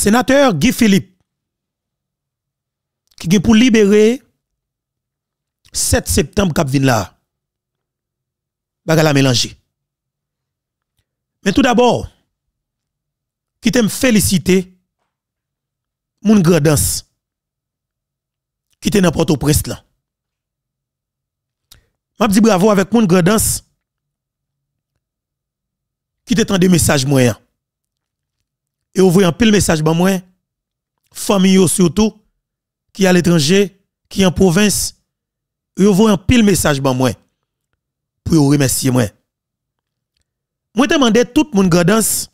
sénateur Guy Philippe, qui est pour libérer 7 septembre cap là. Bagala mélanger. Mais tout d'abord, qui t'aime féliciter mon grandance qui était dans Port-au-Prince là. M'a dit bravo avec mon grandance qui t'attend des messages moyens. Et vous voyez un pile message ban moi famille surtout qui à l'étranger, qui en province, vous voyez un pile message ban moi pour vous remercier moi. Moi demandé tout le monde grandance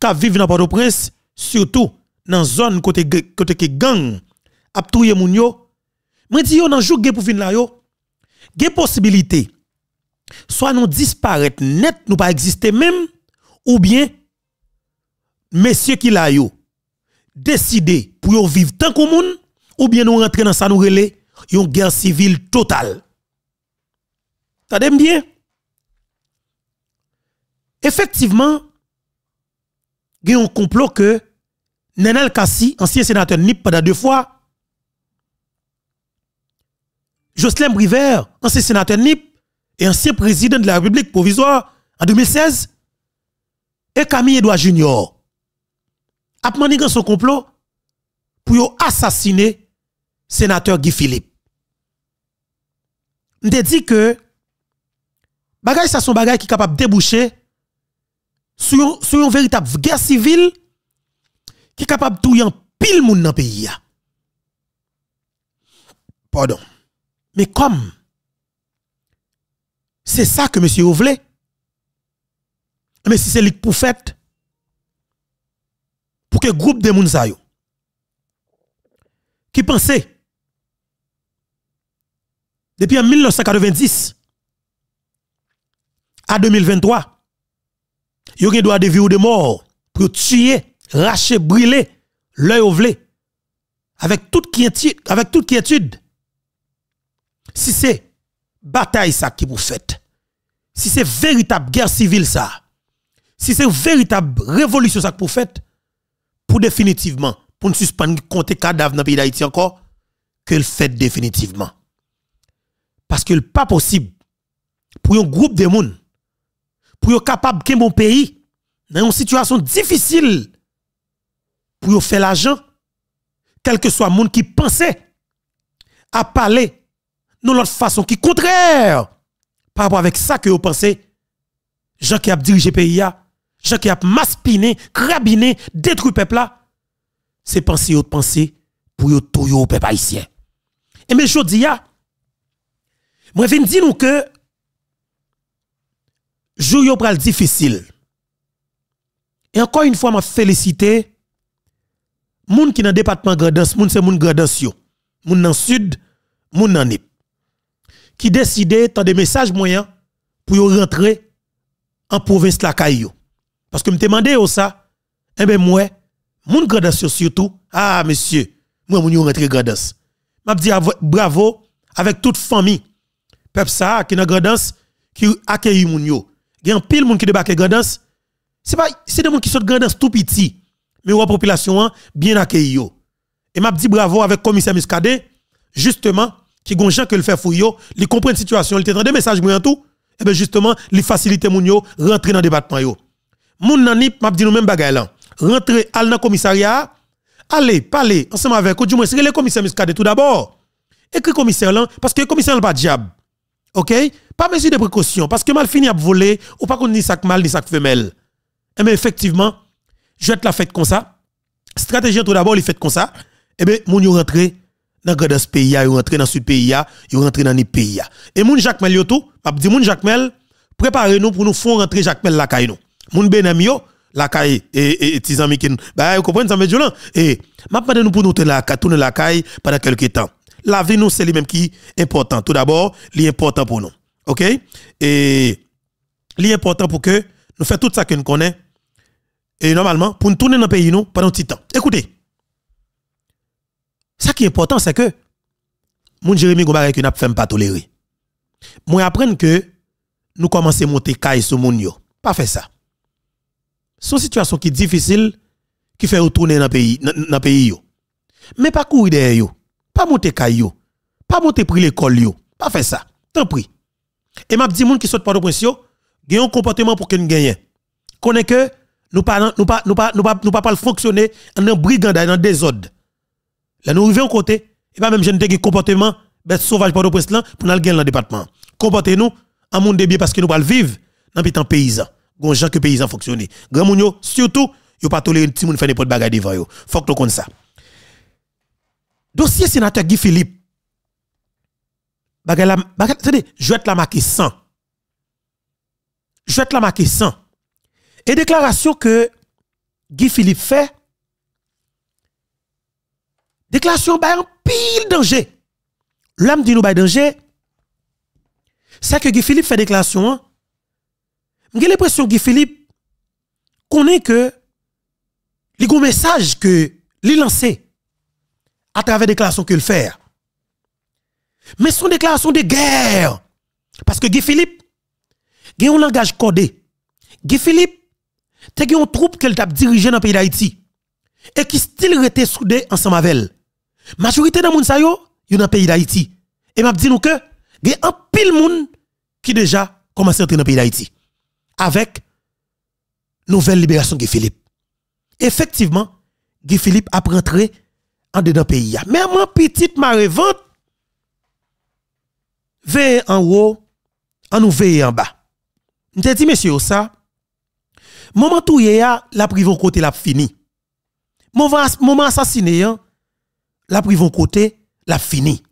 qui vivent dans Port-au-Prince, surtout dans zone côté côté que gang a touyer moun yo. Moi dis yo nan jou pour fin la yo. Ge possibilité soit nous disparaître net nous pas exister même ou bien messieurs qui la yo décider pour vivre tant que moun ou bien nous rentrer dans ça nous relé une guerre civile totale. T'as bien? Effectivement, il y un complot que Nenel Kassi, ancien sénateur NIP pendant deux fois, Jocelyn Briver, ancien sénateur NIP et ancien président de la République provisoire en 2016, et Camille Edouard Junior, a dans son complot pour assassiner sénateur Guy Philippe. On dit que bagay ça son bagay qui capable déboucher sur, une véritable guerre civile qui capable tuer pile monde dans pays. Pardon. Mais comme c'est ça que monsieur voulait, mais si c'est lui pour pour que groupe de gens qui pensait? Depuis 1990 à 2023 Yo gen de vie ou de mort pour tuer, racher, brûler l'œil au avec toute quiétude, avec toute quiétude. Si c'est bataille ça qui vous faites, si c'est véritable guerre civile ça, si c'est véritable révolution ça que vous faites, pour définitivement, pour ne suspendre compter cadavre dans le pays d'Haïti encore, que le fait définitivement. Parce que n'est pas possible pour un groupe de monde pour être capable de mon pays dans une situation difficile pour faire l'argent, quel que soit le monde qui pensait à parler de l'autre façon qui contraire par rapport avec ça que vous pensez, Jean qui a dirigé le pays, Jean qui a maspiné, crabiné, détruit le peuple là, c'est penser autre penser pour yo peuple haïtien. Et mais je dis, moi, je dire nous que jour yo pral difficile. Et encore une fois, m'a félicité moun qui dans département Gradans, moun c'est moun Gradans yo. Moun dans sud, moun dans nip. Qui décidé tant des messages moyens pour yo rentrer en province la Kayo. Parce que me demandé ça, eh ben moi, moun Gradans surtout, ah monsieur, moi moun yo rentrer Gradans. M'a dit bravo avec toute famille. Peuple ça qui dans Gradans qui accueille moun yo il y a un pile monde qui débarque Grandance. C'est pas c'est des gens qui sont Grandance tout petit, mais la population hein, bien accueillie Et m'a dit bravo avec commissaire Muscadet justement qui gon gens que le fait fouyo, il comprend situation, il t'entend des messages moi tout. Et bien justement, il facilite moun yo rentrer dans département yo. Moun nan m'a dit nous même bagay là. Rentrer al dans commissariat, allez parler ensemble avec ou du moins le commissaire Muscadet tout d'abord. Écrit commissaire là parce que commissaire pas diable. OK? Pas mesure de précaution parce que mal fini à voler ou pas qu'on ni sac mal ni sac femelle. Eh bien effectivement, je la fête comme ça. Stratégie tout d'abord, il fait comme ça. Eh bien moun yo rentre dans grand pays, yo rentre dans sud pays, yo rentre dans ni pays. Et moun Jacques Mel yo tout, pas dit moun Jacques Mel, préparez-nous pour nous faire rentrer Jacques Mel la caille. Moun benam yo la caille et et tes amis qui bah vous comprenez ça me violent et m'a demandé nous pour nous la tourner la caille pendant quelques temps la vie nous c'est lui même qui est important. Tout d'abord, l'important pour nous. OK? Et l'important pour que nous fassions tout ça que nous connaissons et normalement pour nous tourner dans pays nous pendant un petit temps. Écoutez. Ça qui est important c'est que mon Jérémy Gobare qui n'a pas tolérer. Moi apprendre que nous commençons à monter caille sur mon yo. Pas faire ça. Une situation qui est difficile qui fait retourner dans pays dans pays yo. Mais pas courir derrière yo, pas monter caillou, pas monter pour l'école yo, pas faire ça. Tant pis. Et m'a dit moun qui saute par le prince yo, un comportement pour qu'on gagne. Connaît que nous pas nous pas nous pas nous pas nous pas fonctionner en un brigandage dans désordre. Là nous arrivons côté et pas même jeune un comportement bête sauvage le prince là pour nous gagner dans le département. Comportez-nous en monde de bien parce que nous pas vivre dans le paysan. Gon gens que paysan fonctionner. Grand moun yo surtout yo pas tolérer petit moun faire n'importe bagaille devant yo. Faut que connais ça. Dossier sénateur Guy Philippe. Bagay la, bagay, attendez, je vais la marquer 100. Je vais la marquer 100. Et déclaration que Guy Philippe fait, déclaration bah un pile danger. L'homme dit nous bah danger, c'est que Guy Philippe fait déclaration. J'ai l'impression que Philippe connaît que les message que lui lancé à travers déclaration qu'il fait. Mais son déclaration de guerre. Parce que Philippe, il a un langage codé. Guy Philippe, il a une troupe qu'il a dirigé dans le pays d'Haïti. Et qui style était soudé ensemble avec elle. Majorité dans moun sa yo, dans le pays d'Haïti. Et m'a dit nous que, il y a un pile moun qui déjà commencé à entrer dans le pays d'Haïti. Avec nouvelle libération Guy Philippe. Effectivement, Guy Philippe a rentré en dedans pays. Mais mon petite marée vente, veille en haut, en nous veille en bas. Je dit, monsieur, ça, moment y a, la privon côté la fini. Moment assassiné, la privon côté la fini.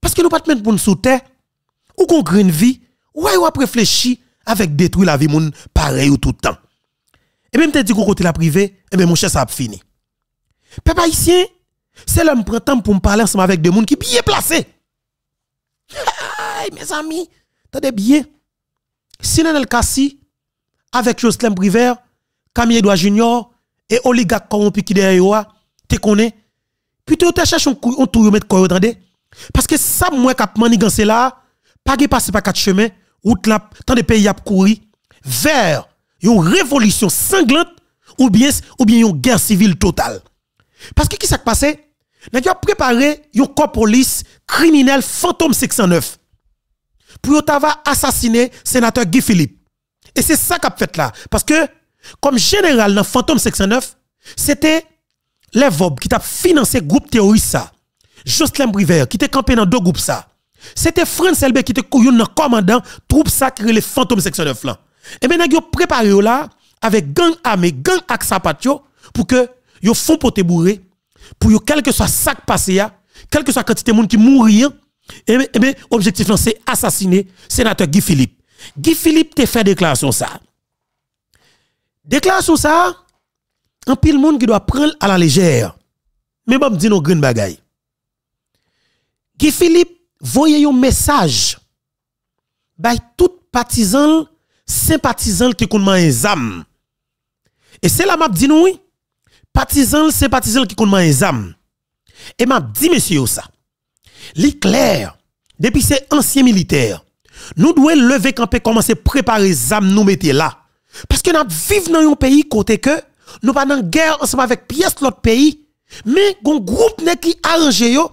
Parce que nous pas mettre pour nous sauter, ou qu'on green vie, ou ou réfléchir avec détruire la vie moun pareil ou tout le temps. Et même te dit qu'on côté la privé, et eh bien mon cher ça a fini. Peuple haïtien, c'est l'homme prend temps pour me parler ensemble avec des gens qui bien placés. mes amis, t'as bien. Sinanel Kassi, avec Jocelyn Briver, Camille Edouard Junior, et oligarque corrompu qui derrière tu connais. Puis tu cherches un tout mettre quoi Parce que ça, moi, cap manigancé là, pas passer par quatre chemins, route là, tant de pays a couru vers une révolution sanglante ou bien, ou une guerre civile totale. Parce que qui s'est passé? Nous avons préparé un corps police criminel fantôme 609 pour avoir assassiné sénateur Guy Philippe? Et c'est ça qu'a fait là. Parce que, comme général dans Fantôme 609, c'était les VOB qui t'a financé groupe terroriste ça. Jocelyn Briver qui était campé dans deux groupes ça. C'était France Elbe qui était dans commandant troupe qui les Fantôme 609 là. Et maintenant, ils ont préparé là avec gang armé, gang aksapatio pour que ils font poté bourré pour que quel que soit sac passé quel que soit quantité de monde qui mourir et bien, objectif c'est assassiner sénateur Guy Philippe. Guy Philippe te fait déclaration ça. Déclaration ça, un pile monde qui doit prendre à la légère. Mais bon, dit nos green bagay. Guy Philippe, voyez un message. By tout partisan, sympathisant qui compte un âme. Et c'est la map dit nous, oui. Partisan, sympathisant qui compte un. Et m'a dit, monsieur, ça li clair, depuis ces anciens militaires, nous devons lever camper, commencer préparer âmes nous mettre là. Parce que nous vivons dans un pays côté que nous pas dans guerre ensemble avec pièces de l'autre pays, mais un groupe qui arrange yo,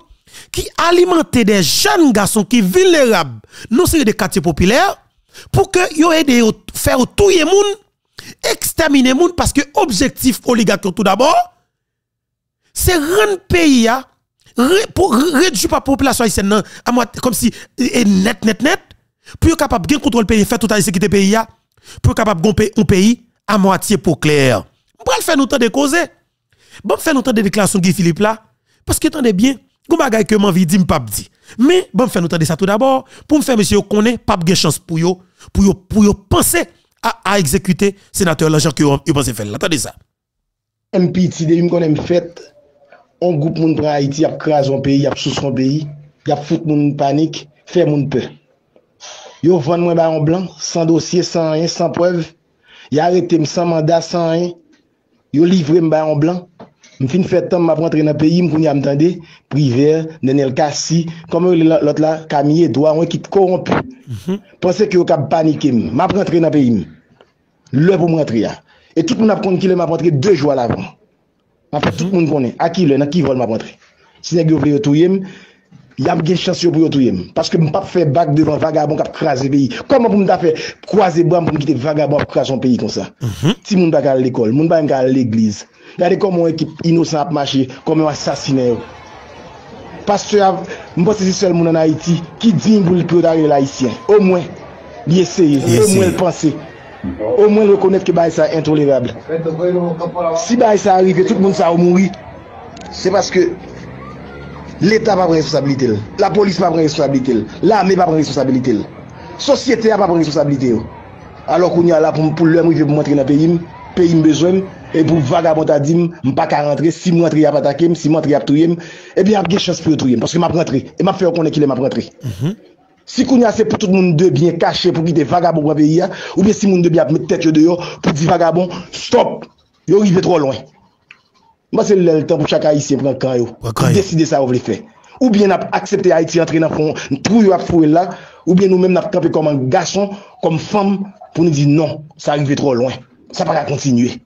qui alimente des jeunes garçons qui vulnérables, nous sommes des quartiers populaires, pour que yo aide faire tout le monde, exterminer monde, parce que objectif oligarque tout d'abord, c'est rendre pays pour réduire la population haïtienne comme si net net net pour capable de contrôler le pays faire tout à sécurité pays pour capable de un pays à moitié pour clair. On va faire nous temps de causer bon faire nous temps de déclaration Guy Philippe là parce que attendez bien gon bagay que m'envie dit m'pap dit mais bon faire nous de ça tout d'abord pour me faire monsieur connaît pas de chance pour yo pour yo pour yo penser à, à exécuter sénateur l'argent que yo pense faire attendez ça MPT de me connaît fait on groupe moun prend Haïti, a crasé un pays, a sous son pays, y a fout moun panique, fait moun peur. Yo vend moi en blanc, sans dossier, sans rien, sans preuve. Y a arrêté sans mandat, sans rien. Yo livré en blanc. M fin fè tan m ap rentre nan peyi, m koun yam tande, priver, nenel kasi, kome lot la, kamye, doa, mwen ki korompu. Mm -hmm. Pense ki yo kap panike m, m ap rentre nan peyi m. Le pou m rentre ya. E tout moun ap kon ki le m ap rentre 2 jou al avan. M ap tout moun konen, a ki le, nan ki vol m ap rentre. Si neg yo vle yo touye m, yam gen chans yo pou yo touye m. Paske m pap fè bak devan vagabon kap krasi peyi. Koman pou m da fè, kwaze bram pou m kite vagabon kap krasi an peyi kon sa. Mm -hmm. Ti moun bak al l'ekol, moun bak al l'eglize. Gade komon ekip inosan ap mache, komon asasine yo. Pastor av, mwen se si sel moun an Haiti, ki din pou li prodare la Haitien. Au mwen, li eseye, au mwen l'pense. Au mwen l'rekonet ki bay sa intolerable. Si bay sa arrive, tout moun sa ou mouri, se paske l'Etat pa pren responsabilite l, la polis pa pren responsabilite l, l'armée pa pren responsabilite l, sosyete pa pren responsabilite yo. Alors koun ya la pou lèm rive pou mwantre na peyim, peyim bezwem, E pou vagabond a dim, m pa ka rentre, si m rentre ap atakem, si m rentre ap touyem, e bi ap gen chans pou yo touyem, paske m ap rentre, e m ap fè yon konen ki le m ap rentre. Mm -hmm. Si koun yase pou tout moun de bien kache pou ki de vagabond wapè ya, ou bien si moun de bien ap met tèt yo deyo pou di vagabond, stop, yo rive tro loin. Mwa se lè l tan pou chaka yisi pran kan yo, okay. deside sa ou vle fè. Ou bien ap aksepte Haiti entre nan fon, pou yo ap fwe la, ou bien nou men ap kampe kom an gason, kom fam, pou nou di non, sa rive tro loin, sa pa ka kontinue.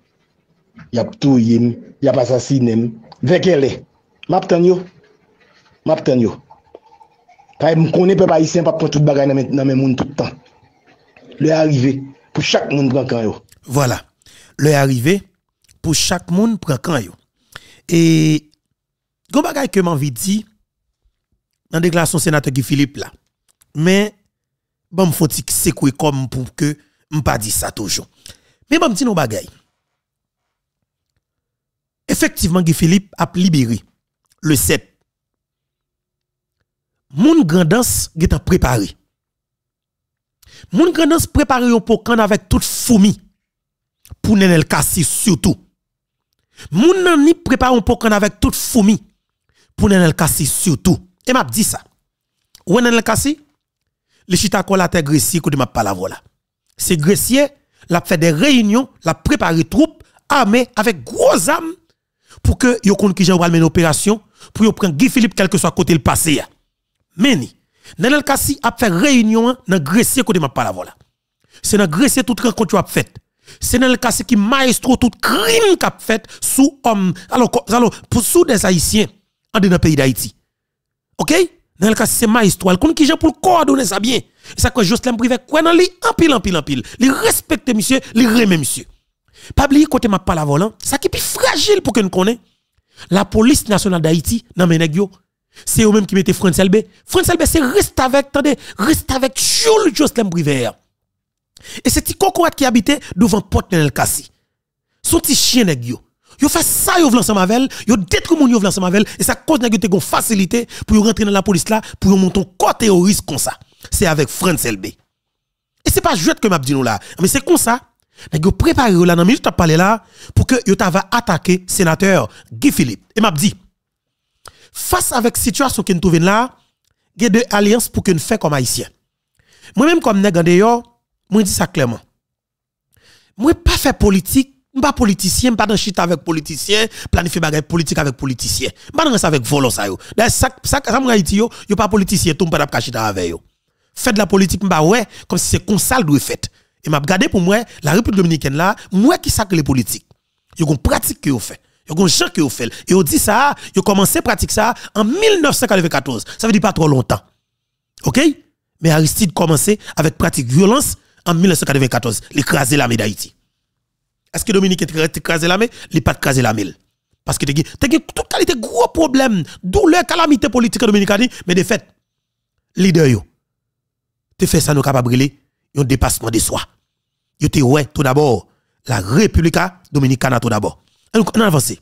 Y a tout yim, y a pas assassiné, avec elle est. M'attend yo. M'attend yo. Parce que je connais peuple haïtien pas prendre tout bagage dans mes monde tout le temps. Le arrivé pour chaque monde prend camp yo. Voilà. Le arrivé pour chaque monde prend camp yo. Et gon bagay que m'envie dit dans déclaration sénateur Guy Philippe là. Mais bon me faut c'est quoi comme pour que me pas dit ça toujours. Mais bon me dit non bagay. Effectivement Guy Philippe a libéré le 7 moun grandance est préparé. Moun grandance préparé pour quand avec toute fourmi pour Nenel Kassi surtout. Moun nan ni préparé pour quand avec toute fourmi pour Nenel Kassi surtout. Et m'a dit ça. Ou Nenel Kassi? Le chita ko la te grecier ko de m'a pas la voilà. C'est l'a fait des réunions, l'a préparé troupes armées avec gros armes pour que yo ki jan une opération pour yo prendre Guy Philippe quel que soit côté le passé. Meni, Nenel Kassi a fait réunion dans Grecier côté m'a pas voilà. C'est dans Grecier toute rencontre a fait. C'est Nenel Kassi qui maestro tout crime qu'a fait sous homme alors alors pour sous des haïtiens en dans le pays d'Haïti. OK? Nenel Kassi c'est maestro, il qui pour coordonner ça bien. Et ça que Jocelyn Privé quoi dans li en pile en pile en pile. Il respecte monsieur, il remet monsieur. Pas oublier côté m'a pas la volant, ça qui est plus fragile pour que nous connaisse. La police nationale d'Haïti nan menegyo c'est eux-mêmes qui mettaient France LB. France LB, c'est reste avec, attendez, reste avec Jules Jocelyn Briver. Et c'est petit cocorat qui habitait devant porte Nenel Kassi. Son petit chien nèg yo. Yo fait ça yo vlan ensemble avec yo détruit mon yo vlan ensemble et ça cause nèg yo facilité pour rentrer dans la police là pour monter un corps terroriste comme ça. C'est avec France LB. Et c'est pas jouet que m'a dit nous là, mais c'est comme ça. Nèg yo préparé là dans minute parler là pour que yo t'ava attaquer sénateur Guy Philippe. Et m'a dit face avec situation que nous trouvons là, il y a deux alliances pour que nous fassions comme haïtien. Moi-même, comme nèg dehors, moi dis ça clairement. Moi pas faire politique, pas politicien, pas dans chita avec politicien, planifier bagay politique avec politicien. Pas dans avec volant ça yo. Ça ça ça Haïti yo, yo pas politicien, tout pas chita avec yo. Fait de la politique m'ba ouais, comme si c'est comme ça doit fait. Et m'a regardé pour moi la République dominicaine là, moi qui sac les politiques. Yo gon pratique que yo fait. Yo gon gens que yo fait. Et on dit ça, yo commencé pratique ça en 1994. Ça veut dire pas trop longtemps. OK? Mais Aristide commençait avec pratique violence en 1994, l'écraser l'armée d'Haïti. Est-ce que Dominique est écrasé l'armée? Il pas écrasé l'armée. Parce que tu as toute qualité gros problème, douleur, calamité politique dominicaine, mais de fait, leader tu fais ça nous capable de un dépassement de soi. Yo te ouais tout d'abord la République dominicaine tout d'abord. On avance.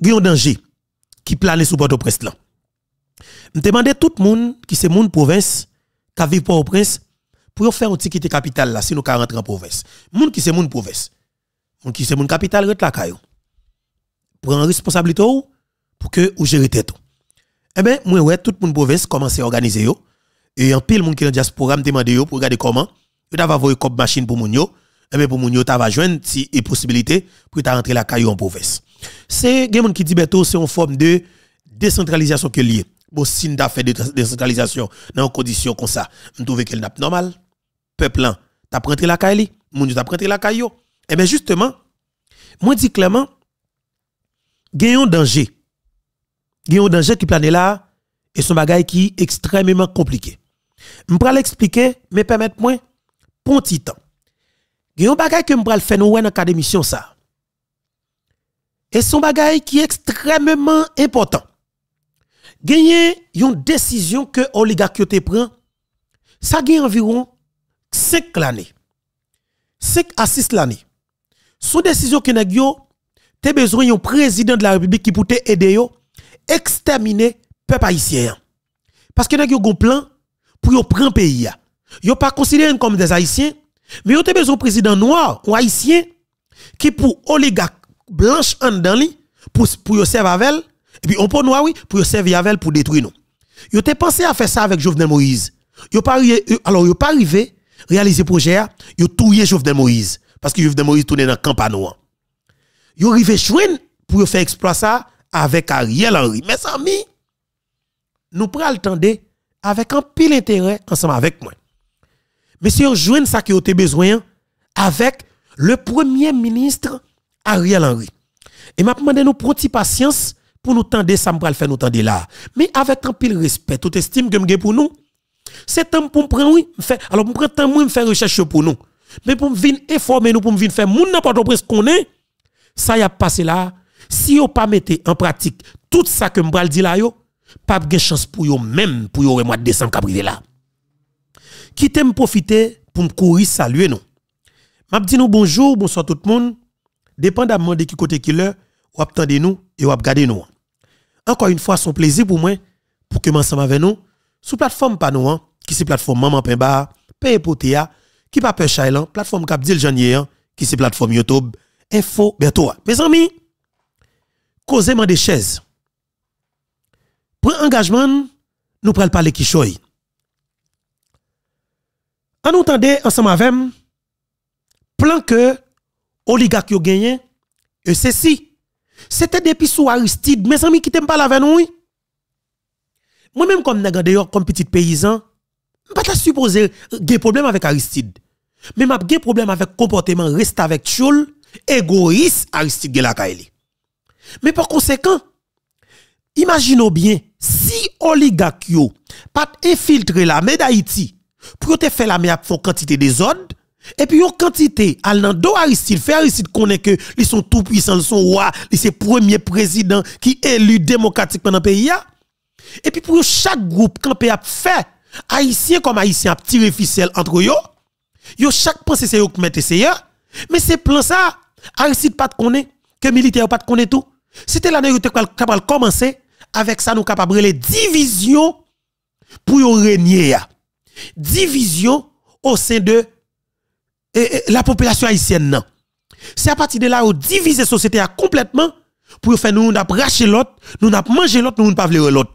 Il y a un danger qui plane sous Port-au-Prince là. Je demande tout le monde qui c'est monde province, qui vit Port-au-Prince, pour faire un ticket capital là, si nous rentrer en province. Monde qui c'est monde province. Monde qui c'est monde capital, ret la caillou. Prend responsabilité pour que vous gérez tout. Eh bien, moi, ouais, tout le monde province commence à organiser yo. Et en pile, monde qui est dans diaspora me demande yo pour regarder comment. Vous avez envoyé comme machine pour moun yo. Eh bien, pour moun yo, tu vas joindre si et possibilité pour ta rentrer la caillou en province. C'est quelqu'un qui dit beto c'est une forme de décentralisation que lié. Bon si nous fait de décentralisation dans condition comme ça, nous trouvons qu'elle n'a pas normal. Peuple là, t'as rentré la caillou, moun t'as rentré la caillou. Eh bien justement, moi dis clairement gen un danger. Gen un danger qui plane là et son bagay qui extrêmement compliqué. M'pral l'expliquer mais permettez-moi pour un petit temps. Gen un bagay que m'pral faire nous dans émission ça. Et son bagay qui est extrêmement important. Gagner une décision que oligarque te prend, ça gagne environ 5 l'année. 5 à 6 l'année. Son décision que nèg yo te besoin d'un président de la République qui pour te aider yo exterminer peuple haïtien. Parce que nèg yo gon plan pour prendre pays. Yo pas considéré comme des haïtiens, mais yo te besoin président noir ou haïtien qui pour oligarque blanche en dans pour pour servir avec et puis on peut noir oui pour servir avec pour détruire nous. Yo te pensé à faire ça avec Jovenel Moïse. Yo pas alors yo pas arrivé réaliser projet yo touyer Jovenel Moïse parce que Jovenel Moïse tourné dans camp à nous. Yo arrivé joindre pour faire exploit ça avec Ariel Henry. Mes amis, nous prenons le avec un pile intérêt ensemble avec moi. Monsieur, joindre ça vous avez besoin avec le premier ministre Ariel Henry. Et m'a demandé nous prendre patience pour nous tendre ça me faire nous tendre là. Mais avec un pile respect, toute estime que pour nous, c'est temps pour me prendre oui, alors pour prendre temps me faire recherche pour nous. Mais pour me venir informer nous pour me venir faire moun n'importe quoi qu'on est, ça y a passé là. Si vous pas mettez en pratique tout ça que me dit là yo, pas de chance pour yo même pour yo mois de décembre qui là. Quittez me profiter pour me courir saluer nous. M'a dit bonjour, bonsoir tout le monde. Dépendamment de qui côté qui l'heure, ou attendez nous et ou regarder nous. Encore une fois, son plaisir pour moi pour que ensemble avec nous sous plateforme pas nous hein, qui c'est plateforme Maman Pemba, Paye Potea, qui pas peur Chailan, plateforme Cap Janvier hein, qui c'est plateforme YouTube, Info bientôt. Mes amis, causez-moi des chaises. Pour engagement, nous prenons parler qui choy. En nous ensemble avec plan que oligarque yo gagné et ceci c'était depuis sous Aristide. Mes amis qui t'aiment pas avec nous moi même comme d'ailleurs comme petit paysan pas ta supposé des problèmes avec Aristide. Mais m'a des problème avec comportement reste avec Choul égoïste Aristide Gelakaili mais par conséquent imaginez bien si oligarque yo pas infiltrer la mais d'Haïti pour te faire la meilleure quantité des ordres et puis, une quantité, al nan do Aristide, fait Aristide connaît que ils sont tout puissants, ils sont rois, ils sont premier président qui élu démocratique dans pays. Et puis, pour chaque groupe, quand a fait, haïtien comme haïtien a tiré ficelle entre eux, yo chaque pensée c'est eux qui mettent Mais c'est plan ça, Aristide pas connaît, que militaire pas connaît tout. C'était l'année où capable commencer avec ça nous capable les divisions pour régner. Division au sein de la population haïtienne. C'est à partir de là où diviser la société complètement pour faire nous racher l'autre, nous n'a manger l'autre, nous ne pas l'autre.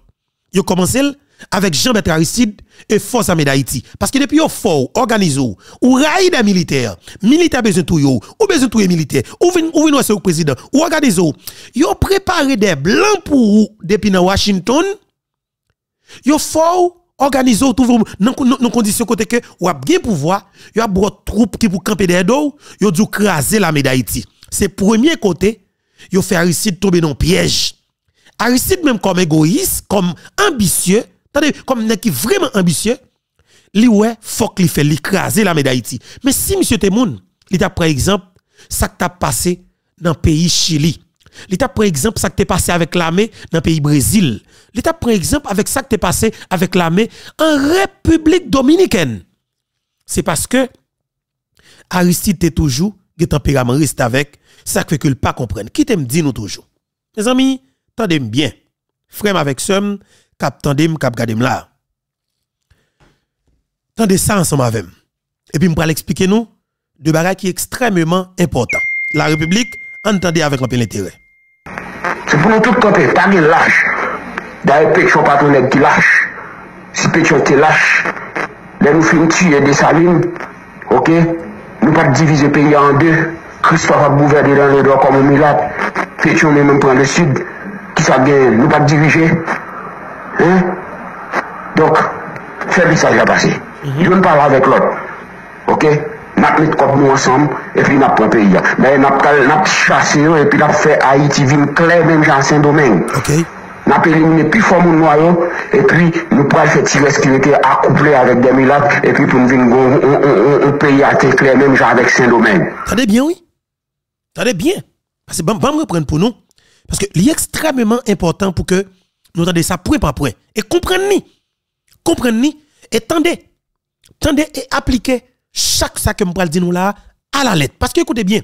Yo commencé avec Jean-Bertrand Aristide et Force Armée d'Haïti. Parce que depuis yo fort, organisé ou raï des militaires, militaires besoin tout yo, ou besoin tout militaires, ou vin ou vin au président, ou organisé yo préparé des blancs pour depuis Washington. Yo fort organiser toujours dans conditions côté que ou a bien pouvoir, y a des troupes qui pour camper des dos, yo dû craser la d'Haïti. C'est premier côté, yo fait Aristide tomber dans piège. Aristide même comme égoïste, comme ambitieux, attendez, comme qui vraiment ambitieux, li ouais, faut qu'il fait l'écraser la d'Haïti. Mais si monsieur Temoun, il t'a par exemple ça qui t'a passé dans le pays Chili. L'État, par exemple, ça qui est passé avec l'armée dans le pays Brésil. L'État, par exemple, avec ça qui est passé avec l'armée en République dominicaine. C'est parce que Aristide est toujours un tempérament reste avec, ça fait que le pas comprendre. Qui t'aime dit nous toujours? Mes amis, tendez bien. Frère avec somme, kap tandem, kap gadem là. Tendez ça ensemble avec Et puis, je vais expliquer nous de bagages qui est extrêmement important. La République, entendez avec un l'intérêt. C'est pour nous tout côté, pas de lâche. D'ailleurs, Pétion, pas tout qui lâche. Si Pétion te lâche, les nous finissons tuer des salines, ok? Nous pas diviser le pays en deux. Christophe a gouverné dans les droits comme Milat. Pétion, nous même prend le sud. Qui ça gagne? Nous pas diriger. Hein? Donc, fais le message à passer. Je ne parle avec l'autre. Ok? N'a mis comme nous ensemble et puis n'a pas pays. Mais n'a n'a chassé et puis n'a fait Haïti vivre clair même dans Saint-Domingue. OK. N'a éliminé plus fort mon noyau et puis nous pourrons faire tirer ce qui était accouplé avec des miracles et puis pour nous venir un pays à clair même avec Saint-Domingue. Attendez bien, oui. Attendez bien. Parce que, bon, reprendre pour nous. Parce que c'est extrêmement important pour que nous entendons ça point par point. Et comprenez-ni. Comprenez-ni. Et tendez. Tendez et appliquez chaque ça que je dire nous là à la lettre. Parce que écoutez bien,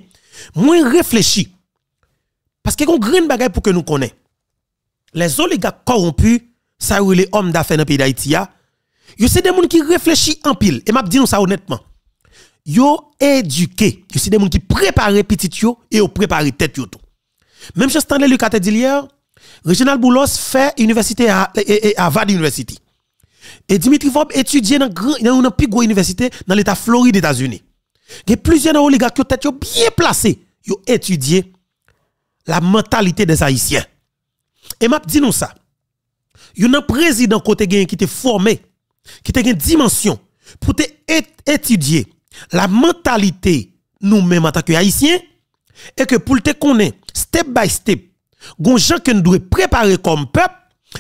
moi réfléchis. Parce qu'il y a une grande bagaille pour que nous connaissions. Les oligarques corrompus, ça ou les hommes d'affaires dans le pays d'Haïti, Yo c'est des gens qui réfléchissent en pile. Et m'a dit ça honnêtement. Yo éduqué. Yo c'est des gens qui préparent petit yo et yo préparent tête yo tout. Même si Stanley Lucas a dit hier, Reginald Boulos fait université à, à, Vard University. Et Dimitri Fob étudie dans, une plus grande université dans l'État Floride, États-Unis. Il y a plusieurs oligarques qui ont bien placés. Ils ont étudié la mentalité des Haïtiens. Et m'a dit nous ça. Il y a un président qui était formé, qui était une dimension pour étudier la mentalité nous-mêmes en tant qu'Haïtiens et que pour te connaître step by step, gon gens que nous devons préparer comme peuple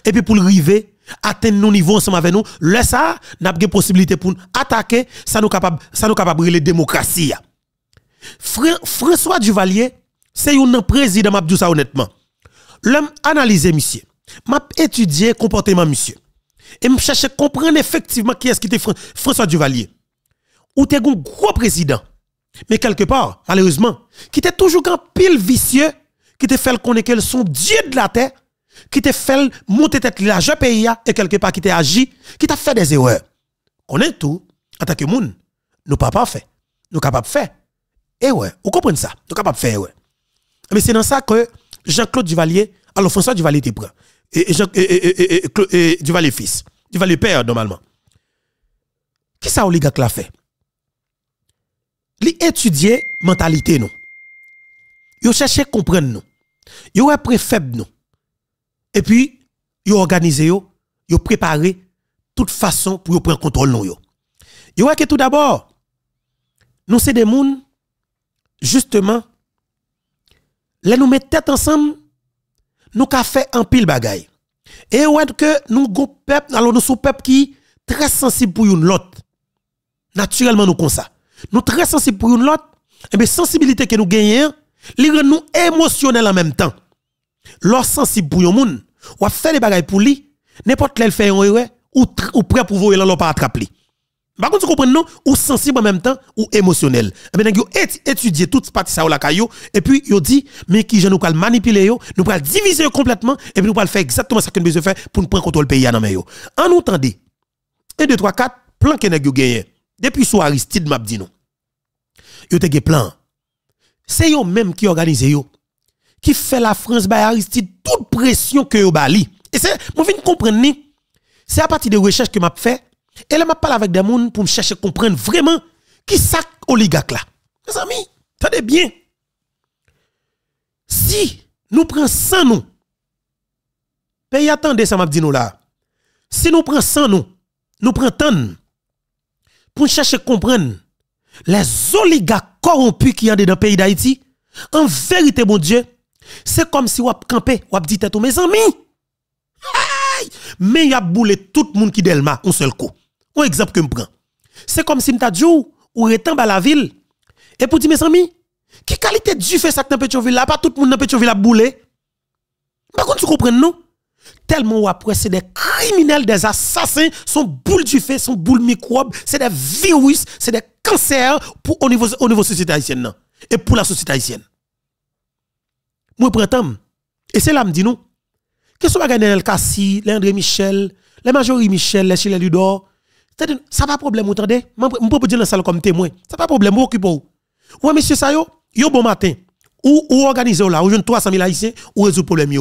et puis pour arriver atteindre nos niveaux ensemble avec nous, là ça, n'a pas possibilité pour attaquer, ça nous capable ça nous capable de démocratie. François Duvalier, c'est un président m'a dit ça honnêtement. L'homme analysé monsieur, m'a étudié comportement monsieur. Et m'a cherché comprendre effectivement qui est-ce qui était François Duvalier. Ou t'es un gros président. Mais quelque part, malheureusement, qui était toujours un pile vicieux, qui te fait connaître qu'elle son Dieu de la terre, qui te fait monter tête je pays et quelque part qui t'a agi, qui t'a fait des erreurs. Connaît tout, en tant que monde, nous pas fait. Nous capables de faire. Et ouais, vous comprenez ça? Nous capables de faire, ouais. Mais c'est dans ça que Jean-Claude Duvalier, alors François Duvalier était prêt. Et, Jean, et, Duvalier fils. Duvalier père, normalement. Qui ça oligarque l'a fait? Li étudier mentalité nous. Yo chercher comprendre nous. Yo après faible nous. Et puis yo organiser yo, yo préparer toute façon pour yo prendre contrôle nous yo. Yo que tout d'abord nous c'est des gens justement les nous mettre tête ensemble nous ka fait un pile bagaille. Et ouais que nous go peuple alors nous sommes peuple qui très sensible pour une l'autre. Naturellement nous comme ça. Nous très sensibles pour une l'autre. Et bien sensibilité que nous gagnons, li nous émotionnel en même temps. Lorsque sensible pour yon moun, ou fait des bagages pour lui, n'importe quel fait yon ou ou prêt pour voir l'on pas attraper. Par contre, vous comprenez non, ou sensible en même temps ou émotionnel. Et bien, yo étudier toute partie ça ou la caillou et puis yo dit mais qui je nous pas manipuler nous pas diviser complètement et puis nous pas faire exactement ce que nous besoin faire pour nous prendre contrôle pays dans yo. En nous tendez. 1 2 3 4 plan que yo gagné. Depuis sous Aristide m'a dit non. Yo te plan. C'est yo même qui organise yo. Qui fait la France by Aristide toute pression que yo bali. Et c'est moi viens comprendre. C'est à partir de recherches que m'a fait et là m'a parlé avec des gens pour me chercher comprendre vraiment qui ça oligarque là. Mes amis, tenez bien. Si nous prenons sans nous Pays attendez ça m'a dit nous là. Si nous prenons sans nous, nous prenons pour chercher comprendre les oligarques corrompus qui sont dans le pays d'Haïti, en vérité, mon Dieu, c'est comme si vous campé, vous dit tout mes amis. Mais il a boulé tout le monde qui delma un seul coup. Un exemple que je prends. C'est comme si m'ta dit ou étant dans la ville et pour dire mes amis, quelle qualité du fait ça dans Pétionville là, pas tout le monde dans Pétionville a boulé. Par contre, tu comprends non? Tellement ou après c'est des criminels, des assassins, sont boules du fait, sont boules microbes, c'est des virus, c'est des cancers pour au niveau au niveau société haïtienne et pour la société haïtienne. Moi printemps et c'est là me dit nous que ce pas El Kassi, André Michel, les Majorie Michel, les Chile Ludor, ça pas problème entendez, moi peux dire dans salle comme témoin. Ça pas problème, vous occupez Ouais monsieur Sayo, yo bon matin. Ou ou organiser là, ou jeune 300 000 haïtiens ou résoudre problème.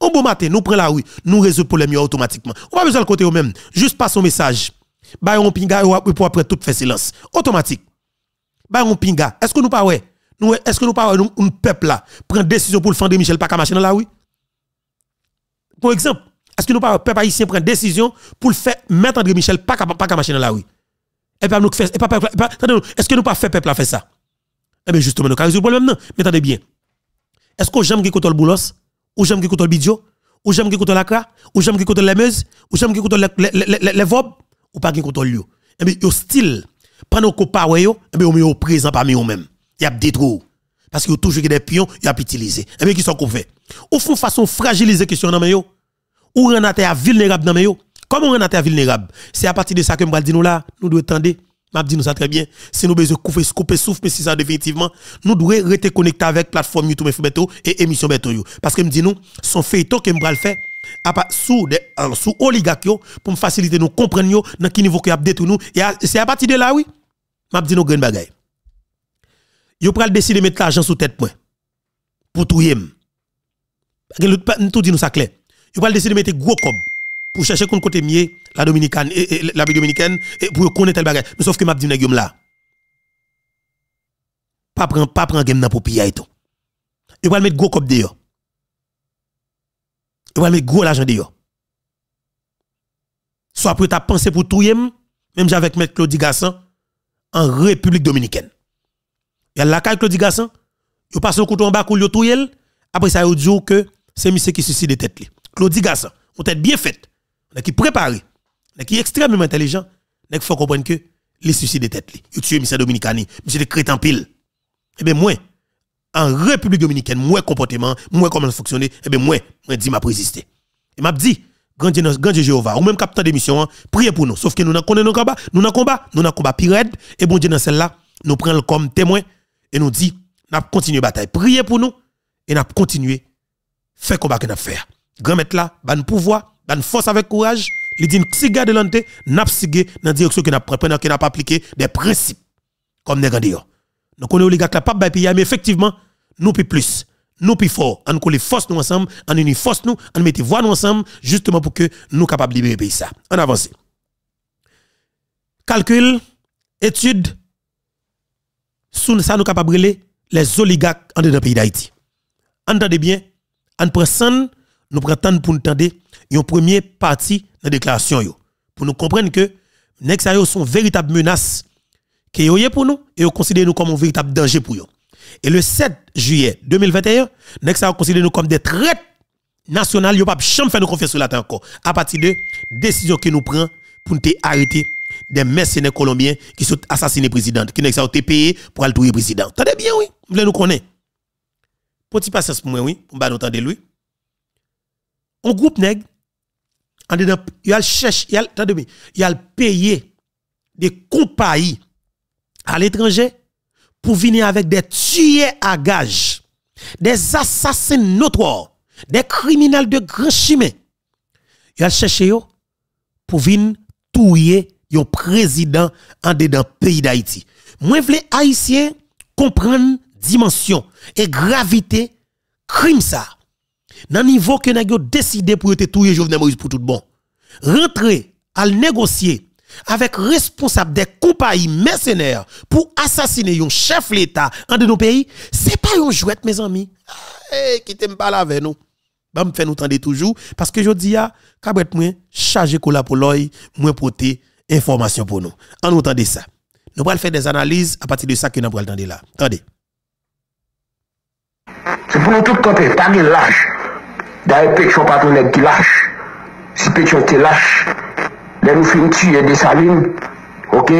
Au bon matin, nous prenons la rue, nous résolvons le problème automatiquement. On va besoin de côté au même. Juste passe un message. Bah on pinga pour après tout faire silence. Automatique. Bah on pinga. Est-ce que nous pas ouais? Est-ce que nous pas nous un peuple là prend décision pour le fendre Michel pas marcher dans la rue? Pour exemple, est-ce que nous pas peuple haïtien prend décision pour le faire mettre André Michel pas pas marcher dans la rue? Et pas nous faire, et pas, pas, pas- est-ce que nous pas fait peuple à faire ça? Eh bien, justement, nous avons le problème, non? Mais attendez bien. Est-ce que j'aime qui côté le boulos? Ou j'aime qui côté le bidio? Ou j'aime qui côté la cra? Ou j'aime qui côté la meuse? Ou j'aime qui côté les, les, les, les, les vobs? Ou pas qui côté le lieu? Eh bien, yo style, pendant qu'on parle, yo, eh bien, au présent parmi eux même. Y a détruit. Parce que toujours des pions, y a utilisé. Eh bien, qui sont qu'on fait? Ou font façon fragiliser question dans yo? Ou rendre à vulnérable dans yo? Comment rendre à vulnérable? C'est à partir de ça que je dire nous là, nous devons attendre. Dit nous ça très bien. Si nous besoin couper couper souffle mais si ça définitivement, nous devons rester connectés avec plateforme YouTube et émission Beto. Parce que me dit nous son feuilleton que me faire sous des sous oligarque yo, pour me faciliter nous comprendre dans quel niveau que a nous et c'est à partir de là oui. M'a dit nous grain bagay. Yo pral décider mettre l'argent sous tête point pour tout yem. Tout dit nous ça clair. Yo pral décider mettre gros cob pour chercher qu'on côté mieux la dominicaine et, et- la dominicaine et pour connaître tel bagage. Mais sauf que m'a dit nèg yo là pas prendre pas prendre game dans piller et tout il va mettre gros cop dehors il va mettre gros l'argent dehors soit pour ta pensé pour tout même avec maître Claudie Gasson en République dominicaine. A la caille Claudie Gasson il passe le couteau en bas yo tout après ça il dit que c'est monsieur qui suicide de tête Claudie Gasson on tête bien faite on qui préparé. On qui extrêmement intelligent. On faut comprendre que les suicides de tête li il tue monsieur Dominicani monsieur de crétin pile. Eh bien moi en République dominicaine moi comportement moi comment fonctionner eh bien moi moi dit m'a résister et m'a dit grand Dieu grand Dieu Jéhovah ou même capitaine d'émission hein, priez pour nous. Sauf que nous n'en connaissons combat nous n'en combat nous n'en combat pire et bon Dieu dans celle-là nous prenons comme témoin et nous dit n'a continuer bataille. Priez pour nous et n'a continuer faire combat que n'a faire. Grand maître là ban pouvoir ban force avec courage il dit si garde l'ante n'a sigé dans direction que n'a pendant que n'a pas appliqué des principes comme des grands nous connaissons oligarque là pas bay pays mais effectivement nous puis plus. Nous puis fort. On colle force nous ensemble on unit force nous on mette voix nous ensemble justement pour que nous capables libérer pays ça. On avance. Calcul étude sous ça nous capables les oligarques en dedans pays d'Haïti. Entendez bien on prend nous prenons pour nous entendre une première partie de la déclaration pour nous comprendre que yo sont véritable menace yo yé pour nous et yo considère nous comme un véritable danger pour yo. Et le 7 juillet 2021, nèg sa yo considère nous comme des traites nationales, yo pas jamais faire nous confiance sur la terre encore à partir de décision que nous prenons pour nous arrêter des mercenaires colombiens qui sont assassinés président, qui yo te payé pour aller tuer président. Tendez bien oui, vous voulez nous connaître? Petit patience pour moi oui, pour nous entendre lui. Un groupe nèg en dedans, il a cherche, il a payé des compagnies à l'étranger pour venir avec des tueurs à gages, des assassins notoires, des criminels de grand chemin. Il a cherché pour venir tuer un président en dedans pays d'Haïti. Moi vle haïtien comprendre dimension et gravité crime ça. Dans niveau que yo décidé pour te tuer Jovenel Moïse pour tout bon. Rentrer à le négocier avec responsable des compagnies mercenaires pour assassiner un chef l'État en de nos pays, c'est pas un jouet, mes amis. Hey, qui t'aime pas là avec nous. Bah, me fait nous tendre toujours, parce que je dis, à cabret moi, chargé cola pour l'œil, moi porter information pour nous. En nous entendez ça. Nous allons faire des analyses à partir de ça que nous allons entendre là. Attendez. C'est pour nous tout camper, pas de lâche. Daye Petyon paton neg ki lache. Si Petyon te lache, le nou fin tiye de saline, ok,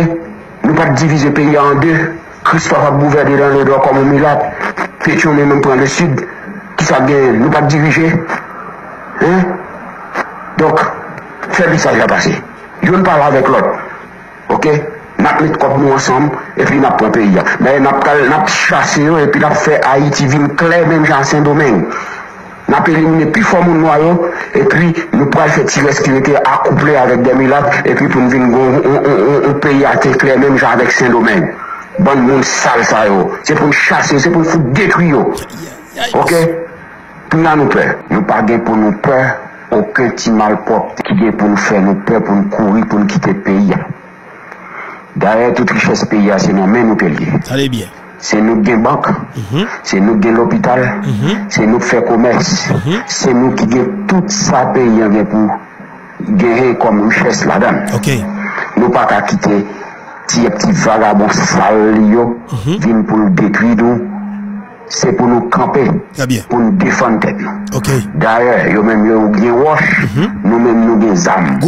nou pat divize peyi an de, Christophe ap bouverde dan le do komon milat, Petyon men men pran le sud, ki sa gen nou pat dirije. Hein? Donk, febri sa javase. Yon pala avek lot, ok, nap met kop nou ansam, epi nap pran peyi ya. Daye nap, nap chase yo, epi nap fe Haiti vin kle men jan Saint-Domingue. n'a pas éliminé plus fort mon noir et puis nous pourrons faire tirer ce qui était accouplé avec des miracles et puis pour nous venir un pays à clair même genre avec Saint-Domingue. Bon monde sale ça C'est pour nous chasser, c'est pour nous détruire. Ok? Pour nous peur. Nous pas pour nous peur aucun petit malpropre qui est pour nous faire nous peur, pour nous courir, pour nous quitter le pays. D'ailleurs, toute richesse pays, c'est nos mains nous payer. Allez bien. C'est nous qui banque, c'est nous qui l'hôpital, c'est nous qui fait commerce, c'est nous qui gagnons tout ça pays pour gagner comme richesse là-dedans. OK. Nous pas quitter. Ti petit vagabond sale yo, vin pour nous détruire. c'est pour nous camper, bien. pour nous défendre tête. Non. Ok. D'ailleurs, yo même yo bien wash, mm -hmm. nous même nous bien zam.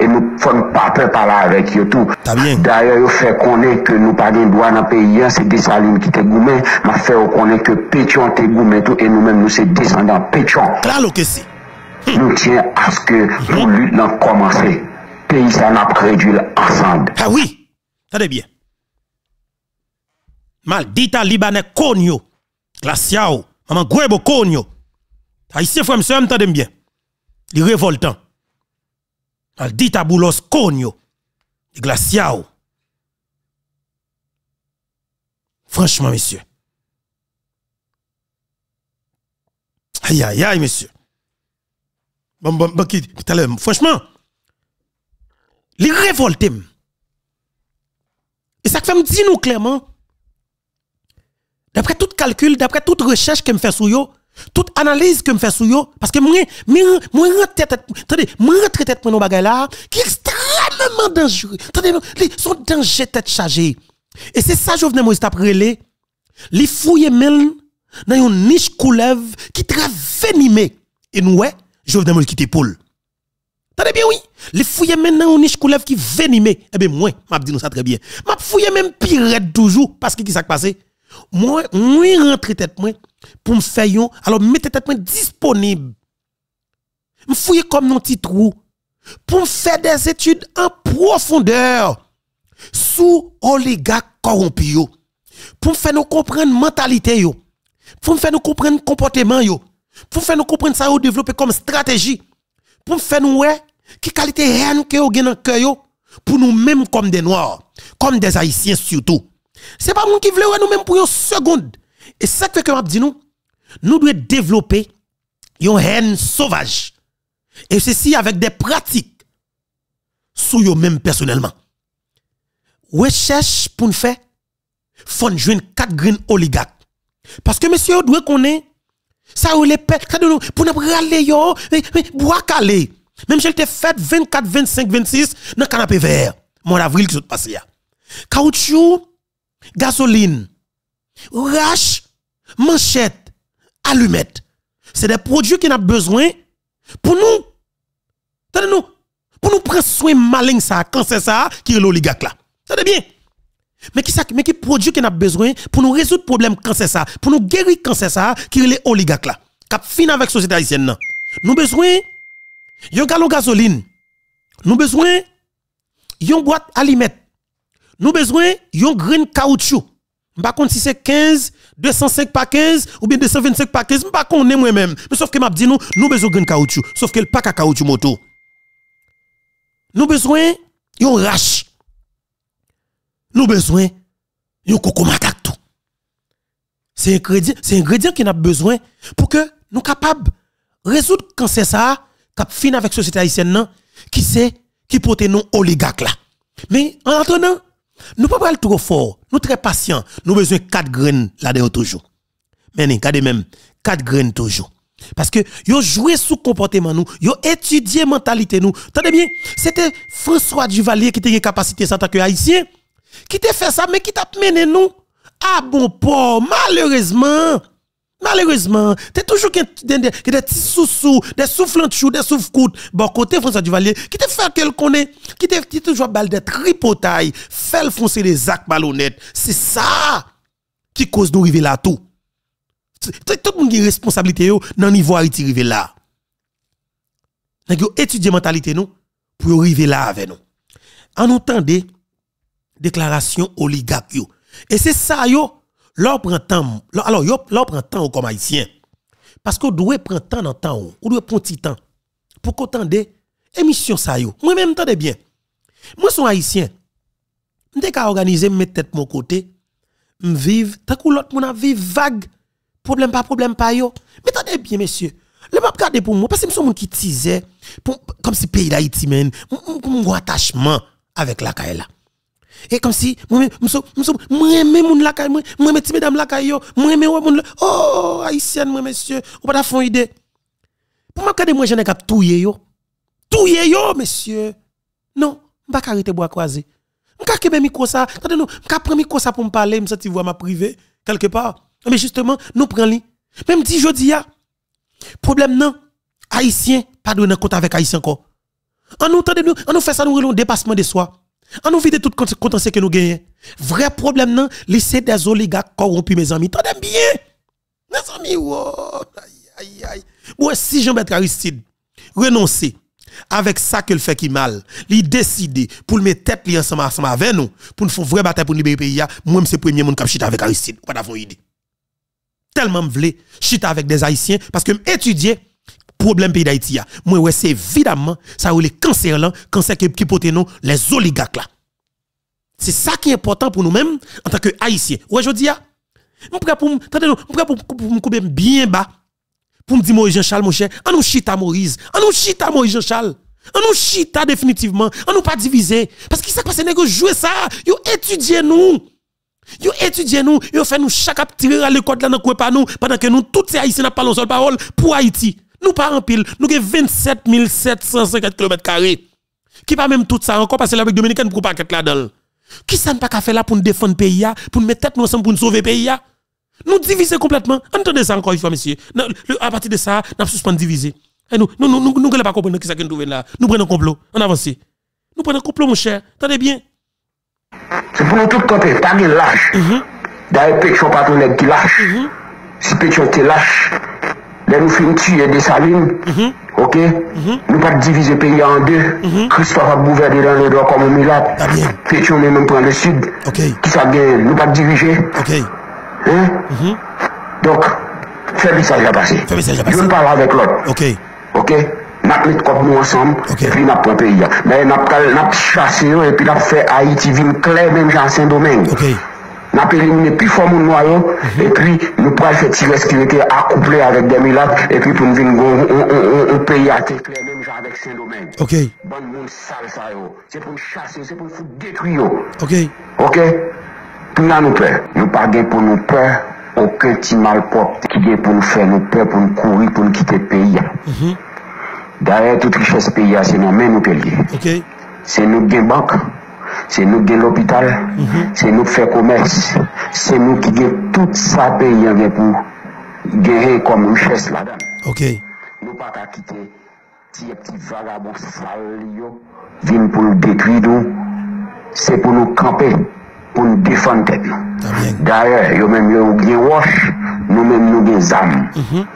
Et nous font pas peur par là avec eux tout. D'ailleurs, yo fait connaître que nous pas de droit dans le pays, c'est des salines qui te goumé, m'a fait connaître que Pétion te goumé tout et nous même nous c'est descendants Pétion. Claro que si. Hm. Nous tiens à ce que nous mm -hmm. l'ont commencé. Pays ça n'a pas réduit ensemble. Ah oui. Tenez bien. Maldita Libanais Konyo. Glaciao. Maman gwebo konyo. Haïtien frère monsieur, m'entendez bien. Il révoltant. Maldita boulos konyo. Glaciao. Franchement, monsieur. Aïe, aïe, aïe, monsieur. Bon, bon, bon, à franchement, les révoltés. m. Et ça fait me dire nous clairement, d'après tout calcul, d'après toute recherche que me fait sur yo, toute analyse que me fait sur yo, parce que moi, moi, moi, tête, attendez, moi, rentre tête, mon bagay là, qui est extrêmement dangereux. Attendez, les, son danger tête chargée. Et c'est ça, Jovenel Moïse t'a relé, li fouille même dans une niche couleuvre qui très venimé. Et nous, ouais, Jovenel Moïse qui te poule. Tendez bien, oui. Les fouiller maintenant, on niche couleuvre qui venimé. Eh bien, moi, m'a dit nous ça très bien. M'a fouiller même pire toujours. Parce que qui s'est passé? Moi, moi, rentre tête moi, pour me faire alors mettez tête moi disponible. Me fouiller comme non petit trou. Pour faire des études en profondeur. Sous oligarques corrompus yo. Pour faire nous comprendre mentalité yo. Pour faire nous comprendre comportement yo. Pour faire nous comprendre ça yo développer comme stratégie pour faire nous ouais qui qualité haine que vous avez dans cœur yo, pour nous mêmes comme des noirs comme des haïtiens surtout c'est pas moun qui veut ouais nous même pour une seconde et ça que m'a dit nous? Nous devons développer une haine sauvage et ceci avec des pratiques sous yo même personnellement recherche pour nous faire faut joindre quatre graines oligarques parce que monsieur doit connaître ça ou les pètes, pour nous râler yo, bois calé. Même si elle te fait 24, 25, 26 dans canapé vert. Mois d'avril qui s'est passé. Caoutchouc, gasoline, rache, manchette, allumette. C'est des produits qu'on a besoin pour nous. Attendez nous. Pour nous prendre soin malin ça, c'est ça qui est l'oligarque là. Attendez bien. Mais qui mais qui produit qu'on a besoin pour nous résoudre problème cancer ça, pour nous guérir cancer ça, qui est les oligarques là. Cap fin avec société haïtienne nan. Nous besoin yon galon gasoline. Nous besoin yon boîte alimette. Nous besoin yon grain caoutchouc. Par contre si c'est 15, 205 par 15 ou bien 225 par 15, pas qu'on est moi-même. Mais sauf que m'a dit nous, nous besoin grain caoutchouc, sauf que le pas caoutchouc moto. Nous besoin yon rache nous besoin yon coco matak tout. C'est ingrédient, c'est ingrédient qu'on a besoin pour que nous capables résoudre cancer ça, cap fin avec société haïtienne qui c'est qui porte nous oligarques là. Mais en attendant, nous pas aller trop fort, nous très patients, nous besoin quatre graines là-dedans toujours. Mais regardez même quatre graines toujours. Parce que yo joué sous comportement nous, yo étudié mentalité nous. Attendez bien, c'était François Duvalier qui était capacité en tant que haïtien qui t'a fait ça, mais qui t'a mené nous à bon port, malheureusement. Malheureusement, t'es toujours des petits sous-sous, des soufflants de chou, des souffles Bon côté François Duvalier, qui te fait qu'elle connaît, qui te toujours balle des tripotailles, fait foncer des actes malhonnêtes. C'est ça qui cause nous arriver là tout. Tout le monde a responsabilité dans le niveau Haïti arriver là. Nous étudier mentalité nous pour arriver là avec nous. En entendez déclaration oligarque. Et c'est ça yo, leur prend temps. Alors prend temps comme haïtien. Parce que doit prendre temps dans temps ou doit prendre petit temps pour qu'on tende émission ça yo. Moi même tendez bien. Moi suis haïtien. M'te ka organiser mettre tête mon côté, m'vive tant que l'autre vivre vague. Problème pas problème pas yo. Mais tendez bien monsieur. Le m'a regarder pour moi parce que je suis qui tisait comme si pays d'Haïti mon attachement avec la Kaela. Et comme si, moi, moi, aime moun la moi, moi, ti mesdames la caille moi, moun la, oh, haïtienne, moi, monsieur, ou pas fond idée. Pour moi, quand moi, j'en ai cap touye yo. Touye yo, monsieur. Non, m'pa arrêter bois croisé. M'ka kebe micro ça, attendez nous, m'ka prendre micro ça pour me parler, me sentir ma privé quelque part. Mais justement, nous prenons li. Même dit jodi ya. Problème non, haïtien pas de compte avec haïtien encore. On nous nous, on nous fait ça nous un dépassement de soi. On nous vide tout contentieux que nous gagnons. Vrai problème non, lycée des oligarques corrompus mes amis. Tendez bien. Mes amis, wow. aïe aïe aïe. Ouais, si Jean-Bertrand Aristide renoncer avec ça que le fait qui mal, il décide pour le mettre tête ensemble, ensemble avec nous, pour nous faire vrai bataille pour libérer le pays, moi c'est le premier monde qui chita avec Aristide, pas idée. Tellement m'vle chita avec des haïtiens parce que étudier problème pays d'Haïti moi c'est évidemment ça ou les cancers là, cancer qui qui porte nous les oligarques là. C'est ça qui est important pour nous-mêmes en tant que haïtiens. Ouais je dis je prêt pour me couper bien bas pour me dire Moïse Jean-Charles, mon cher, on nous chita Moïse, on nous chita Moïse Jean-Charles. On nous chita définitivement, on nous pas diviser. Parce que ça passe, que jouer ça, yo étudiez nous. Yo étudiez nous, yo fait nous chaque tirer à l'école là dans pas nous pendant que nous tous ces haïtiens pas parlons seule parole pour Haïti. Nous pas en pile, nous avons 27 750 km Qui pas même tout ça encore parce que avec dominicaine pour pas là-dedans. Qui ça ne pas faire là pour nous défendre le pays pour nous mettre tête nous ensemble pour nous sauver le pays nous diviser complètement. Entendez ça encore une fois, monsieur. À partir de ça, nous suspendons diviser. Et nous, nous, nous, nous, nous, pas comprendre qui ça que nous là. Nous prenons un complot. On avance. Nous prenons un complot, mon cher. Attendez bien. C'est pour nous tout camper, pas de lâche. Mhm. D'ailleurs, Pétion pas ton qui lâche. Mhm. Si Pétion te lâche, Lè nou fin tue Desaline, ok, nou pat divize peyi an de, Christophe ap bouverde dan le do komon milat, Petion men men pran le sud, ki sa gen nou pat dirije. Donk, fè mesaj la pase. Joun pal avèk lot. Ok, nap met kop nou ansam, epi nap pran peyi an. Mè nap chase yo, epi nap fè Haiti vin kle men jan Saint-Domingue. n'a pas éliminé plus fort mon noir, et puis nous pourrons faire tirer ce qui était accouplé avec des miracles, et puis pour nous venir un pays à t'éclairer, même genre avec Saint-Domingue. Ok. Bon monde sale ça, c'est pour nous chasser, c'est pour nous détruire. Ok. Ok. Pour nous, nous peur. Nous pas pour nous peur. Aucun petit malpropre qui vient pour nous faire nous peur, pour nous courir, pour nous quitter le pays. Mhm. D'ailleurs, toute richesse pays, c'est nous-mêmes nous payons. C'est nous qui banque. C'est nous qui l'hôpital, c'est nous qui fait commerce, c'est nous qui gagnons tout ça pays pour gagner comme richesse là-dedans. Ok. Nous pas qu'à quitter petit petit vagabond sale yo, pour nous détruire nous. C'est pour nous camper, pour nous défendre tête. D'ailleurs, yo même yo bien wash, nous même nous bien âmes.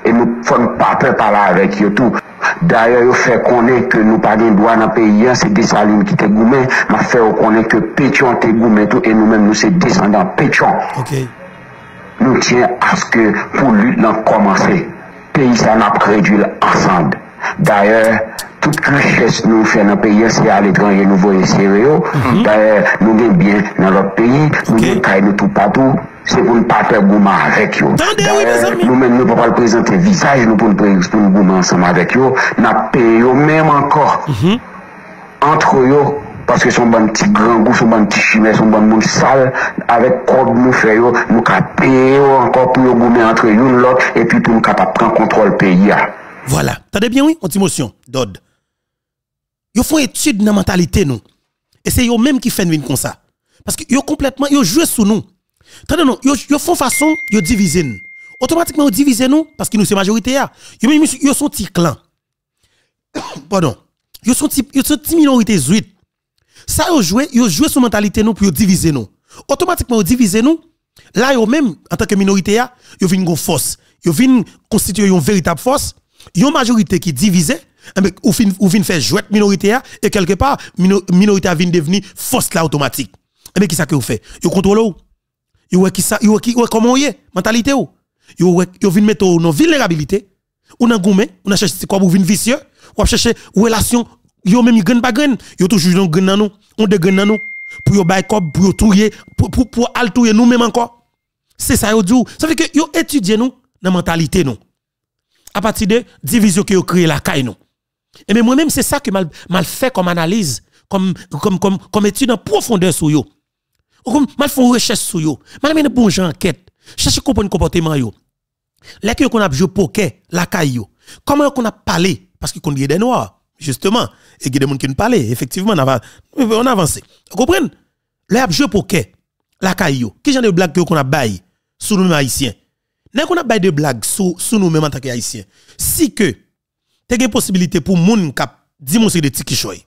Et nous faisons pas peur parler avec tout. D'ailleurs, yo fait connaître que nous pas de droit dans le pays, c'est des salines qui te goumé, m'a fait connaître que Pétion te goumé tout, et nous-mêmes, nous c'est descendants Pétion. OK. Nous tient à ce que pour lui l'on commencer. Pays, ça n'a pas réduit ensemble. D'ailleurs, toute richesse nous fait dans le pays, c'est à l'étranger, nous voyons sérieux. D'ailleurs, nous gagnons bien dans notre pays, nous gagnons tout partout. C'est pour ne pas faire gourmand avec eux. D'ailleurs, nous-mêmes, nous ne pouvons pas le présenter visage, nous pour nous gourmand ensemble avec eux. Nous payons même encore entre eux Paske son ban ti grangou, son ban ti chimè, son ban moun sal, avèk kob nou fè yo, nou ka pè yo anko pou yo goumen antre yon lot, epi pou nou ka pa pran kontrol peyi ya. Voilà. T'entendez bien, oui? On dit motion. Dod. Yo font étude dans la mentalité, nous. Et c'est eux même qui font une comme ça. Parce yo complètement, yo jouent sous nous. Attendez, non, yo font façon, yo divisent nous. Automatiquement, yo divisent nous, parce que nous, c'est majorité. yo sont petit clan. Pardon. Yo sont petit, yo sont petit minorité zuit. Ça, yo joué, yo joué sur mentalité nous pour diviser nous. Automatiquement, yo diviser nous. Là, yo même, en tant que minorité, yo vin gon force. Yo vin constituer une véritable force. Yon majorité qui divisé, eh ben, ou fin, ou fin faire jouer minorité, et quelque part, mino- minorité vin devenir force là automatique. Et bien, qui ça que vous fait? Yo contrôle ou? Yo ouais qui ça, ouais comment y est? Mentalité ou? Yo vin mettre ou non vulnérabilité, ou nan goumé, ou nan chercher quoi, ou vin vicieux, ou chercher relation, yo même grain pas grain, yo toujours dans grain nan nous, on de grain nan nous, pour bay kob, pour touyer, pour, pour, pour al touyer nous même encore. C'est ça yo dit. Ça fait que yo étudier nous, dans mentalité nous. À partir de division que yo créé la caille nous. Et mais moi-même, c'est ça que mal, mal fait comme analyse, comme, comme, comme, comme étude en profondeur sur yo. Ou comme mal font recherche sur yo. Mal mène bon gens enquête. Chercher comprendre comportement yo. Là que qu'on a joué poker, la caille yo. Comment qu'on a parlé? Parce qu'on y a des noirs justement et qu'il y a des gens qui nous parlent effectivement on a on a avancé. Vous comprenez? Le ap jeu poker, la caillou. Qui j'en de blague qu'on a bail sous nous haïtiens? N'est qu'on a bail de blague sous sous nous même en tant qu'haïtiens. Si que t'as une possibilité pour moun kap di moun c'est de tiki choy.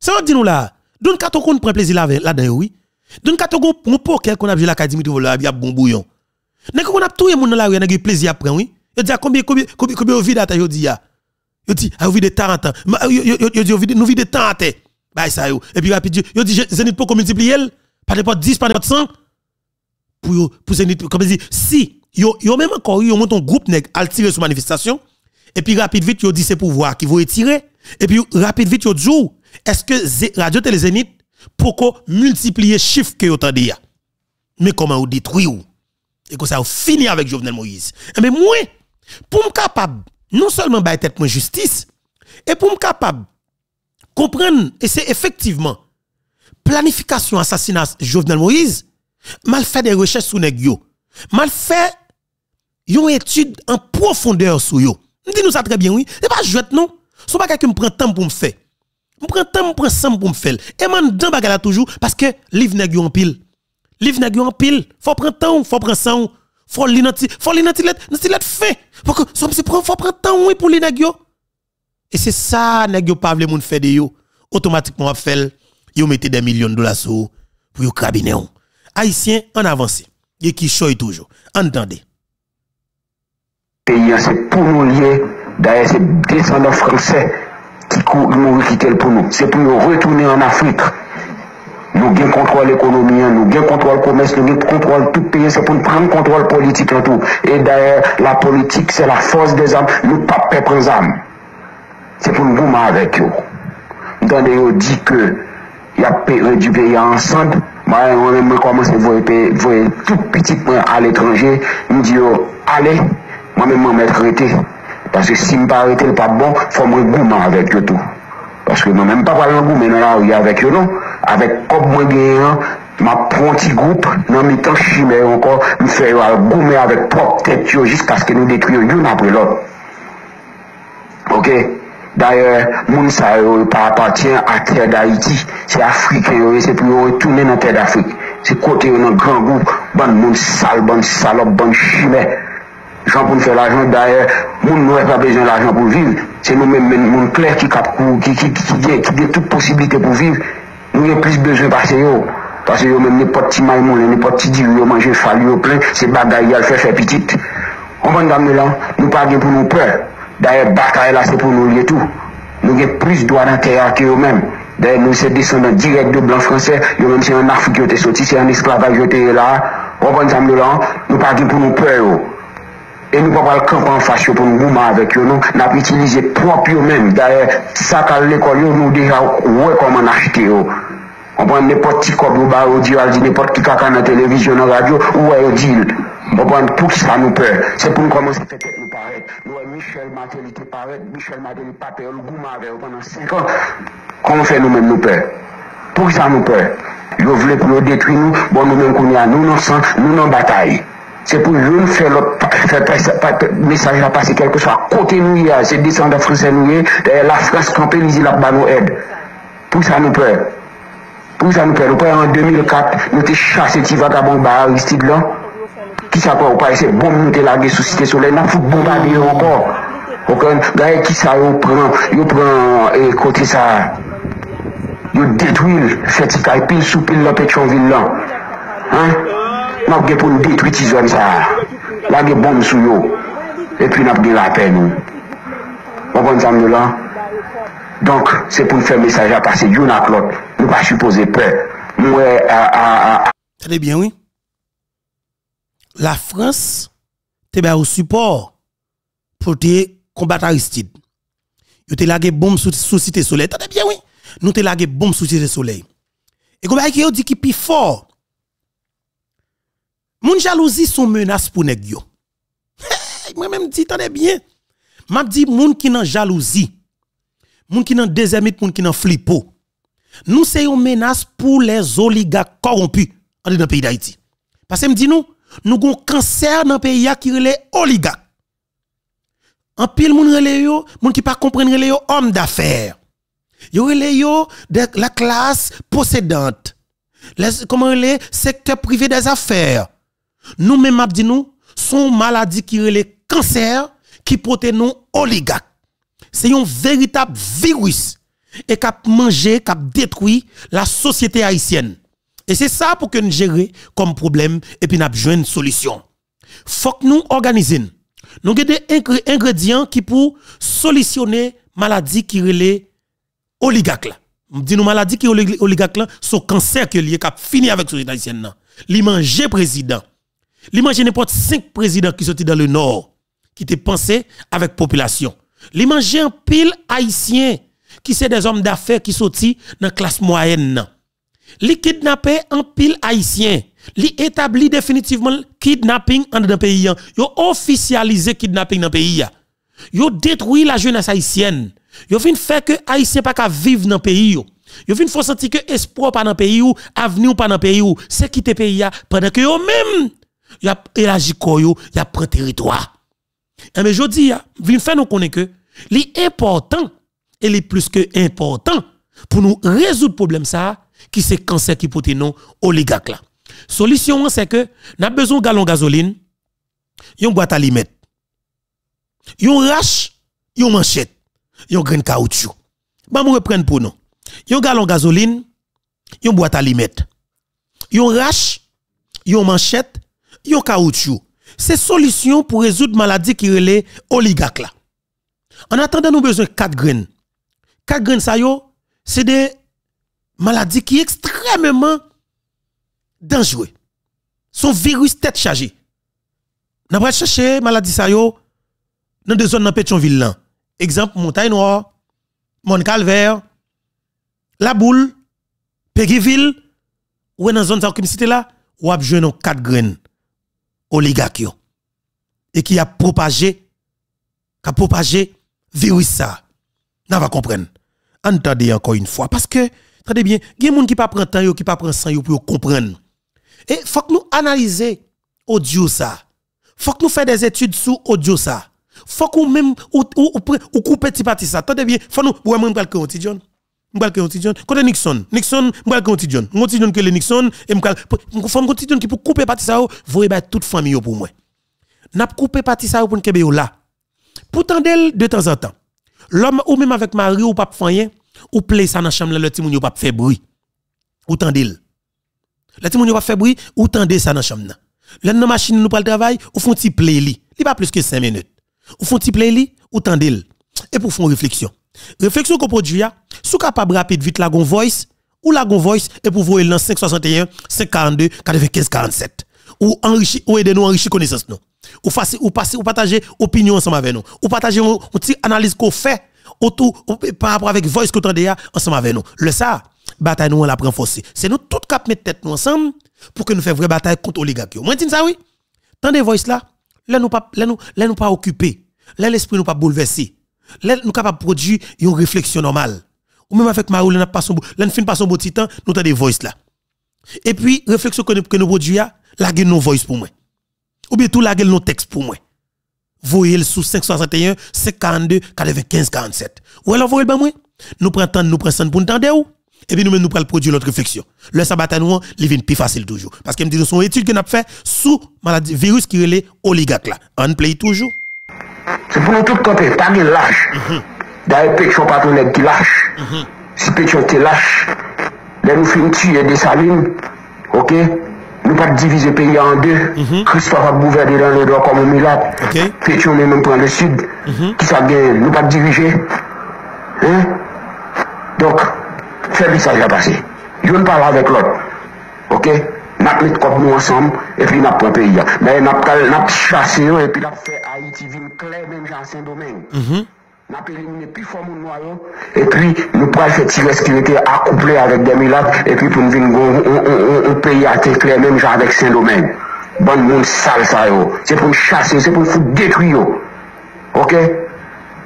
Ça va dire nous là. Don kato qu'on prend plaisir là là-dedans oui. Don kato qu'on poker qu'on a vu la Dimitri Volo a bon bouillon. N'est qu'on a tout moun dans la rue n'a plaisir après oui. Yo dit combien combien combien combien vide à dit ya. Yo dit a vide 40 ans. Yo dit vide nous vide 30 ans. Bah ça yo. Et puis rapide yo dit Zenit pour multiplier pas n'importe 10 pas n'importe 100 pour pour comme dit si yo yo même encore yo monte un groupe nèg al tirer sur manifestation et puis rapide vite yo dit c'est pouvoir qui vont tirer et puis rapide vite yo dit est-ce que radio télé Zenit pour multiplier chiffre que yo tande mais comment ou détruire et que ça fini avec Jovenel Moïse. Mais moi pour me capable non seulement ba tête justice et pour me capable comprendre et c'est effectivement planification assassinat Jovenel Moïse mal fait des recherches sur nèg yo. Mal fait une étude en profondeur sur yo. Dit nous ça très bien oui. C'est pas jouet non? C'est pas que me prend temps pour me faire. Me prend temps me prend temps pour me faire. Et man dans bagala toujours parce que livre nèg en pile. Livre nèg en pile. Faut prendre temps faut prendre ça faut li nan faut li nan let fait. Faut que faut prendre temps oui pour li nèg et c'est ça nèg yo pas vle moun faire de yo. Automatiquement fait yo mettez des millions de dollars sur pour yo cabinet Haïtien en avance. Et qui choye toujours. Entendez. Pays, c'est pour nous lier. D'ailleurs, c'est descendants français qui mourent quitter pour nous. C'est pour nous retourner en Afrique. Nous gagnons contrôle l'économie, nous gagnons contrôle commerce, nous gagnons contrôle tout pays, c'est pour nous prendre contrôle politique en tout. Et d'ailleurs, la politique, c'est la force des âmes. Nous pas perdre les âmes. C'est pour nous gommer avec eux. Nous dit que il y a du pays ensemble, moi, je commence à voir tout petit à l'étranger, je me dis, allez, moi-même, je vais m'arrêter. Parce que si je ne pas arrêter, pas bon, il faut me gommer avec eux tout. Parce que moi-même, pas parler gommer dans la rue avec eux, non. Avec comme moi, je un petit groupe, dans mes temps chimère encore, je fais gommer avec propre tête jusqu'à ce que nous détruisions l'une après l'autre. Ok? D'ailleurs, moun sa yo pas appartient à terre d'Haïti. C'est africain, c'est pour retourner dans terre d'Afrique. C'est côté dans grand groupe, bon moun sale, bon salope, bon chimère. Jean pour faire l'argent, d'ailleurs, moun n'a pas besoin d'argent pour vivre. C'est nous-mêmes, moun clair qui cap qui, qui, qui, qui, qui, toute possibilité pour vivre. Nous avons plus besoin de passer. Parce que même n'importe petit maïmon, n'importe petit dieu, yo manger fallu yo plein, c'est bagaille, il fait faire petite. On va nous là, nous pas pour nous peur. D'ailleurs, bataille là, c'est pour nous lier tout. Nous avons plus de droits dans terre que eux-mêmes. D'ailleurs, nous sommes descendants directs de blancs français. Nous même c'est en Afrique qui ont sorti, c'est en esclavage qui été là. On va nous là, nous pas pour nous peur. Et nous ne pouvons pas le camper en face pour nous mourir avec eux. Nous avons utilisé propre eux-mêmes. D'ailleurs, ça qu'à l'école, nous déjà, ouais, comment acheter. On prend n'importe qui comme au dit, n'importe qui caca dans la télévision, dans la radio, ou au deal. Mwen tout sa nou pe, se pou nou komanse fè tèt nou paret. Nou wè Michel Maté li te paret, Michel Maté li pape, ou l'gouman avè ou panan 5 an. Koman fè nou men nou pe? Tout sa nou pe. Yo vle pou yo detwi nou, bon nou men kouni an, nou nan san, nou nan batay. Se pou yon fè lop, fè mesaj la pase kelke sa, kote nou ya, se desan da franse nou ye, la franse kampe li zi la ba nou ed. Tout sa nou pe. Tout sa nou pe. Nou pe an 2004, nou te chase ti vagabon ba Aristide lan. Qui ça peut pas c'est bon nous te laguer sous cité soleil, n'a faut bombarder encore. OK, gars qui ça on prend, on prend et côté ça. Yo détruit fait petit pile sous pile la Pétionville là. Hein? N'a pas pour nous détruire ces zones ça. Là des bombes sous yo. Et puis n'a pas la paix nous. On va nous là. Donc, c'est pour nous faire message à passer d'une à l'autre. Nous pas supposer peur. Nous, à, à, Très bien, oui la France te ba au support pour te combattre Aristide. Yo te lage bombe sous, sous cité soleil. T'as bien oui. Nous te lage bombe sous cité soleil. Et comme qui yo dit qui pi fort. Mon jalousie sont menace pour nèg yo. Moi même dit t'en bien. M'a dit moun qui nan jalousie. Moun qui nan désermite, moun qui nan flippo. Nous c'est une menace pour les oligarques corrompus dans le pays d'Haïti. Parce que me dit nous nous avons un cancer dans le pays qui est oligarque. En pile, moun rele yo, moun qui pas comprendre rele yo homme d'affaires. Yo rele de la classe possédante. les, comment les secteurs privés des affaires. Nous-mêmes, dit nous, sont maladies qui relèvent cancer, qui portent nous oligarques. C'est un véritable virus et mangé, qui a détruit la société haïtienne. Et c'est ça pour que nous gérions comme problème et puis nous avons une solution. Faut que nous organisions. Nous avons des ingrédients qui pour solutionner maladie qui relève oligarque. Dit nous maladie qui oligarque là, son cancer qui lié a fini avec société haïtienne. Li manger président. Li manger n'importe cinq présidents qui sont dans le nord qui te pensé avec population. Li manger un pile haïtien qui c'est des hommes d'affaires qui sorti dans la classe moyenne. Li kidnappé un pile haïtien. Li établi définitivement kidnapping dans le pays. Yo officialisé kidnapping dans le pays. Yo détruit la jeunesse haïtienne. Yo fin fait que haïtien pas vivre dans le pays. Yo, yo fin faut sentir que espoir pas dans le pays ou avenir pas dans le pays ou c'est quitter pays pendant que yo même y a élargi yo, y a pris territoire. Et mais je dis, vin fait nous connaître que l'important et les plus que important pour nous résoudre problème ça qui c'est cancer qui porte non oligarque. Solution c'est que n'a besoin de galon gasoline, yon boîte à limette. Yon rache, yon manchette, yon grain caoutchouc. Ba me reprendre pour nous. Yon galon gasoline, yon boîte à limette. Yon rache, yon manchette, yon caoutchouc. C'est solution pour résoudre maladie qui relève oligarque. En attendant, nous besoin de 4 graines. 4 graines, ça yo, c'est des maladies qui sont extrêmement dangereuses. Son virus tête chargée. N'a pas chercher maladie ça yo dans des zones dans Pétionville. Exemple Montagne Noire, Mont Calvaire, La Boule, Péguiville, ou dans zone comme cité là, ou a besoin 4 graines oligarques et qui a propagé qui a propagé virus ça. N'a va comprendre. Entendez encore une fois parce que très bien, il y a des gens qui pas prendre temps yo qui pas prendre sang pour comprendre. Et faut que nous analyser audio ça. Faut que nous fassions des études sur audio ça. Faut que même ou ou ou couper petit parti ça. Attendez bien, faut nous ouais moi m'pral que John. M'pral que John. Côté Nixon, Nixon m'pral que John. M'ti John que le Nixon et m'pral faut m'ti John qui pour couper parti ça, voyez ba toute famille pour moi. N'a couper parti ça pour yo là. Pourtant d'elle de temps en temps. L'homme ou même avec Marie ou pas rien, ou play ça dans chambre le timoun yo pas fait bruit. Ou tendel. Le timoun yo pas fait bruit, ou tendez ça dans chambre. Nan machine nous pas le travail, ou font ti play li. Li pas plus que 5 minutes. Ou font ti play li, ou tendel. Et pour faire réflexion. Réflexion qu'on produit, sous capable rapide vite la gon voice, ou la gon voice, et pour voir dans 561, 542, 95, 47. Ou enrichi, ou aider nous enrichir connaissance nous ou fasse ou passer ou partager opinion ensemble avec nous ou partager une analyse qu'on fait autour par rapport avec voice qu'on entendait ensemble avec nous. Le ça bataille nous on la prend forcé c'est nous tout cap mettre tête nous ensemble pour que nous fassions vraie bataille contre l'oligarque moi dis ça oui. Tant des voice là. Là nous pas là nous là nous pas occupé là l'esprit nous pas bouleversé. Là nous capable produire une réflexion normale. Ou même avec Marou là là nous fin pas son beau temps nous t'as des voice là. Et puis réflexion que nous, que nous produisons la nos voice pour moi. Ou bien tout gueule nos textes pour moi. Voyez le sous 561, 542, 95, 47. Ou alors voyez le moi? Nous prenons nous prenons pour entendre ou. Et puis nous nous prenons produire notre réflexion. Le sabbat nous, il vient plus facile toujours. Parce que me dit son étude que nous fait sous maladie virus qui relève oligarque là. On play toujours. C'est pour nous tout camper, pas de lâche. D'ailleurs, pétion pas ton qui lâche. Si pétion te lâche, là nous finissons tuer des salines, ok? Nou pat divize peyi an de, mhm. Christophe ap bouverde dan le do komon milat, Fetyon men men pran le sud, mhm. ki sa gen nou pat dirije. Donk, febri sa jan pase. Yon pal avek lot, ok? Nap met kop nou ansam, epi nap pran peyi ya. Nap chase yo, epi nap fe Haiti vin kle men jan sen domen. n'a pas éliminé plus fort mon noir et puis nous pourrons faire tirer ce qui était accouplé avec des miracles et puis pour nous venir un pays à clair même genre avec Saint-Domingue. Bon monde sale ça c'est pour nous chasser c'est pour nous détruire ok?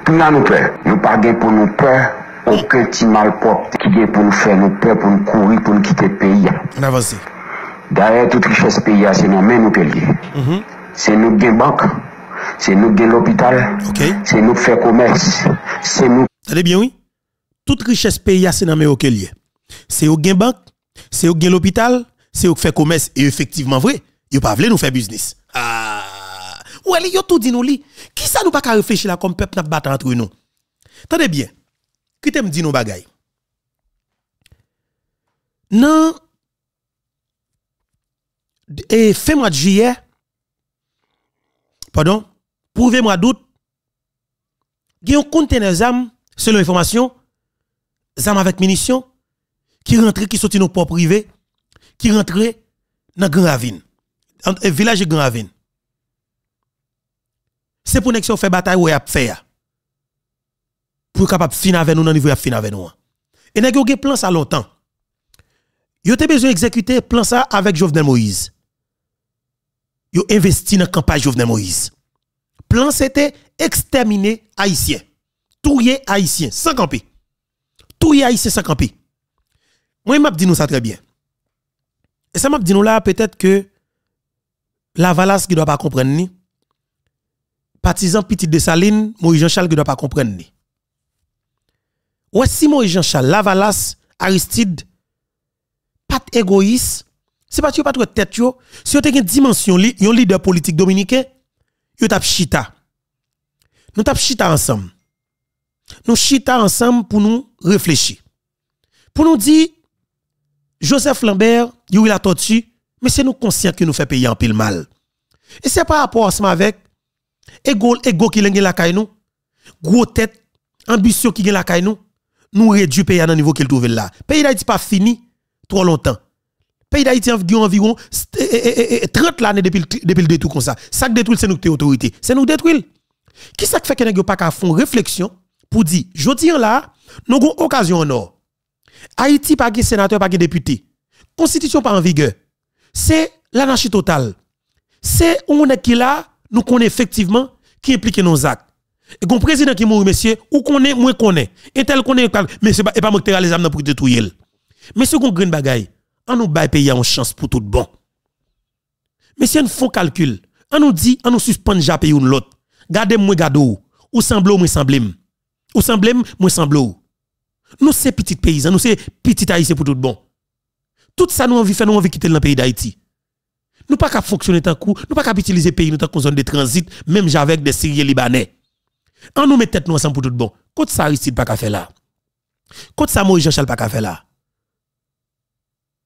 Pour nous peur. Nous pas pour nous peur. Aucun petit malpropre qui est pour nous faire nous peur pour nous courir pour nous quitter le pays. D'ailleurs toute richesse pays c'est nos mains nous payer mm-hmm. c'est nous des banques C'est nous qui l'hôpital. OK. C'est nous qui faisons commerce. C'est nous Attendez bien oui? Toute richesse pays c'est dans mes lié. C'est au gain banque, c'est eux qui l'hôpital, c'est qui fait commerce et effectivement vrai, yo pas voulu nous faire business. Ah, ouais, yo tout dit nous li. Qui ça nous pas qu'à réfléchir là comme peuple n'a battre entre nous? Tenez bien. Qui t'aime dit nous bagay? Non et fin mois de juillet pardon, pour mois d'août, il y a un conteneur zam selon l'information zam avec munitions qui rentre qui sorti nos ports privés qui rentre dans Grand Ravine. Le village de Grand Ravine. C'est pour que fait bataille ou a faire. Pour capable finir avec nous dans niveau finir avec nous. Et n'a eu plan ça longtemps. Yo te besoin exécuter plan ça avec Jovenel Moïse. Yo investi dans campagne Jovenel Moïse plan c'était exterminer haïtien. Touyer haïtien sans camper touyer haïtien sans camper moi m'a dit nous ça très bien. Et ça m'a dit nous là peut-être que la Valas qui doit pas comprendre ni partisan petit de Saline Moïse Jean-Charles qui doit pas comprendre ni. Ouais si Moïse Jean-Charles Lavalas Aristide pas égoïste c'est pas que pas trop tête yo. Si vous avez une dimension un leader politique dominicain yo tap chita. Nous tap chita ensemble nous chita ensemble pour nous réfléchir pour nous dire Joseph Lambert yo la tortue mais c'est nous conscient que nous fait payer en pile mal. Et c'est par rapport à ça avec ego ego qui la caille nous gros tête ambition qui la caille nous nous réduit pays à un niveau qu'il trouve là pays d'Haïti pas fini trop longtemps pays d'Haïti a environ 30 années depuis, depuis le détruit comme ça. Ça qui détruit, c'est nous autorité. C'est nous détruire. Qui ça fait que nous pas qu'à font réflexion pour dire, je dis là, nous avons occasion en or. Haïti pas de sénateur, pas de député. Constitution pas en vigueur. C'est l'anarchie totale. C'est on est qui là, nous connaissons effectivement qui implique nos actes. Et qu'on président qui mourit, monsieur, ou qu'on est, moins qu'on est. Et tel qu'on est, mais c'est pas, et pas moi qui les âmes pour détruire. Mais ce qu'on green bagaille, on nous bail payer en chance pour tout bon. Mais si on font calcul, on nous dit, on nous suspend déjà payer une l'autre. Gardez moi gado ou semble moi semble ou semble moi Nous c'est petit paysans, nous c'est petit haïtien pour tout bon. Tout ça nous envie faire nous envie quitter le pays d'Haïti. Nous pas qu'à fonctionner tant coup, nous pas qu'à utiliser pays nous tant zone de transit même avec des Syriens libanais. On nous met tête nous ensemble pour tout bon. Côte ça Aristide pas qu'à faire là. Côte ça Moïse Jean-Charles pas qu'à faire là.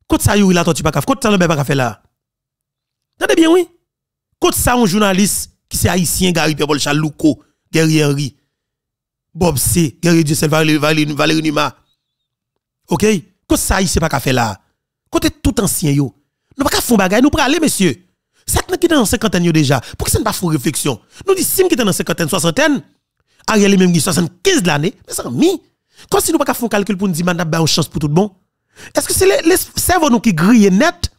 Côte ça Yuri la tortue pas Côte ça le pas faire là. Tendez bien oui. Côte ça un journaliste qui c'est haïtien Gary Pierre Chalouko, Guerrier Henry. Bob C, Guerrier Dieu Valérie Valérie Numa. OK? Côte ça haïtien pas faire là. Côté tout ancien yo. Nous pas faire bagay, nous pour aller monsieur. Ça qui est dans cinquantaine yo déjà. Pour que ça ne pas faire réflexion? Nous disons si qui est dans cinquantaine soixantaine Ariel même 75 l'année, mais ça mi. Comme si nous pas faire calcul pour nous dire madame une chance pour tout monde. Est-ce que c'est cerveaux nous qui grillent net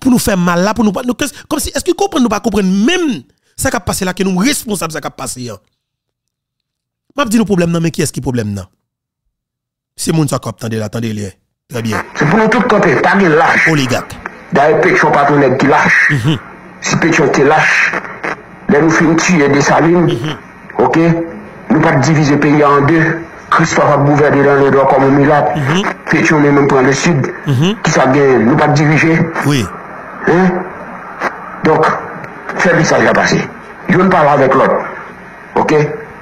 pour nous faire mal là, pour nous, nous comme si, est-ce que comprennent nous pas comprendre même ça qui a passé là, que nous responsables ça qui a passé là. Je dis nous problème mais qui est-ce qui problème là? C'est mon ça attendez là, attendez les. Très bien. C'est pour nous tout camper, pas de lâche. Oligarque. D'ailleurs, pétion pas ton qui lâche. Mhm. Si pétion te lâche, nous finissons tuer des salines, Mhm. ok? Nous pas diviser le pays en deux. Christophe a gouverne dans le droit comme un miracle. Mm -hmm. Pétion même prend le sud. Mm -hmm. Qui ça gagne, nous pas diriger. Oui. Hein? Donc, c'est bizarre qui a passé. Je ne parle avec l'autre. Ok?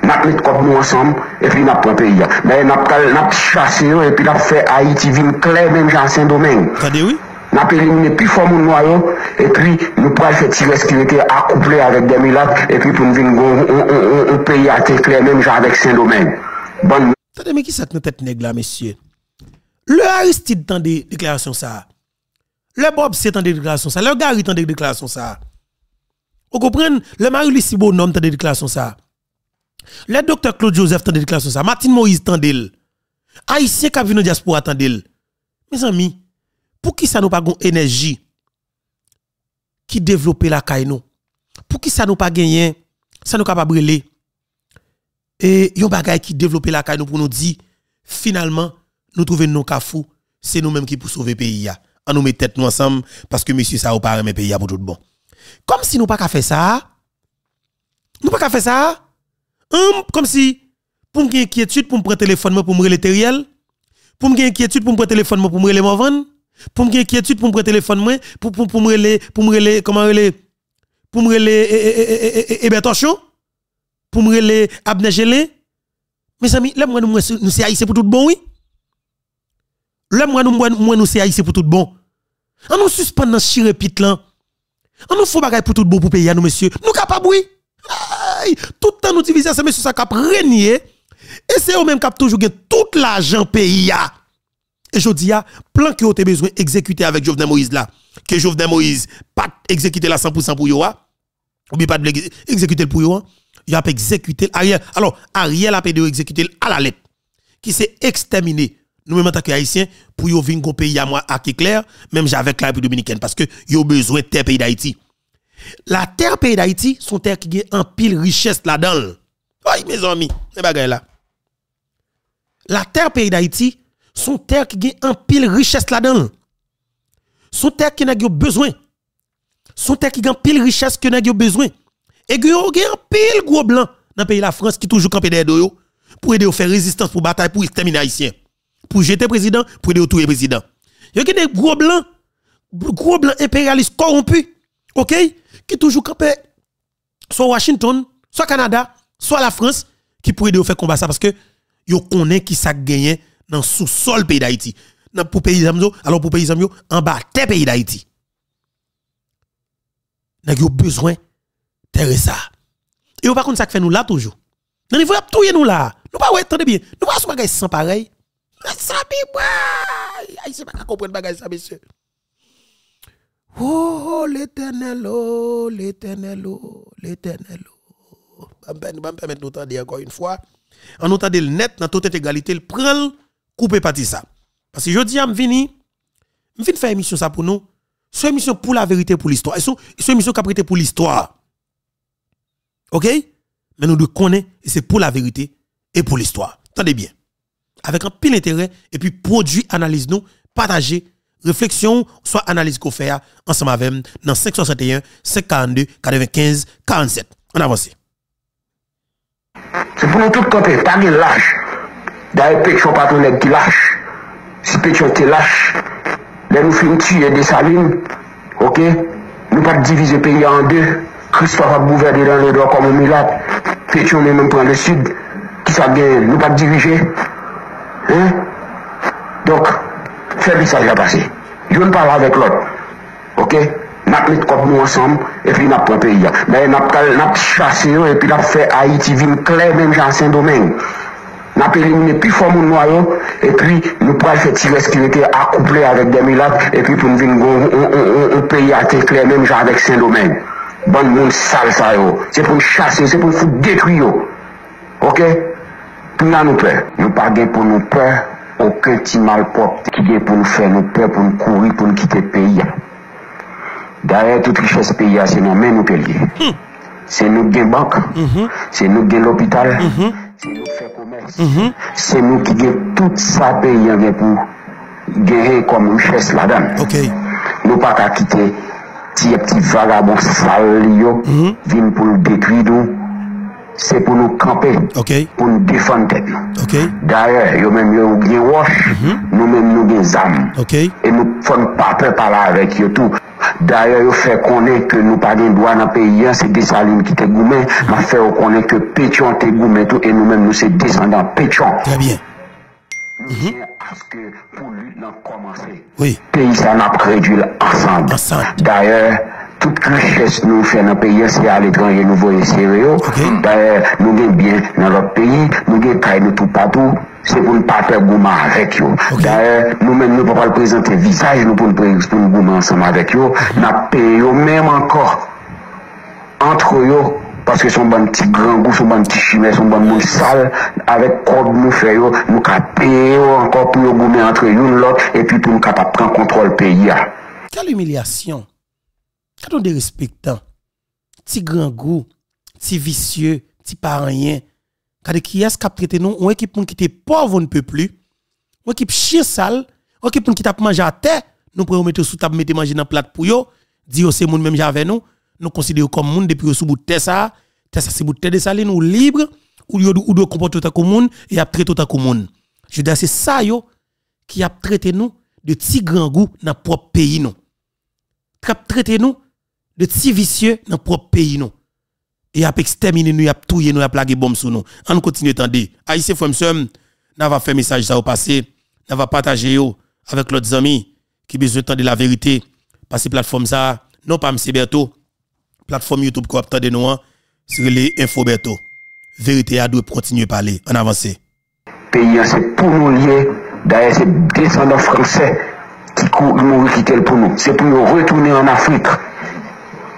Nap met kop nou ansanm, epi nap pompe ya. Daye nap chase yo, epi nap fe Haiti vin kler menm jan Saint-Domingue. Kade wè? Nap elimine pi fò moun nou ayon, epi nou pral fè ti reskirete akouple avèk Demilat, epi pou m vin goun ou peyi ate kler menm jan avèk Saint-Domingue. Bon, Attendez mais qui ça que tête nègre là monsieur? Le Aristide dans des déclarations ça. Le Bob c'est dans des déclarations ça. Le Gary dans des déclarations ça. Vous comprenez? Le Marie-Lucie Bonhomme dans des déclarations ça. Le docteur Claude Joseph dans des déclarations ça. Martin Moïse dans des Haïtien qui diaspora dans des Mes amis, pour qui ça nous pas énergie qui développe la caille? Pour qui ça nous pas gagner? Ça nous capable brûler? Et yon bagay qui développe la caille nous pour nous dire finalement nous trouvons nos kafou, c'est nous-mêmes qui pour sauver le pays. On nous met tête nous ensemble parce que monsieur ça ou pas remet pays pour tout bon. Comme si nous pas qu'à ça. Nous pas qu'à ça. Hum, comme si pour me inquiétude pour me prendre téléphone pour me le teriel, pour me inquiétude pour me prendre téléphone pour me le Morvan, Pour me inquiétude pour me prendre téléphone pour pour pour me pour me comment pour me Hébert Torchon, pour me relayer Abner. Mes amis, là moi nous c'est haïtien pour tout bon oui. Là moi nous c'est haïtien pour tout bon. On nous suspend dans chire pit là. On nous faut bagay pour tout bon pour payer nous monsieur. Nous capable oui. Tout le temps nous diviser ces messieurs ça cap régner et c'est eux même qui toujours gagné tout l'argent pays Et je dis, plan que vous avez besoin d'exécuter avec Jovenel Moïse là, que Jovenel Moïse pas exécuter la 100% pour vous, ou bien pas exécuter pour vous, il a exécuter Ariel. Alors, Ariel a payé exécuter à la lettre, qui s'est exterminé. Nous-mêmes en tant qu'Haïtiens, pour vous venir au pays à moi, à clair, même avec la République dominicaine, parce que vous avez besoin de terre pays d'Haïti. La terre pays d'Haïti, sont terre qui a en pile richesse là-dedans. Oui, mes amis, c'est bagaille là la terre pays d'Haïti, son terre qui a un pile richesse là-dedans. Son terre qui a besoin. Son terre qui a un pile richesse que n'a besoin. Et qui a un pile gros blanc dans le pays de la France qui toujours campé derrière eux pour aider à faire résistance pour bataille pour exterminer haïtien. Pour jeter président, pour aider à président. Il y a des gros blancs, gros blancs impérialistes corrompus, OK, qui toujours campé soit Washington, soit Canada, soit la France qui pour aider à faire combat ça parce que yo connaît qui ça gagné dans sous-sol pays d'Haïti. Pour pays alors pour pays en bas pays d'Haïti. N'a yo besoin de ça. Et pas contre ça fait nous là toujours. Dans niveau tout nous là. Nous pas ouais attendez bien. Nous pas ce bagage sans pareil. Ça bi Haïti pas comprendre bagage ça monsieur. Oh, l'éternel, oh, l'éternel, oh, l'éternel. Oh. Bah, me permettre nous dire encore une fois en nous le net dans toute égalité, le prend couper parti ça. Parce que je dis à vini, je viens faire émission ça pour nous. C'est émission pour la vérité pour l'histoire. C'est émission qui a prêté pour l'histoire. OK? Mais nous devons connaître et c'est pour la vérité et pour l'histoire. Attendez bien. Avec un pile intérêt et puis produit analyse nous, partager réflexion soit analyse qu'on fait ensemble avec dans 561 542 95 47. On avance. Se pou nou tout kote, pa gen lache. Da e pechon patou nek ki lache. Si pechon te lache, le nou fin tue de saline, ok? Nou pa divize peyi an de, Christophe a bouverde dan le do komon milat, Petion men men pran le sud, ki sa gen nou pa dirije. Donk, febri sa j pase. Yon pala avek lot. Ok? Nap met kop nou ansam, epi nap pran peyi ya. Men nap, nap chase yo, epi nap fe Haiti vin kler men jan sen domen. Nap elimine pi fò moun mwa yo, epi nou pral fe ti reskirete akouple avèk demilat, epi pou nou vin goun peyi ate kler men jan avek Saint-Domingue. ban moun sal sa yo. Se pou m chase yo, se pou m foute detri yo. Ok? Pou nan nou pe. Nou pa gen pou nou pe, oken ti malpropte ki gen pou nou fe nou pe, pou nou kouri, pou nou kite peyi ya. Darè tout richesse peyi ya, se nan men nou pe liye. Hmm. Se nou gen bank, mm-hmm. se nou gen l'opital, mm-hmm. se nou fe komers, mm-hmm. se nou ki gen tout sa peyi ya gen pou genye kom richesse la dan. Ok. Nou pa ka kite tiye pti vagabon sal yo, mm -hmm. vin pou nou dekwi nou, se pou nou kampe, okay. pou nou defante nou. Okay. Darye, yo men yo gen wosh, mm -hmm. nou men nou gen zam. Okay. E nou fon pape pala avek yo tou. Darye, yo fe konen ke nou pa gen dwa nan peyi yan, se desaline ki te goumen, mm -hmm. ma fe yo konen ke pechon te goumen tou, e nou men nou se desan dan pechon. Très bien. Mm-hmm. Niger aske pou lut nan komanse. Peyi sa nan predil ansan D'ayor, tout kriches nou fè nan peyi Se al etranje nou voye sereyo D'ayor, nou gen bien nan lop peyi Nou gen kay nou tout patou Se pou nou pape gouman avèk yo. D'ayor, nou men nou pa pal prezente visaj Nou pou nou gouman ansan avèk yo. Mm-hmm. Nan peyi yo menm ankor Antre yo parce que sont bon petits grands goûts, sont bon petits chimères, sont bon monde sale, avec quoi nous faisons, nous payons encore pour nous entre eux, l'autre, et puis pour nous capable prendre contrôle pays. Quelle humiliation! Quand on dérespectant, petit grand goût, petit vicieux, petit pas rien, qui est-ce qui a traité nous, on équipe qui était pauvre, on ne peut plus? On équipe chien sale, on équipe qui t'a mangé à terre, nous prenons mettre sous table, mettre manger dans plat pour yo, dire c'est moun même j'avais nous, nous considérons comme moun depuis sous bout de ça, ça c'est bout de saline ou libre, ou yo ou doit comporter comme moun et a traité comme moun. Je dis c'est ça yo qui a traité nous de petits grands goûts dans propre pays non. Traiter nous de petits vicieux dans propre pays non. Et a exterminer nous, a touyer nous, a plaguer bombe sur nous. On continue tendre. Haïtien frère monsieur, n'a va faire message ça au passé, n'a va partager yo avec l'autre amis qui besoin de la vérité. Parce que plateforme ça, non pas M. Berto, plateforme YouTube qu'on de nous, hein, sur les infos Berto. Vérité a doit continuer à parler. En avance. Pays, c'est pour nous lier. D'ailleurs, c'est descendants français qui courent pour nous. C'est pour nous retourner en Afrique.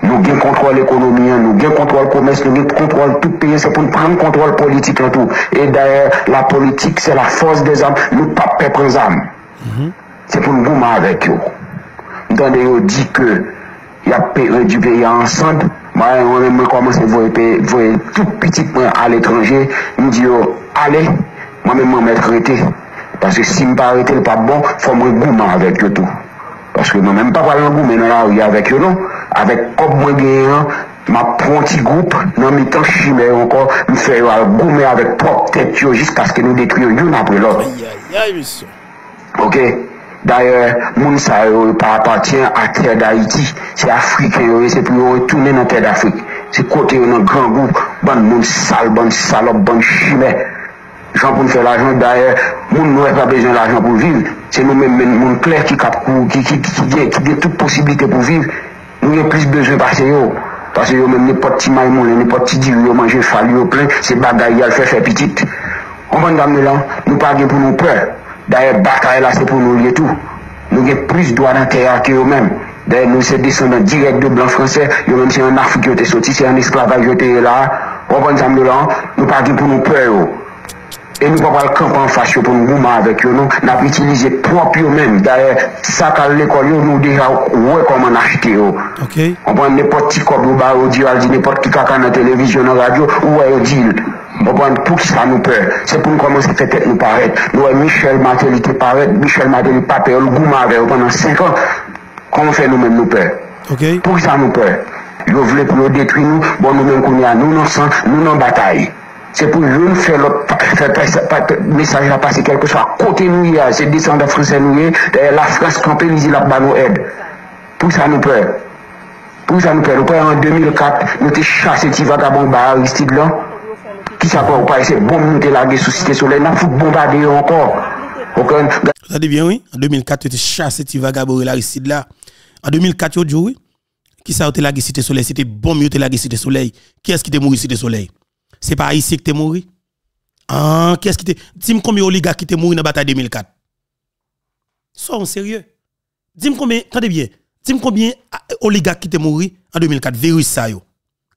Nous avons contrôle l'économie, nous avons contrôle le commerce, nous avons contrôle tout pays, c'est pour nous prendre contrôle politique en tout. Et d'ailleurs, la politique, c'est la force des âmes. Nous ne pas perdre les âmes. C'est pour nous gommer avec eux. Nous avons dit que ya pe redu pe ya ansan, mwen mwen komanse voye pe, voye tout pitik mwen al etranje, mwen di yo, ale, mwen mwen mwen rete, paske si mwen pa rete l pa bon, fò mwen gouman avèk yo tou. Paske mwen mwen pa palan goumen nan la ou ya avèk yo nou, avèk kop mwen genyen an, Ma pon ti goup nan mi tan chime yo ankon, mi fè yo al goume avèk pop tèt yo jist paske nou detri yo yon apre lò. Ayayay, misyon. Ok? D'ailleurs, moun sa yo pas appartient à terre d'Haïti. C'est africain, yo, c'est pour retourner dans terre d'Afrique. C'est côté dans grand groupe, bon moun sale, bon salope, bon chimère. Jean pour faire l'argent, d'ailleurs, moun n'aurait pas besoin d'argent pour vivre. C'est nous-mêmes, moun clair qui cap qui, qui, qui, qui, qui, qui, toute possibilité pour vivre. Nous avons plus besoin que yo. Parce que même n'importe petit maïmoun, n'importe petit dieu, yo manger fallu yo plein, c'est bagaille, elle fait faire petite. On va nous là, nous pas pour nous peur. D'ailleurs, bataille là, c'est pour nous lier tout. Nous avons plus de droits dans terre que eux-mêmes. D'ailleurs, nous sommes descendants directs de blancs français. Nous même c'est en Afrique qui est sorti, c'est en esclavage qui est là. On va nous là, nous pas pour nous peur. Et nous ne pouvons pas camper en face pour nous goumer avec eux. Nous avons utilisé propre eux-mêmes. D'ailleurs, ça qu'à l'école, nous déjà ouais comment acheter. On prend n'importe qui comme bah, au dit, n'importe qui caca dans la télévision, la radio, ou au dit. Mwen pou sa nou pe, se pou nou komanse fè tèt nou paret. Nou wè Michel Mateli te paret, Michel Mateli pape, ou l'gouman avè ou panan 5 an, koman fè nou men nou pe. Okay. Pou sa nou pe, yo vle pou yo detwi nou, bon nou men kouni an, nou nan san, nou nan batayi. Se pou joun fè lop, fè mesaj la pase kelke so a kote nou ya, se desan da franse nou ye, la Frans kampe lizi la ba nou ed. Pou sa nou pe, pou sa nou pe, nou pe an 2004, nou te chase ti vagabon ba Aristide lan, là. Qui ça pour pas c'est bon nous t'es largué sous cité soleil, n'a foutu bombarder encore. OK? Ça dit bien oui, en 2004 tu étais chassé petit vagabond l'Aristide là. En 2004 tu oui. Qui ça t'es largué cité soleil, c'était bon mieux t'es largué cité soleil. Qui est-ce qui t'est mort cité soleil? C'est pas ici que t'es mort Ah, qui est-ce qui t'est Dis-moi combien oligarques qui t'est mort dans la bataille 2004 Sois sérieux. Dis-moi combien, attendez bien. Dis-moi combien oligarques qui t'est mort en 2004 virus ça yo.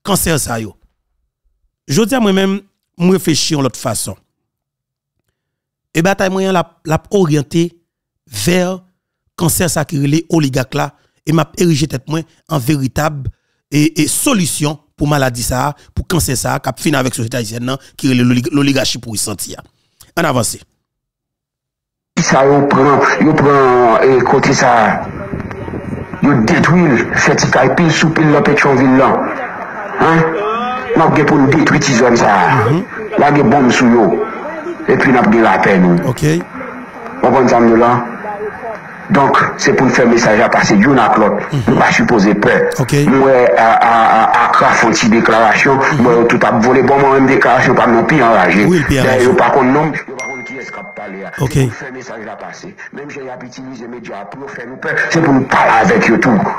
Cancer ça yo. Je dis à moi-même me réfléchir de l'autre façon. Et bataille moyen la, la orienté vers cancer ça qui les oligarques là et m'a érigé tête moi en véritable et, et, solution pour maladie ça, pour cancer ça, cap fin avec société haïtienne qui est l'oligarchie pour y sentir. En avance. Ça yo prend, yo prend et côté ça. Yo détruit, fait pile sous pile la Pétionville là. Hein? nap gen pou nou detwiti zon sa. La gen bom sou yo. E pi nap gen la pen nou. Ok. Mwen kon zan nou la. Donk, se pou nou fè mesaj a pase yon ak lot. Nou pa suppose pe. Mwen akra fon ti deklarasyon. Mwen tout ap vole bom an mwen deklarasyon pa mwen pi anraje. Dè yo pa kon nom. Ok. Fè mesaj la pase. Mèm jè yap itilize medya pou nou fè nou pe. Se pou nou pala avèk yo tou.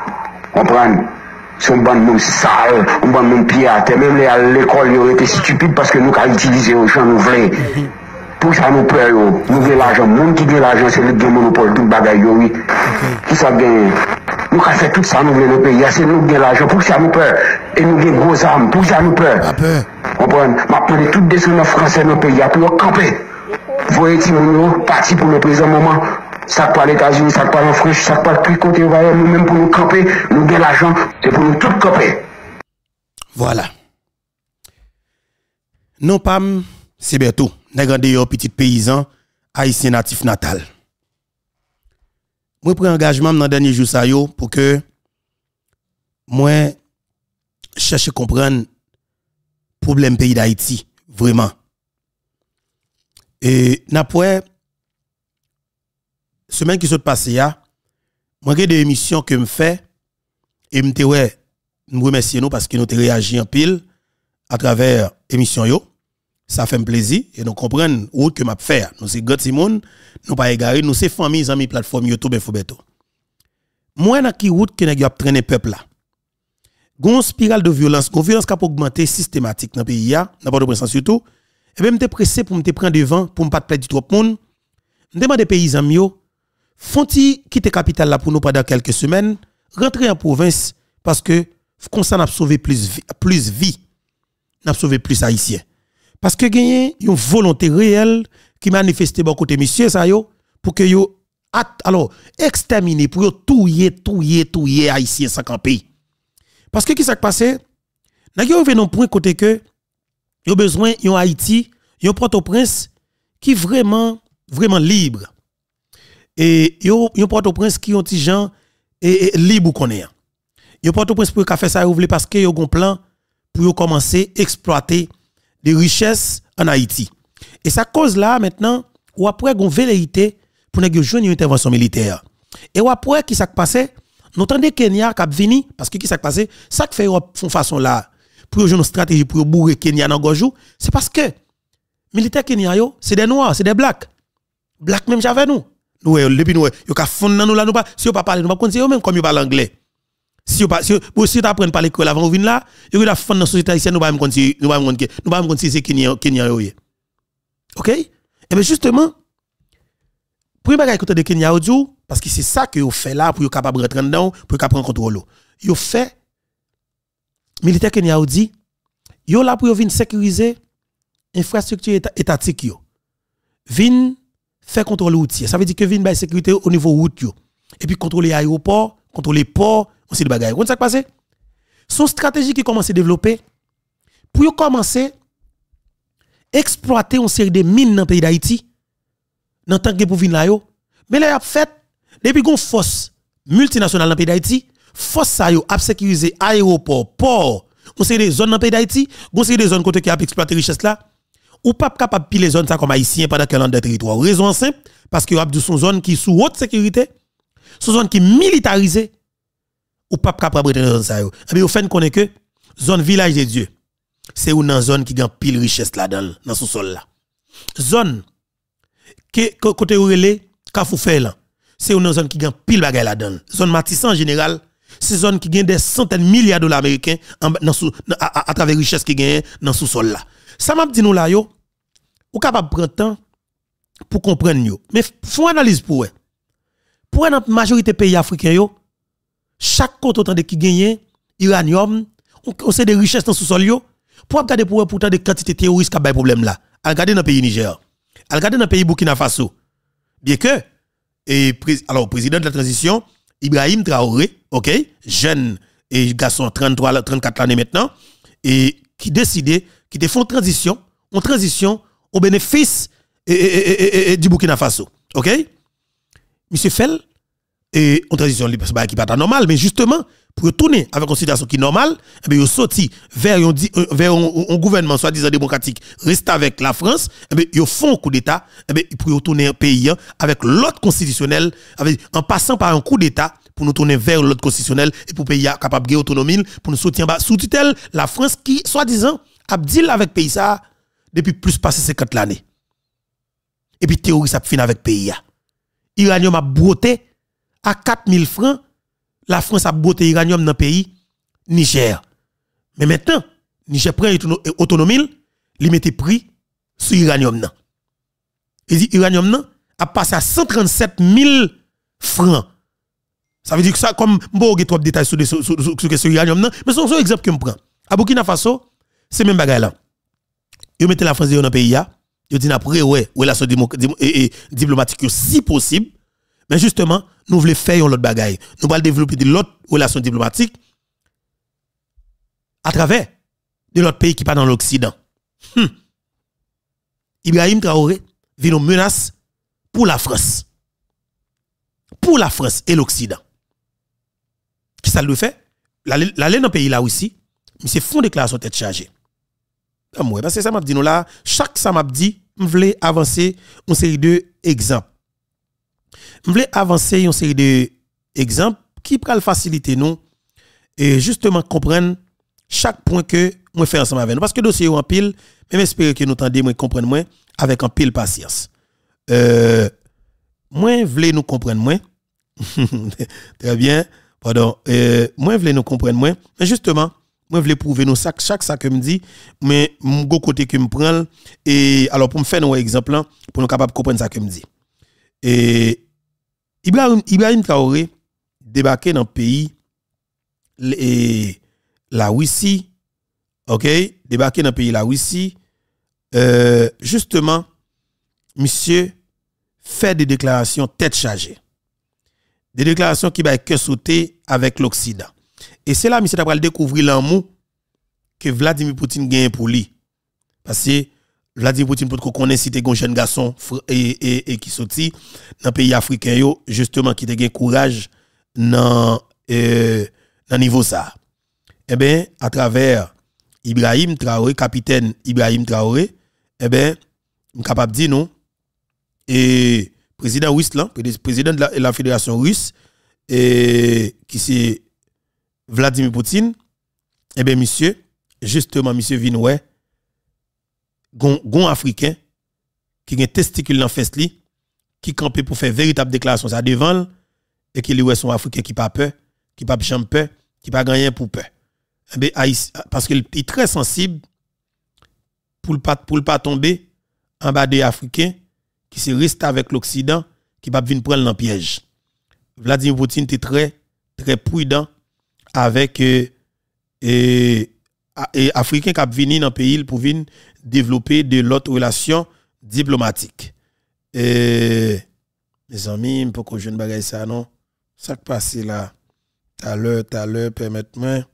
Kompran? Son ban moun sal, son ban moun piyate, mèm lè al l'ekol yo ete stupide paske nou ka itilize yo chan nou vle. Pou sa nou pre yo, nou vle l'ajan, moun ki gen l'ajan se lè gen monopol tout bagay yo yi. Ki sa gen, nou ka fè tout sa nou vle nou pe, ya se nou gen l'ajan, pou sa nou pre, e nou gen gros am, pou sa nou pre. Kompren, ma pwene tout de sou nou franse nou pe, ya pou yo kampe. Voye ti moun yo, pati pou nou prezant mouman. Les États-Unis, ça part en France, ça part tout côté, nous-mêmes pour nous camper, nous gagnons l'argent, c'est pour nous tout camper. Voilà. Non pas c'est bientôt. N'a gardé un petit paysan haïtien natif natal. Moi prends engagement dans dernier jour ça pour que moi cherche comprendre problème pays d'Haïti vraiment. Et n'a pas semaine qui s'est passée, moi, j'ai des émissions que je fais, et je ouais, nous parce que nous avons réagi en pile à travers l'émission yo. Ça fait plaisir et nous comprenons où que m'a faire. Nous c'est God Simon, nous pas égaré, nous c'est famille amis plateforme YouTube Infobeto. Moi n'a qui route que n'a traîné peuple là? Gon spirale de violence, gon violence qui a augmenté systématique dans pays dans pas de surtout. Et je pressé pour me prendre devant pour me pas perdre trop monde. Je demande des paysans font-ils quitter capitale là pour nous pendant quelques semaines, rentrer en province parce que comme ça n'a sauvé plus plus vie, n'a sauvé plus haïtiens. Parce que gagné une volonté réelle qui manifestait beaucoup côté monsieur ça yo pour que yo alors exterminer pour touyer touyer touyer haïtiens sans pays. Parce que qui s'est passé? N'a yo venu point côté que yo besoin yon Haïti, yon Port-au-Prince qui vraiment vraiment libre. Et yo yon Port-au-Prince qui ont ti gens et, libre qu'on est. Yon Port-au-Prince pour faire ça ouvrir parce que yon un plan pour commencer à exploiter des richesses en Haïti. Et ça cause là maintenant, ou après gon velléité pour nous jouer une intervention militaire. Et ou après qui s'est passé, nous entendons Kenya qui vini parce que qui s'est passé, ça fait font façon là pour une stratégie pour bourrer Kenya dans gojou, c'est parce que militaires Kenya yo, c'est des noirs, c'est des blacks. Blacks même j'avais nous. Nous depuis nous yo ka fond nous là nous pas si on pas parler nous pas connaître même comme yo parle anglais. Si vous pas si vous si t'apprendre par l'école avant venir là, vous la fond dans société haïtienne nous pas même connaître nous pas même connaître nous pas même connaître c'est Kenya Kenya yo. OK? Et bien justement pour bagay côté de Kenya audio parce que c'est ça que vous fait là pour être capable rentrer dedans pour prendre contrôle. Vous fait militaire Kenya dit yo là pour venir sécuriser infrastructure étatique yo. Vin faire contrôle routier. Ça veut dire que vin ba sécurité au niveau route. Et puis contrôler aéroport, contrôler port, aussi de bagaille. Vous ça passe Son stratégie qui commence à développer pour commencer exploiter une série de mines dans le pays d'Haïti dans tant que pour venir là. Mais là a fait depuis qu'on force multinationale dans le pays d'Haïti, force ça yo a sécuriser aéroport, port, on sait des zones dans le pays d'Haïti, on sait des zones qui a exploité richesse là. Ou pas capable de les zones ça comme haïtien pendant qu'elle de territoire. Raison simple parce que y son zone qui sous haute sécurité, son zone qui militarisée ou pas capable de dans ça yo. Mais eh au fait connaît que zone village de Dieu, c'est une zone qui gagne pile richesse là-dedans dans ce sol là. Zone que côté là, c'est une zone qui gagne pile bagay là-dedans. Zone Matissan en général, c'est zone qui gagne des centaines de milliards de dollars américains à, travers richesse qui gagne dans sous sol là. Ça m'a dit nous là yo, ou capable prendre temps pour comprendre yo. Mais faut analyse pour eux. Pour la majorité pays africains yo, chaque côté autant de qui gagne uranium, on sait des richesses dans sous-sol pour regarder pour pourtant des quantités terroristes qui ont problème là. Regardez dans le pays Niger. Regardez dans le pays Burkina Faso. Bien que et alors président de la transition Ibrahim Traoré, OK, jeune et garçon 33 34 années maintenant et qui décidait qui te font transition, en transition au bénéfice du Burkina Faso. OK? Monsieur Fell et en transition qui pas normal mais justement pour retourner avec une situation qui est normale, eh bien, sorti vers un, vers un, gouvernement soi-disant démocratique, reste avec la France, eh font un coup d'État, eh bien, pour retourner un pays hein, avec l'autre constitutionnel, en passant par un coup d'État pour nous tourner vers l'autre constitutionnel et pour pays capable de autonomie, pour nous soutenir sous tutelle la France qui, soi-disant, a deal avec pays ça depuis plus passé 50 années. Et puis, terroriste a fini avec pays. Iranium a broté à 4000 francs la France a botté l'uranium dans le pays Niger. Mais maintenant, Niger prend autonomie, il met prix sur l'uranium. Il dit l'uranium a passé à 137 000 francs. Ça veut dire que ça, comme bon, il trop de détails sur l'uranium, mais c'est un exemple que je prends. À Burkina Faso, c'est même bagaille là. Ils mettent la France dans le pays, ils disent après, ouais, relation diplomatique si possible. Mais justement, nous voulons faire l'autre bagaille. Nous voulons développer de l'autre relation diplomatique à travers de l'autre pays qui pas dans l'Occident. Hmm. Ibrahim Traoré vit une menace pour la France. Pour la France et l'Occident. Qui ça le fait? L'aller dans le pays là aussi, mais c'est fond déclaration tête chargée. Parce que ça m'a dit nous là, chaque ça m'a dit, je voulais avancer une série de exemples. Je voulais avancer une série d'exemples qui pourraient faciliter nous et justement comprendre chaque point que moi fais ensemble avec nous. Parce que dossier en pile, même espérer que nous entendez, moi comprendre moins avec un pile patience. Euh, moi, voulez nous comprendre moins. Très bien. Pardon. Euh, moi, voulez nous comprendre moins. Mais justement, moi, voulais prouver nous chaque, chaque que me dit, mais mon côté que me prend. Et alors, pour me faire un exemple, pour nous capable de comprendre ça que me dit. Et Ibrahim, Ibrahim Traoré débarqué dans le pays, et la Russie, ok, débarqué dans le pays, la Russie, euh, justement, monsieur fait des déclarations tête chargée. Des déclarations qui va que sauter avec l'Occident. Et c'est là, monsieur, d'après découvrir l'amour que Vladimir Poutine gagne pour lui. Parce que Vladimir Poutine, pour qu'on connaisse, c'était un jeune garçon et, qui sorti dans le pays africain, justement, qui a courage dans euh, niveau ça. Eh bien, à travers Ibrahim Traoré, capitaine Ibrahim Traoré, eh bien, je suis capable de dire non? Et président russe, là, président de la, la fédération russe, et, qui c'est Vladimir Poutine, eh bien, monsieur, justement, monsieur Vinoué, gon, gon africain, qui a un testicule dans fesse qui campé pour faire véritable déclaration ça devant et qui lui son africain qui pas peur, qui pas qui pas gagné pour peur. Eh parce qu'il est très sensible pour ne pas, pour pas tomber en bas des Africains qui se restent avec l'Occident, qui va venir prendre le piège. Vladimir Poutine était très, très prudent avec euh, et, Africains qui venu dans le pays pour venir développer de l'autre relation diplomatique. Et, mes amis, pourquoi je ne ça, non? Ça qui passe là, tout à l'heure, tout à l'heure, permettez-moi.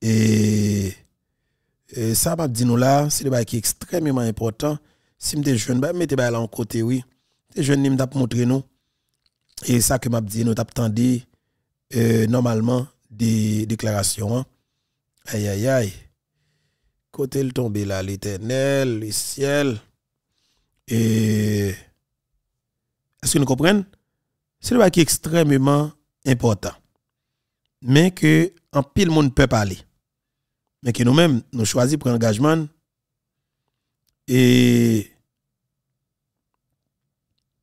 Et, et, ça, m'a dit nous là, c'est un qui est extrêmement important. Si je jeune, je mettez là en côté, oui. Les jeunes, ils m'ont montré nous. Et ça que m'a dit, nous attendu euh, normalement des déclarations. Hein. Aïe, aïe, aïe. Côté le tombé là, l'éternel, le ciel. Et est-ce que nous comprenons? C'est le qui est extrêmement important. Mais que en pile monde peut parler. Mais que nous-mêmes, nous choisissons pour engagement. Et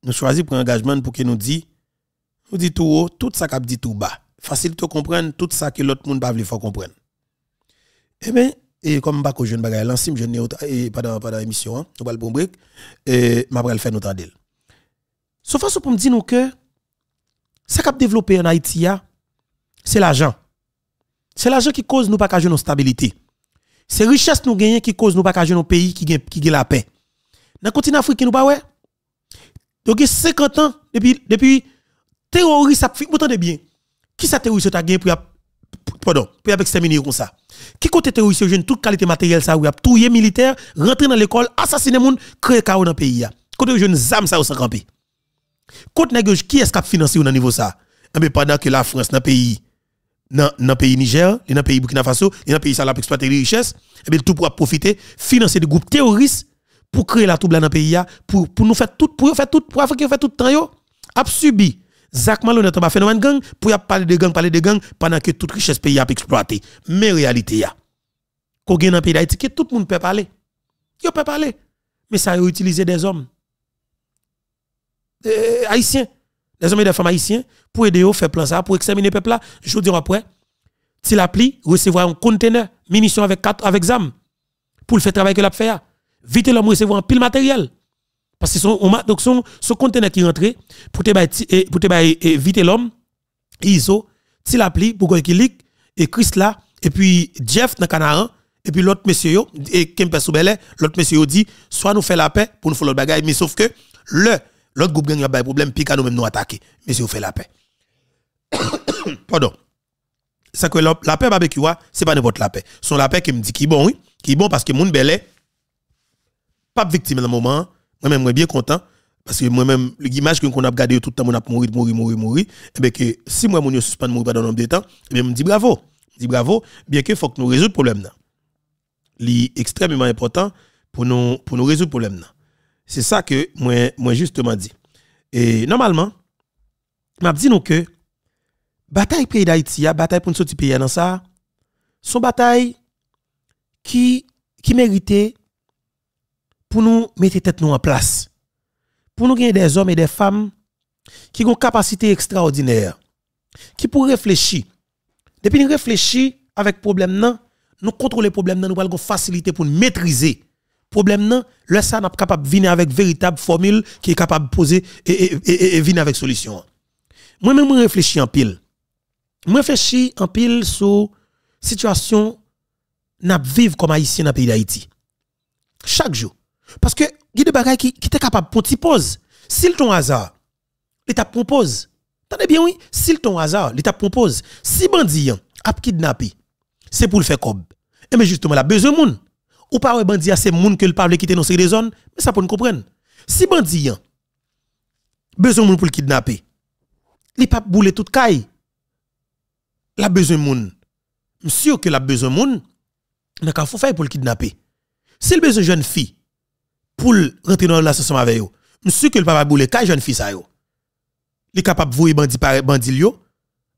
nous choisissons pour engagement pour que nous dit, nous dit tout haut, tout ça qu'a dit tout bas. Facile de comprendre tout ça que l'autre monde pas veut comprendre. Eh bien, et comme pas que je ne bagaille l'ancien je n'ai pas dans l'émission, hein, on va le bon et m'a le faire nous tendre. Sauf pour me dire nous que ça qu'a développé en Haïti, c'est l'argent. C'est l'argent qui cause nous pas qu'à nos stabilité. C'est richesse nous gagnons qui cause nous pas qu'à nos pays qui gagne qui la paix. Dans le continent africain nous pas ouais. Donc 50 ans depuis depuis terroriste a vous bien? Qui ça terroriste a gagné pour pardon, pour exterminer comme ça? Qui côté terroriste jeune toute qualité matérielle ça ou a militaire, rentrer dans l'école, assassiner monde, créer chaos dans le pays Côté jeune zam ça au camper. Côté qui est-ce qui a financé au niveau ça? Mais eh pendant que la France dans pays dans le pays Niger, dans le pays Burkina Faso, dans le pays ça l'a exploiter les richesses, eh tout pour profiter, financer des groupes terroristes pour créer la trouble dans le pays pour pour nous faire tout pour faire tout pour faire tout temps yo, a Zach Malone est un phénomène gang pour y parler de gang parler de gang pendant que toute richesse pays a exploité. Mais réalité ya. Qu'on gagne pays d'Haïti tout le monde peut parler. Peut parler? Mais ça a utilisé des hommes euh, haïtiens, des hommes et des femmes haïtiens pour aider à faire plan ça pour examiner le peuple là, je dis après s'il appli recevoir un conteneur munitions avec quatre avec zam pour le faire travail que l'a fait vite l'homme recevoir un pile matériel parce que son, donc son, son conteneur qui rentre pour te pour te vite l'homme, ISO, s'il appli pour qu'il clique et Chris là, et puis Jeff dans Canaran, et puis l'autre monsieur yo, et Kempe Soubele, l'autre monsieur dit, soit nous fait la paix pour nous faire l'autre bagaille, mais sauf que le, l'autre groupe gagne un problème, puis nous même nous attaquer. Monsieur fait la paix. Pardon. La, paix barbecue, c'est pas n'importe la paix. Son la paix qui me dit qui bon, oui, qui bon parce que mon belé, pas victime dans le moment, moi-même, moi bien content. Parce que moi-même, l'image qu'on a gardé tout le temps, on a mourir, mourir, mourir, mourir. Et eh bien que si moi, mon suspend mourir pendant un nombre de temps, eh bien, me dit bravo. Je dis bravo, bien que faut que nous résoudre le problème. C'est extrêmement important pour nous, pour nous résoudre le problème. C'est ça que moi, moi justement dit. Et normalement, m'a dit nous que bataille pays d'Haïti, la bataille pour nous sortir pays dans ça, son bataille qui qui méritait pour nous mettre tête nous en place. Pour nous gagner des hommes et des femmes qui ont une capacité extraordinaire, qui pour réfléchir. Depuis nous réfléchir avec problème non, nous contrôler problème nous avons facilité pour maîtriser problème non, le ça n'a venir avec véritable formule qui est capable de poser et, et, et, venir avec solution. Moi-même, je réfléchis en pile. Je réfléchis en pile sur situation n'a vivre comme haïtien dans le pays d'Haïti. Chaque jour. Parce que, il y a des qui, qui est capable de pause. S'il ton hasard, l'État propose. Attendez bien, oui? S'il ton hasard, l'État propose. Si bandit a kidnappé, c'est pour le faire comme. Et mais justement, la besoin de monde. Ou pas bandit, c'est monde que le parle quitter dans ces zones, mais ça pour nous comprendre. Si bandit besoin de monde pour le kidnapper, il pas bouler toute caille. La besoin de monde. Monsieur que la besoin de monde, n'a qu'à faire pour le kidnapper. Si le besoin de jeune fille pour rentrer dans l'association avec vous, monsieur que le papa bouler caille jeune fille. Il est capable de voir bandit par bandit yo,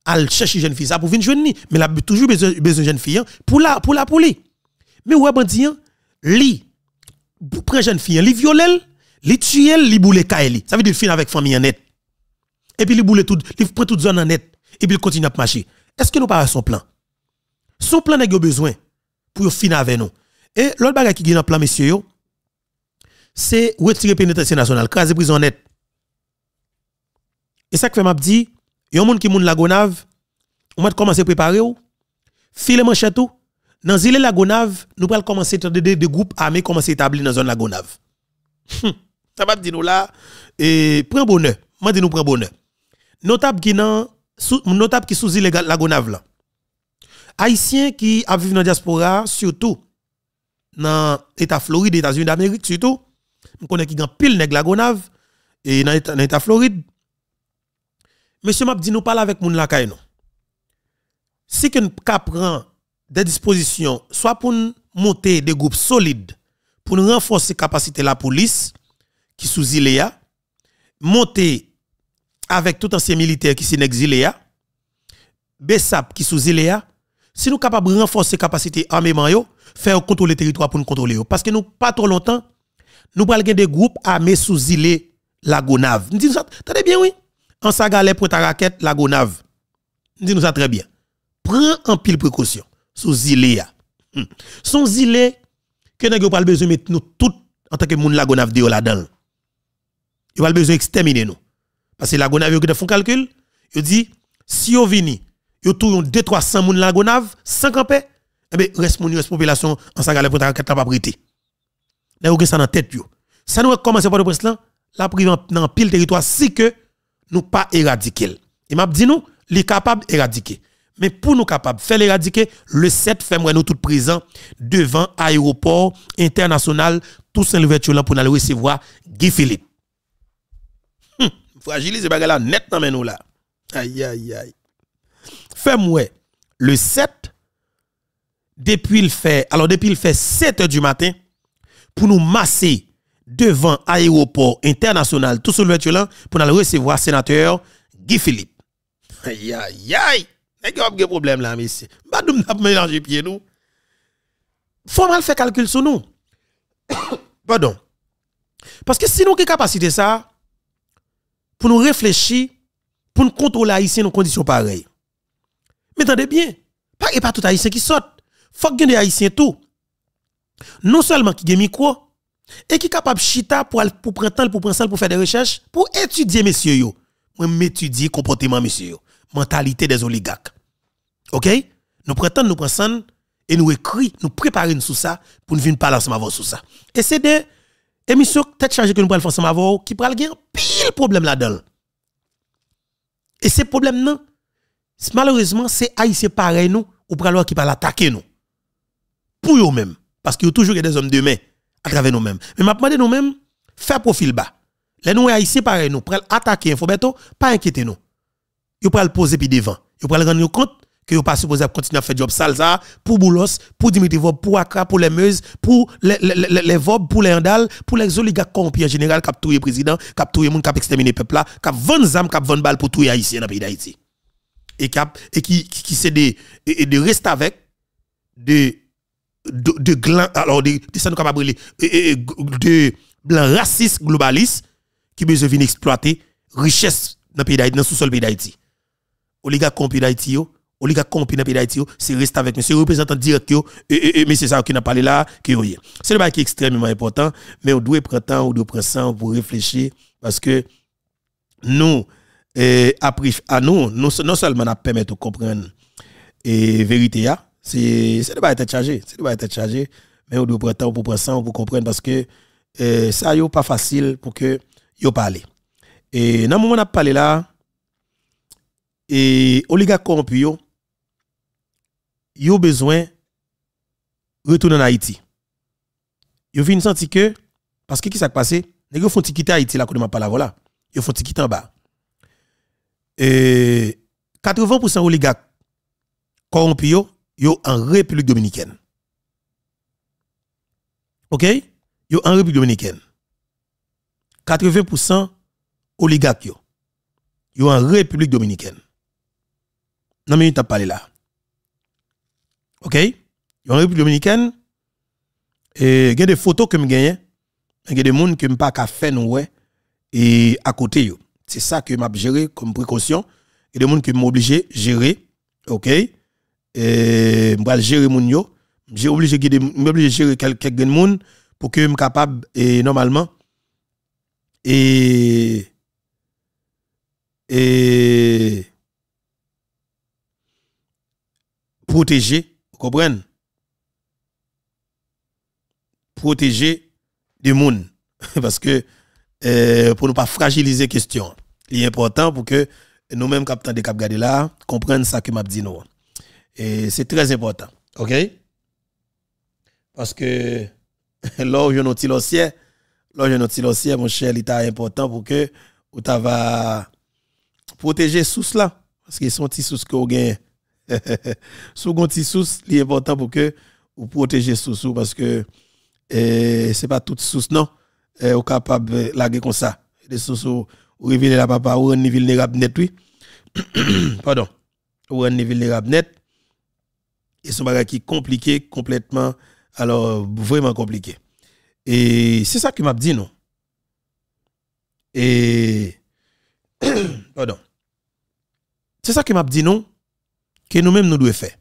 al chercher jeune fille pour venir jeune mais il a toujours besoin de jeune fille hein, pour la pour la pour lui. Mais ouais bandit hein, li prend jeune fille, li violel, li tue, li boule caille Ça veut dire fin avec famille en net. Et puis li boule tout, li prend toute zone en net et puis il continue à marcher. Est-ce que nous pas son plan? Son plan n'a besoin pour finir avec nous. Et l'autre bagage qui est dans plan monsieur c'est retirer pénétration nationale, craser prison net. Et ça que fait m'a dit, yon moun qui moun la gonave, on va commencer à préparer ou, filer manchette tout, dans zile la gonave, nous allons commencer à des de groupes armés commencer à établir dans la zone la gonave. ça va dire nous là, et prends bonheur, moi dis nous prends bonheur. Notable qui nan, notable qui sous zile la gonave là. Haïtiens qui a vécu dans la diaspora, surtout dans l'État Floride, États-Unis d'Amérique, surtout, je connais qui ont pile nèg la gonave, et dans l'État Floride, Monsieur m'a dit nous parle avec moun la non. Si nous prend des dispositions soit pour monter des groupes solides pour renforcer capacité la police qui sous Iléa, monter avec tout ancien militaire qui s'est exilé BESAP qui sous Iléa, si nous capables de renforcer capacité armement yo, faire contrôler le territoire pour nous contrôler parce que nous pas trop longtemps nous parlons des groupes armés sous île la Gonave. Nous disons ça, bien oui en sagalé pour ta raquette la gonave. Dis nous ça très bien. Prends en pile précaution sous zilé hmm. Son zilé que n'a pas besoin mettre nous tout en tant que moun la gonave de là-dedans. Il pas besoin exterminer nous. Parce que la gonave qui font calcul, il dit si vous vini, yo tout 2 300 moun la gonave sans camper, eh ben reste reste population en sagalé pour ta raquette pas. Là vous ça dans tête yo. Ça nous commencer par le président la prive dans pile territoire si que nous pas éradiquer. Il m'a dit nous, les capable éradiquer. Mais pour nous capables de faire l'éradiquer, le 7 février, nous tous présents devant l'aéroport international tout saint là pour nous recevoir Guy Philippe. Hum, fragiliser bagala net dans nous là. Aïe aïe aïe. Fais-moi le 7 depuis le fait alors depuis le fait 7 h du matin pour nous masser devant aéroport international tout sur le pour aller recevoir sénateur Guy Philippe. Aïe aïe aïe. N'est-ce pas problème là monsieur? Pas nous n'a mélanger pied nous. Faut mal faire calcul sur nous. Pardon. Parce que si nous avons capacité ça pour nous réfléchir pour nous contrôler haïtien dans conditions pareilles? Mais attendez bien, pas et pas tout haïtien qui saute. Faut que des haïtiens tout. Non seulement qui ont micro et qui est capable de chita pour, pour prendre pour prendre pour faire des recherches, pour étudier, messieurs, yo. Moi, m'étudier comportement, messieurs, mentalité des oligarques. OK? Nous prenons nous prenons et nous écrit, nous préparons sur ça pour nous venir parler ensemble avec sur ça. Et c'est des émissions tête chargée que nous prenons ensemble qui un pile problème là-dedans. Et ces problèmes non malheureusement c'est haïtien pareil nous ou pral qui parle attaquer nous. Pour eux même parce qu'il y a toujours des hommes de main à travers nous-mêmes. Mais m'a demandé nous-mêmes faire profil bas. Les nous haïtiens pareil nous pral attaquer Infobeto, pas inquiéter nous. Yo pral poser puis devant. Yo pral rendre compte que vous pas supposé continuer à faire job sale ça pour Boulos, pour Dimitri Vob, pour Accra, pour les Meuse, pour les les les, les Vob, pour les Andal, pour les oligarques corrompus en général qui tué président, qui tué moun, qui exterminé peuple là, qui vend zam, qui vend balle pour tuer haïtien dans le pays d'Haïti. Et qui et qui c'est de de rester avec de de, de gland alors de, de ça nous capable de blanc raciste globaliste qui besoin venir exploiter richesse dans pays d'Haïti dans sous-sol pays d'Haïti. Oligarque corrompu d'Haïti yo. Oligarque corrompu dans pays d'Haïti, c'est rester avec monsieur représentant direct yo, et, et, mais c'est ça qui n'a parlé là, que C'est le bail qui est extrêmement important, mais on doit prendre temps, on doit prendre temps pour réfléchir, parce que nous, eh, après, à nous, nous, non seulement nous permettre de comprendre et vérité, c'est le bail être chargé, c'est bail être chargé, mais on doit prendre temps pour prendre temps pour comprendre, parce que eh, ça, n'est pas facile pour que yo parle. Et dans le moment où on a parlé là, et oligarque corrompu yo, yo besoin retourner en Haïti. Yo vinn senti que parce que qui s'est passé, nèg font quitter Haïti là qu'on m'a pas la voilà. Yo font quitter en bas. Et 80% oligarques corrompus yo, yo en République dominicaine. OK? Yo en République dominicaine. 80% oligarques yo. Yo en République dominicaine. Non mais tu parlé là. OK? En République dominicaine et y a des photos que me gagne, il y a des gens que me pas ka faire nous et à côté yo. C'est ça que m'a géré comme précaution. Il y a des gens que m'obligé gérer, OK? Et m'bral gérer moun yo. J'ai obligé de gérer quelques gens pour que me capable et normalement et et protéger comprenez? Protéger des monde parce que euh, pour ne pas fragiliser question. Il est important pour que nous-mêmes capteurs de cap là comprennent ça que m'a dit. Et c'est très important. OK? Parce que là je notre lossier, là je notre lossier mon cher, il est important pour que ou va protéger sous cela parce que sont petits sous que vous gagnez sous un petit sous, il est important pour que vous protéger sous parce que eh, ce n'est pas toute sous non? Eh, vous capable de laguer comme ça. Des sous ou révéler la papa ou un vulnérable net oui. Pardon. Ou un vulnérable net. Et son bagage qui est compliqué complètement alors vraiment compliqué. Et c'est ça qui m'a dit non? Et pardon. C'est ça qui m'a dit non? Que nous-mêmes nous devons faire.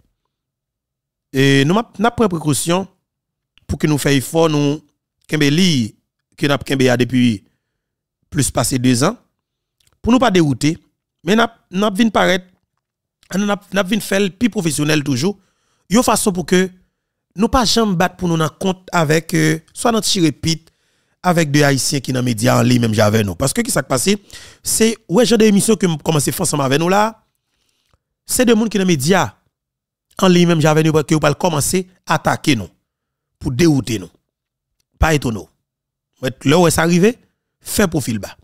Et nous avons pris précaution pour que nous fassions effort, nous, que nous avons depuis plus passé deux ans, pour nous pas dérouter, mais nous avons paraître, nous faire le plus professionnel toujours, une façon pour que nous pas jamais battre pour nous en compte avec, euh, soit notre chirépite, avec des haïtiens qui dans médias en ligne, même j'avais nous. Parce que qui s'est passé, c'est, ouais, j'ai des émissions que commencé à faire ensemble avec nous là, c'est des gens qui dans médias en ligne même j'avais nous que vous commencer à attaquer nous pour dérouter nous. Pas étonnant. Là où est arrivé, fait profil bas.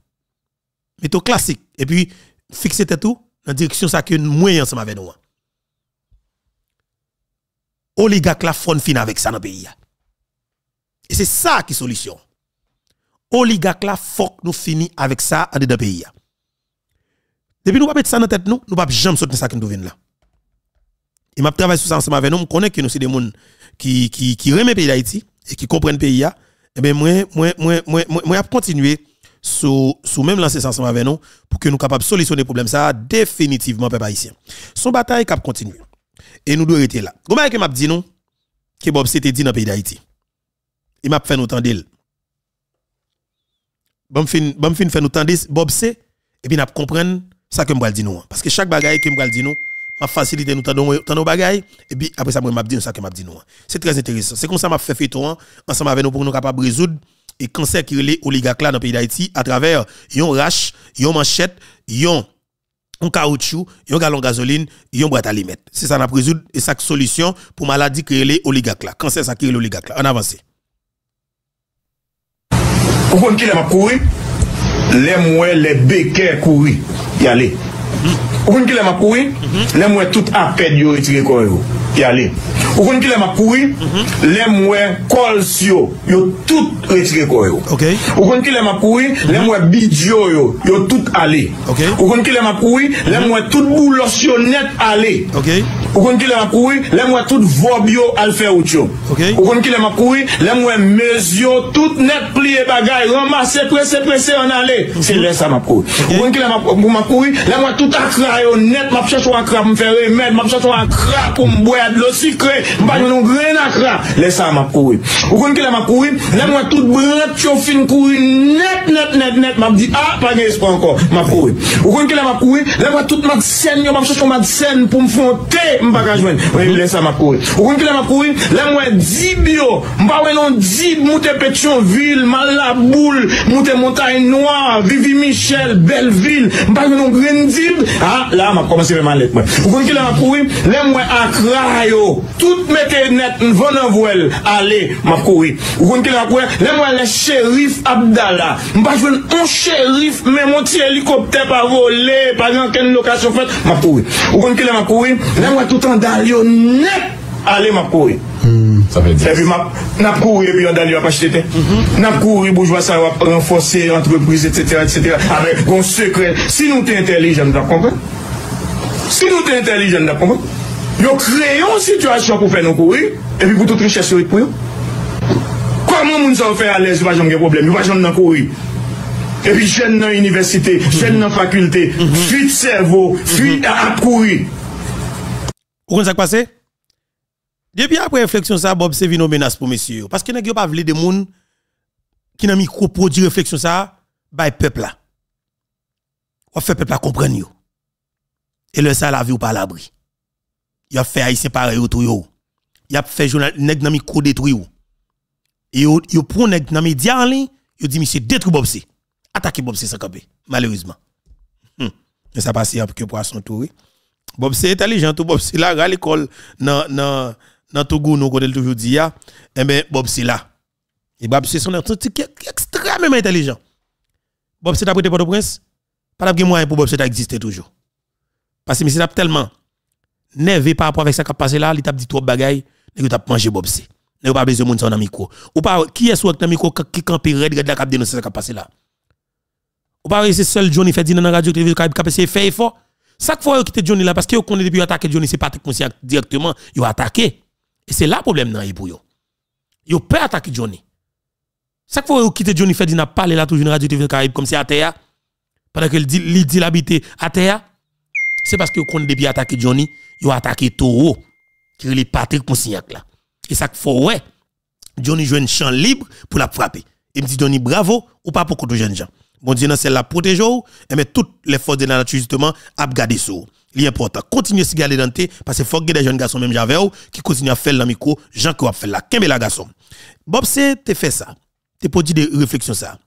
Méthode classique et puis fixer tout dans direction ça que moyen ensemble avec nous. Oligarque la fond fin avec ça dans le pays. Et c'est ça qui est solution. Oligarque la faut nous finir avec ça dans le pays. Depuis nous pas mettre ça dans tête nous, nous pas jamais sortir ça qui nous vient là. Et m'a travaillé sur ça ensemble avec nous, connaît que nous c'est des gens qui qui qui le pays d'Haïti et qui comprennent pays Et eh ben moi moi moi moi moi continuer sous sous même lancer ensemble avec nous pour que nous capables solutionner problème ça définitivement peuple haïtien. Son bataille cap continuer. Et nous devons rester là. Comment que m'a dit nous que Bob c'était dit dans le pays d'Haïti. Il m'a fait nous entendre. Bon fin bon fin fait nous entendre Bob c'est et puis n'a comprendre ça que dire nous parce que chaque bagaille que me dire nous m'a facilité nous tant nos bagaille et puis après ça m'a dit ça que m'a dit nous c'est très intéressant c'est comme ça m'a fait fait ensemble avec nous pour nous capable résoudre et cancer qui relève oligarque là dans le pays d'Haïti à travers yon rache yon manchette yon un caoutchouc, yon galon gasoline, yon boîte à limette. C'est ça n'a résoudre et ça solution pour maladie qui relève oligarque là. Cancer ça qui relève oligarque là. On avance. Pourquoi qui m'a couru? Les mouais, les béquets couru. Y aller. Ou kon ki lè map kouri, lè mwen tout apèd yo retire kor yo. Pi ale. Ou kon ki lem ap koui, mm -hmm. lem wè kol siyo, yo tout retire kore yo. Okay. Ou kon ki lem ap koui, mm -hmm. lem wè bidyo yo, yo tout ale. Okay. Ou kon ki lem ap koui, mhm. lem wè tout boulos yo net ale. Okay. Ou kon ki lem ap koui, lem wè tout vob yo alfe out yo. Ou kon ki lem ap koui, lem wè mez yo, tout net plie bagay, ramase prese prese an ale. Mm -hmm. Se lè sa map koui. Ou kon ki lem ap koui, lem wè tout akra yo net, map chachou akra mfere med, map chachou akra pou mbwè adlo sikre, Mpa jwen nou gren akra. Lè sa map kouri. Ou kon ki lè map kouri, lè mwen tout bret chou fin kouri net, net, net, net. Map di, ah, pa gen espo anko. Map kouri. Ou kon ki lè map kouri, lè mwen tout mag sen yo, map chou chou mag sen pou mfonte mpa ka jwen. Lè sa map kouri. Ou kon ki lè map kouri, lè mwen dib yo. Mpa wè non dib moutè Petionville, Malaboul, moutè Montagne Noire, Vivi Michel, Belleville. Mpa jwen nou gren dib. Ah, la map komanse veman let mwen. Ou kon ki lè map kouri, lè mwen akra yo. Tout tout mette net n vonan vwel ale map kouri. Ou kon ki la kwen, lè mwen lè chérif Abdallah. Mpa jwen an chérif mè mwen ti helikopter pa vole, pa jan ken lokasyon fèt, map kouri. Ou kon ki la map kouri, lè mwen tout an dal yo net ale map kouri. Epi nap kouri epi yon dal yo apachitete Nap kouri boujwa sa wap renfose Entreprise etc etc Avek kon sekre Si nou te intelijen dap kompre Si nou te intelijen dap kompre Nous créons une situation pour faire nous courir, et puis pour toute richesse, c'est pour. Comment nous sommes fait à l'aise, pas de problème, nous pas jamais courir? Et puis, jeunes dans l'université, jeunes dans la faculté, fuite cerveau, fuite à à courir. Vous comprenez ça qui passe? Depuis après réflexion, ça, Bob, c'est une menace pour messieurs. Parce que n'a pas voulu des gens qui n'ont micro produit réflexion, ça, bah, peuple là. On fait peuple là comprendre. yo. Et le ça, la vie ou pas à l'abri. Il a fait haïtien pareil autour yo. Il a fait journal, nèg nan micro détruit. Et yo, yo prend nèg nan média en ligne, yo dit, monsieur, détruit Bob C. Attaquez Bob C sans camper. Malheureusement. Et ça passe peu que poisson tout, oui. Bob c'est intelligent tout Bob c'est là à l'école dans dans dans Togo nous connaît toujours dit ya eh ben Bob c'est là et Bob c'est son extrêmement intelligent Bob c'est après Port au Prince pas de moyen pour Bob c'est exister toujours parce que monsieur t'a tellement nervé par rapport avec ça qui a passé là il t'a dit trop bagaille et t'a mangé Bob c'est ne pas besoin de monde dans micro ou pas qui est sur le micro qui campe red regarde la cap dénoncer ça qui a passé là ou pas c'est seul Johnny fait dire dans la radio télévision qui a passé fait effort chaque fois que Johnny là, parce que connaissez depuis attaquer Johnny, c'est Patrick Moussia directement, il a attaqué. Et c'est là le problème dans pour yo. Yo peut attaquer Johnny. Chaque fois que vous quittez Johnny Ferdinand parler là toujours une radio TV Caraïbe comme c'est à terre, pendant qu'il dit, il l'habiter à terre, c'est parce que connaissez depuis attaquer Johnny, a attaqué Toro, qui est Patrick Moussia là. Et ça faut ouais, Johnny joue un champ libre pour la frapper. Il me dit Johnny bravo ou pas pour de jeunes gens. Bon Dieu, dans celle-là, protège et mais toutes les forces de la nature, justement, à garder ça. Il est important. Continuez à se garder dans parce que faut que des jeunes garçons, même j'avais qui continuent à faire le micro, Jean qui a fait là. Qu'est-ce la garçon? Bob, c'est, t'es fait ça. T'es produit des réflexions ça.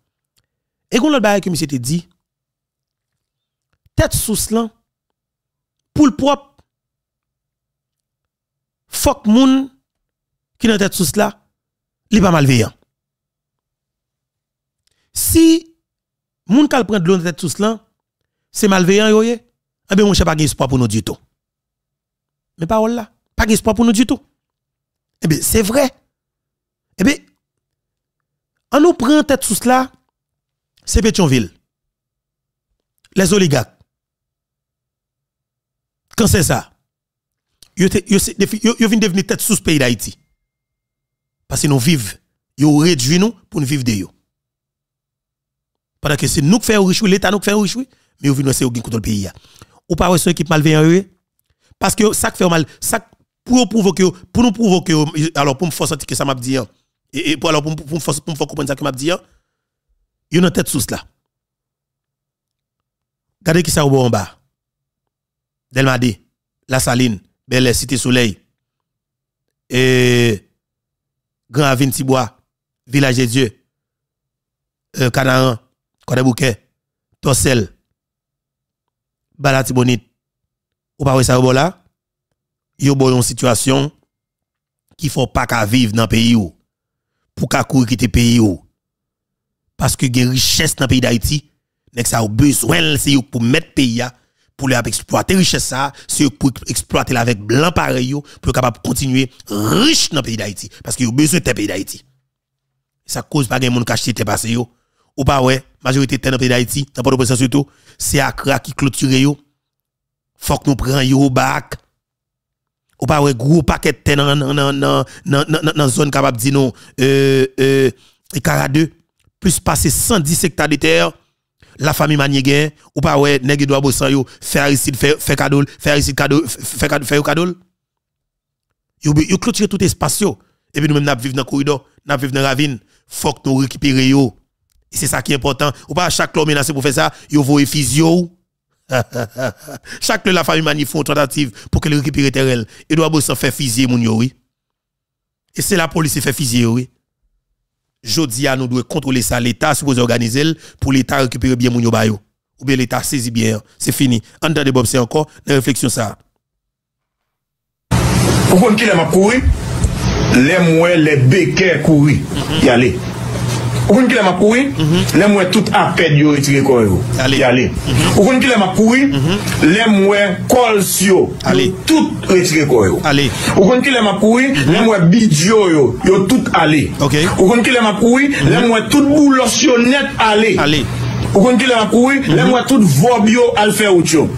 Et quand l'autre bail que monsieur te dit, tête sous cela, pour le propre, fuck moun, qui dans tête sous cela, il pas malveillant. Si moun kal prend de l'eau dans tête sous cela, c'est malveillant yo ye, eh bien mon cher pas espoir pour nous du tout. Mais parole là, pas espoir pour nous du tout. Eh bien c'est vrai. Eh bien on nous prend tête sous cela, c'est Pétionville. Les oligarques. Quand c'est ça? Yo yo yo yo vinn devenir tête sous pays d'Haïti. Parce que nous vivons, yo réduit nous pour nous vivre de yo. Pendant que c'est nous qui faisons riche, l'État nous qui fait riche, mais vous venez c'est au contre le pays. Ou pas son équipe malveillante yo, parce que ça qui fait mal, ça pour provoquer yo- pour nous provoquer yo, alors pour me faire sentir que ça m'a dit hein, et, pour alors pour, me faire- comprendre ça que m'a dit hein, yo dans tête sous là. Regardez qui ça au en bas. Delmadé, La Saline, Bel Air, Cité Soleil, et Grand Avine Tibois, Village des Dieux, euh, Canaran, Kodebouquet, Torsel, Balati Bonite, ou pas ça au là, yo boy une situation qui faut pas qu'à vivre dans le pays ou pour qu'à courir quitter pays ou. Parce que gen richesse dans le pays d'Haïti nek ça a besoin c'est pour mettre pays pour les exploiter richesse ça, c'est pour exploiter avec blanc pareil pour capable continuer riche dans le pays d'Haïti parce qu'il a besoin de pays d'Haïti. Ça cause pas de monde qui achète passé. Ou pas ouais, majorité dans le pays d'Haïti, dans pas de surtout, c'est Accra qui clôture yo. Faut que nous prenions yo back. Ou pas ouais gros paquet de dans dans dans dans dans zone capable dire non euh euh 42 plus passer 110 hectares de terre la famille Manier ou pas ouais nèg doit bosser yo faire ici faire cadeau faire ici cadeau faire cadeau faire cadeau yo yo clôturer tout espace yo. Et puis nous même n'a vivre dans corridor n'a vivre dans ravine. Faut que nous récupérer yo. Et c'est ça qui est important. Ou pas chaque l'homme menacé pour faire ça yo voye physio chaque la famille Manier font tentative pour qu'elle récupère terre et doit bosser faire fusiller moun yo oui. Et c'est la police qui fait fusiller oui jodi à nous devons contrôler ça. L'état supposé organiser pour l'état récupérer bien mon bayo ou bien l'état saisi bien c'est fini. Entendez Bob c'est encore une réflexion ça. Pour qui m'a couru les mouets les béquets courir y aller Ou kon ki lè m ap koui, lè m wè tout apèd yo itire kor yo. Yale. Ou kon ki lè m ap koui, lè m wè kol yo. Tout itire kor yo. Ou kon ki lè m ap koui, lè m wè bidyo yo. Yo tout ale. Ou kon ki lè m ap koui, lè m wè tout boulos yo net ale. Ou kon ki lè m ap koui, lè m wè tout vob yo al fè out yo.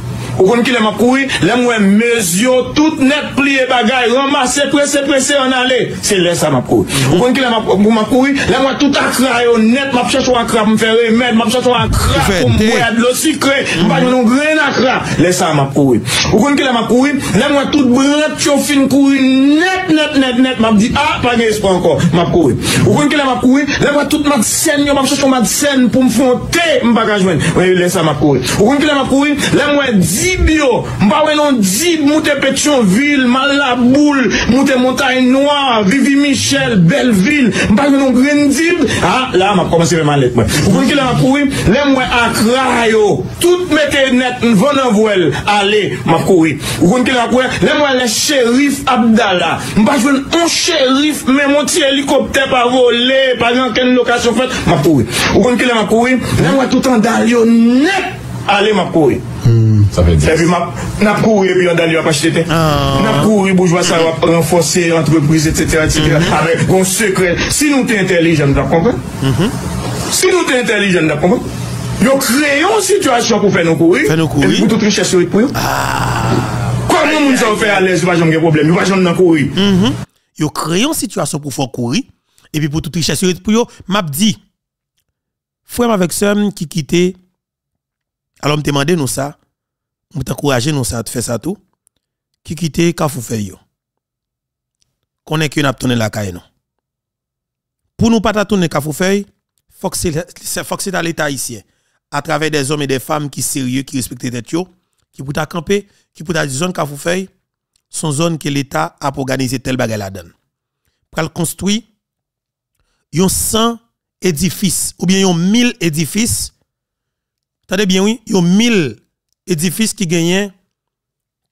Ou kon ki lem ap koui, lem wè mezyo, tout net pliye bagay, ramase, prese, prese, an ale, se lè sa map koui. Ou kon ki lem ap koui, lem wè tout akra yo net, map chachou akra pou m fè remèd, map chachou akra pou m wè adlo sikre, mpa yon nou gren akra, lè sa map koui. Ou kon ki lem ap koui, lem wè tout bret chofin koui, net, net, net, net, map di, a, pa gen espo anko, map koui. Ou kon ki lem ap koui, lem wè tout mat sen yo, map chachou mat sen pou m fonte, mpa kajwen, lè sa map koui. Ou kon ki lem ap koui, lem wè di, dib yo, mpa wè non dib, moutè Petionville, Malaboul, moutè Montagne Noire, Vivi Michel, Belleville, mpa wè non gren dib, ha, la m ap komanse mè malet mwen. Ou kon ki la m ap koui, lè m wè akra yo, tout metè net, n vò nan vwèl, ale, m ap koui. Ou kon ki la m ap koui, lè m wè lè chérif Abdallah, mpa jwen an chérif, mè mwen ti helikopter pa vole, pa gen ken lokasyon fèt, m ap koui. Ou kon ki la m ap koui, lè m wè tout an dal yo net, ale m ap koui. Ça fait Et puis, n'a couru et puis on d'aller pas acheter. N'a couru bourgeois ça va renforcer entreprise, etc. etc. Avec un secret. Si nous sommes intelligents, nous comprenons. Si nous sommes intelligents, nous comprenons. Nous créons une situation pour faire nous courir. Faire nous courir. Et pour toute richesse pour eux. Comment nous sommes fait à l'aise, pas jamais de problème. Nous pas jamais dans courir. yo créé une situation pour faire courir et puis pour toute richesse pour yo m'a dit frère avec soeur qui quitté alors me demander nous ça me t'encourager nous ça de faire ça tout qui quitté Kafou fait yo? Connaît que n'a tourné la caille non? Pour nous pas tourner Kafou fait faut que c'est à l'état haïtien à travers des hommes et des femmes qui sérieux qui respectent tête qui pour camper qui pour ta zone Kafou fait son zone que l'État a pour organiser tel bagage la donne. Pour construire yon 100 édifices ou bien yon 1000 édifices. Tendez bien oui, yon 1000 édifices qui gagnent